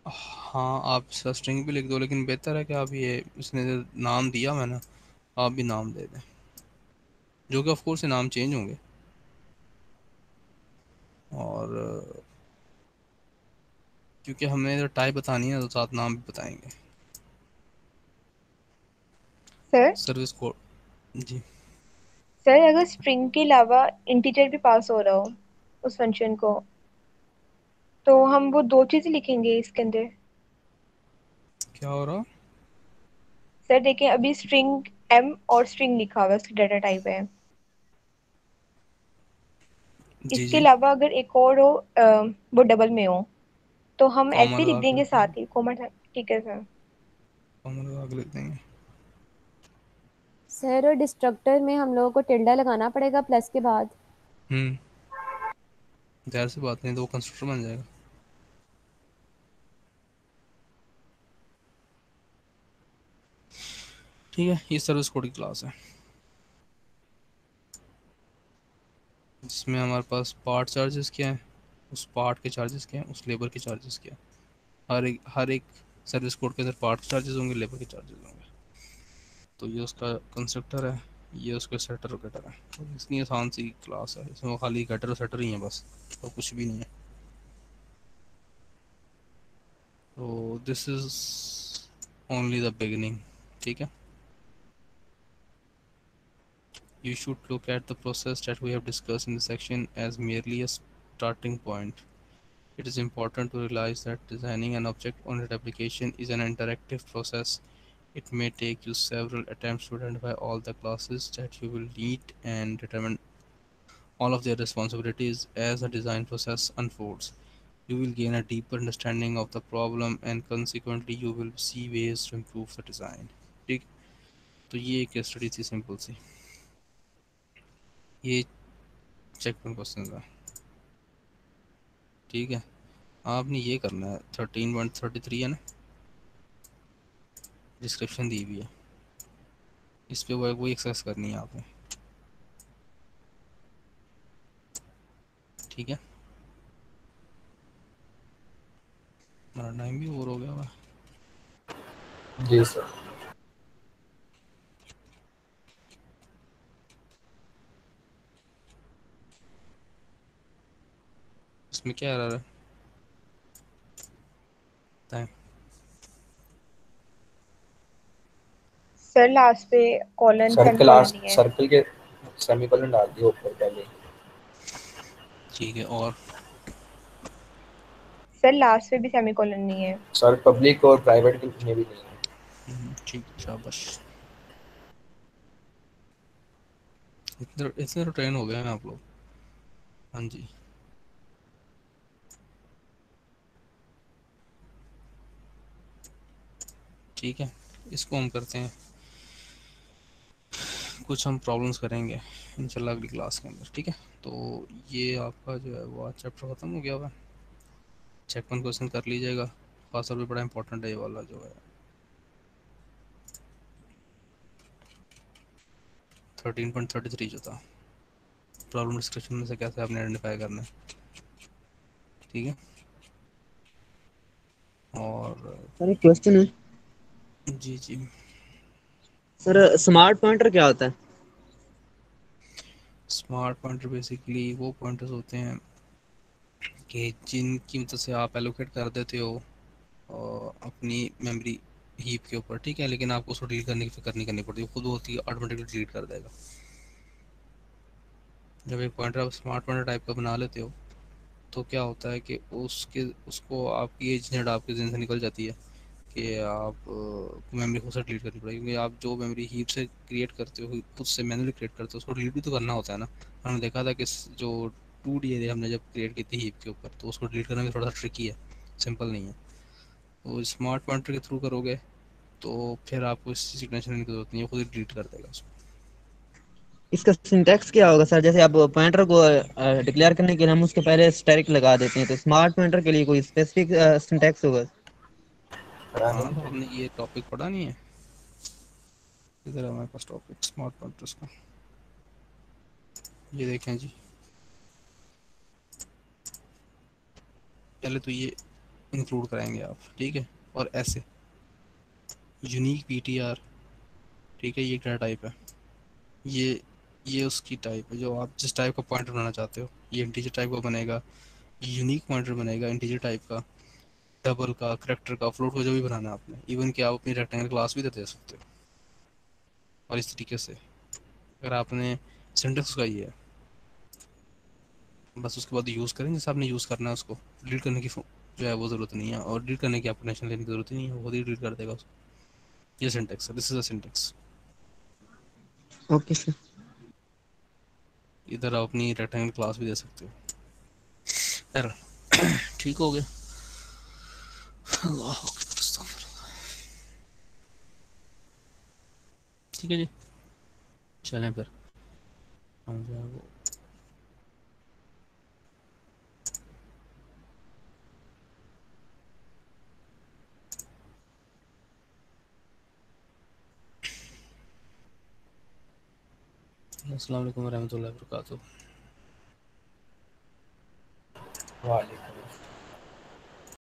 हाँ आप स्ट्रिंग भी लिख दो, लेकिन बेहतर है कि आप ये, इसने नाम दिया मैंने, आप भी नाम दे दें। जो कि ऑफ़ कोर्स नाम चेंज होंगे। और क्योंकि हमें टाइप बतानी है तो साथ नाम भी बताएँगे। सर सर्विस कोड जी। सर अगर स्ट्रिंग के अलावा इंटीजर भी पास हो रहा हो उस फ़ंक्शन को तो हम वो दो चीज़ें लिखेंगे इसके अंदर। क्या हो रहा? सर देखिए अभी स्ट्रिंग एम और स्ट्रिंग लिखा हुआ है उसकी डाटा टाइप है। इसके अलावा अगर एक और हो वो डबल में हो तो हम ऐसे लिख देंगे साथ ही। कोमा ठीक है सर कोमा लिख देंगे। सर और डिस्ट्रक्टर में हम लोगों को टिल्डा लगाना पड़ेगा प्लस के बाद। हम्म। ज़ाहिर सी बात नहीं तो वो कंस्ट्रक्टर बन जाएगा। ठीक है, ये सर्विस कोड की क्लास है। जिसमें हमारे पास पार्ट चार्जेस क्या है, उस पार्ट के चार्जेस क्या हैं, उस लेबर के चार्जेस क्या है। हर एक हर एक सर्विस कोड के अंदर पार्ट चार्जेस होंगे लेबर के चार्जेस होंगे। तो ये उसका कंस्ट्रक्टर है ये उसका सेटर गटर है तो इतनी आसान सी क्लास है इसमें खाली गटर सेटर ही है बस और तो कुछ भी नहीं है तो this is only the beginning ठीक है you should look at the process that we have discussed in this section as merely a starting point. It is important to realize that designing an object-oriented application is an interactive process it may take you several attempts to identify all the classes that you will need and determine all of their responsibilities as the design process unfolds. You will gain a deeper understanding of the problem and consequently you will see ways to improve the design. ठीक तो ये एक study थी simple सी ये check point question था ठीक है आपने ये करना है थर्टीन पॉइंट थर्टी थ्री है ना डिस्क्रिप्शन दी हुई है। इस पे वो वही एक्सेस करनी है आपने। ठीक है। हमारा टाइम भी ओवर हो गया हुआ जी सर। इसमें क्या आ रहा है? टाइम सर लास्ट पे कॉलन सर के लास्ट सर्कल के सेमीकोलन डाल दिया ऊपर पहले। ठीक है और? सर लास्ट पे भी सेमीकोलन नहीं है। सर पब्लिक और प्राइवेट के में भी नहीं है। हम्म, ठीक शाबाश। इतने इतने तो ट्रेन हो गए हैं आप लोग। हाँ जी। ठीक है इसको हम करते हैं। कुछ हम प्रॉब्लम्स करेंगे इंशाल्लाह अगली क्लास के अंदर ठीक है? तो ये आपका जो है वो आज चैप्टर ख़त्म हो गया हुआ है चेक वन क्वेश्चन कर लीजिएगा। खास तौर पे बड़ा इंपॉर्टेंट है ये वाला जो है। थर्टीन पॉइंट थर्टी थ्री जो था। प्रॉब्लम डिस्क्रिप्शन में से कैसे आपने आइडेंटिफाई करना है। ठीक है? और सर एक क्वेश्चन है। जी जी। सर स्मार्ट पॉइंटर क्या होता है? स्मार्ट पॉइंटर बेसिकली वो पॉइंटर्स होते हैं कि जिनकी मदद से आप एलोकेट कर देते हो अपनी मेमोरी हीप के ऊपर, ठीक है? लेकिन आपको उसको डिलीट करने की फ़िक्र नहीं करनी पड़ती खुद होती है ऑटोमेटिकली डिलीट कर देगा। जब एक पॉइंटर आप स्मार्ट पॉइंटर टाइप का बना लेते हो तो क्या होता है कि उसके, उसको आपकी एज आपके जहन से निकल जाती है। कि आप मेमोरी खुद से डिलीट करनी पड़ेगी। क्योंकि आप जो मेमोरी हीप से क्रिएट करते हो, खुद से मैनुअली क्रिएट करते हो, उसको डिलीट भी तो करना होता है ना। हमने देखा था कि जो टू डी एरिया हमने जब क्रिएट की थी हीप के ऊपर तो उसको डिलीट करना भी थोड़ा सा ट्रिकी है सिंपल नहीं है। तो स्मार्ट पॉइंटर के थ्रू करोगे तो फिर आपको इस चीज़ की टेंशन की ज़रूरत नहीं है खुद ही डिलीट कर देगा उसको। इसका सिंटैक्स क्या होगा सर? जैसे आप पॉइंटर को डिक्लेयर करने के लिए हम उसके पहले स्टैटिक लगा देते हैं तो स्मार्ट पॉइंटर के लिए कोई स्पेसिफिक सिंटैक्स होगा? हमने ये टॉपिक पढ़ा नहीं है। इधर हमारे पास टॉपिक स्मार्ट पॉइंटर्स का। ये देखें जी। पहले तो ये इंक्लूड कराएँगे आप, ठीक है? और ऐसे। यूनिक पीटीआर ठीक है? ये क्या टाइप है? ये ये उसकी टाइप है, जो आप जिस टाइप का पॉइंटर बनाना चाहते हो। ये इंटीजर टाइप का बनेगा यूनिक पॉइंटर बनेगा इंटीजर टाइप का। डबल का करेक्टर का फ्लोट का जो भी बनाना है आपने इवन कि आप अपनी रेक्टेंगल क्लास भी दे सकते हो। और इस तरीके से अगर आपने सिंटेक्स का ये है बस उसके बाद यूज़ करें जैसे आपने यूज़ करना है उसको डिलीट करने की जो है वो ज़रूरत नहीं है और डिलीट करने की आपको टेंशन लेने की ज़रूरत नहीं है वो खुद ही डिलीट कर देगा उसको। ये सिंटेक्स है this is a syntax okay sir इधर आप अपनी रेक्टेंगल क्लास भी दे सकते हो। ठीक हो गया। अल्लाह ठीक है जी चलें फिर हम जो है वो अस्सलाम वालेकुम रहमतुल्लाहि व बरकातहू वालेकुम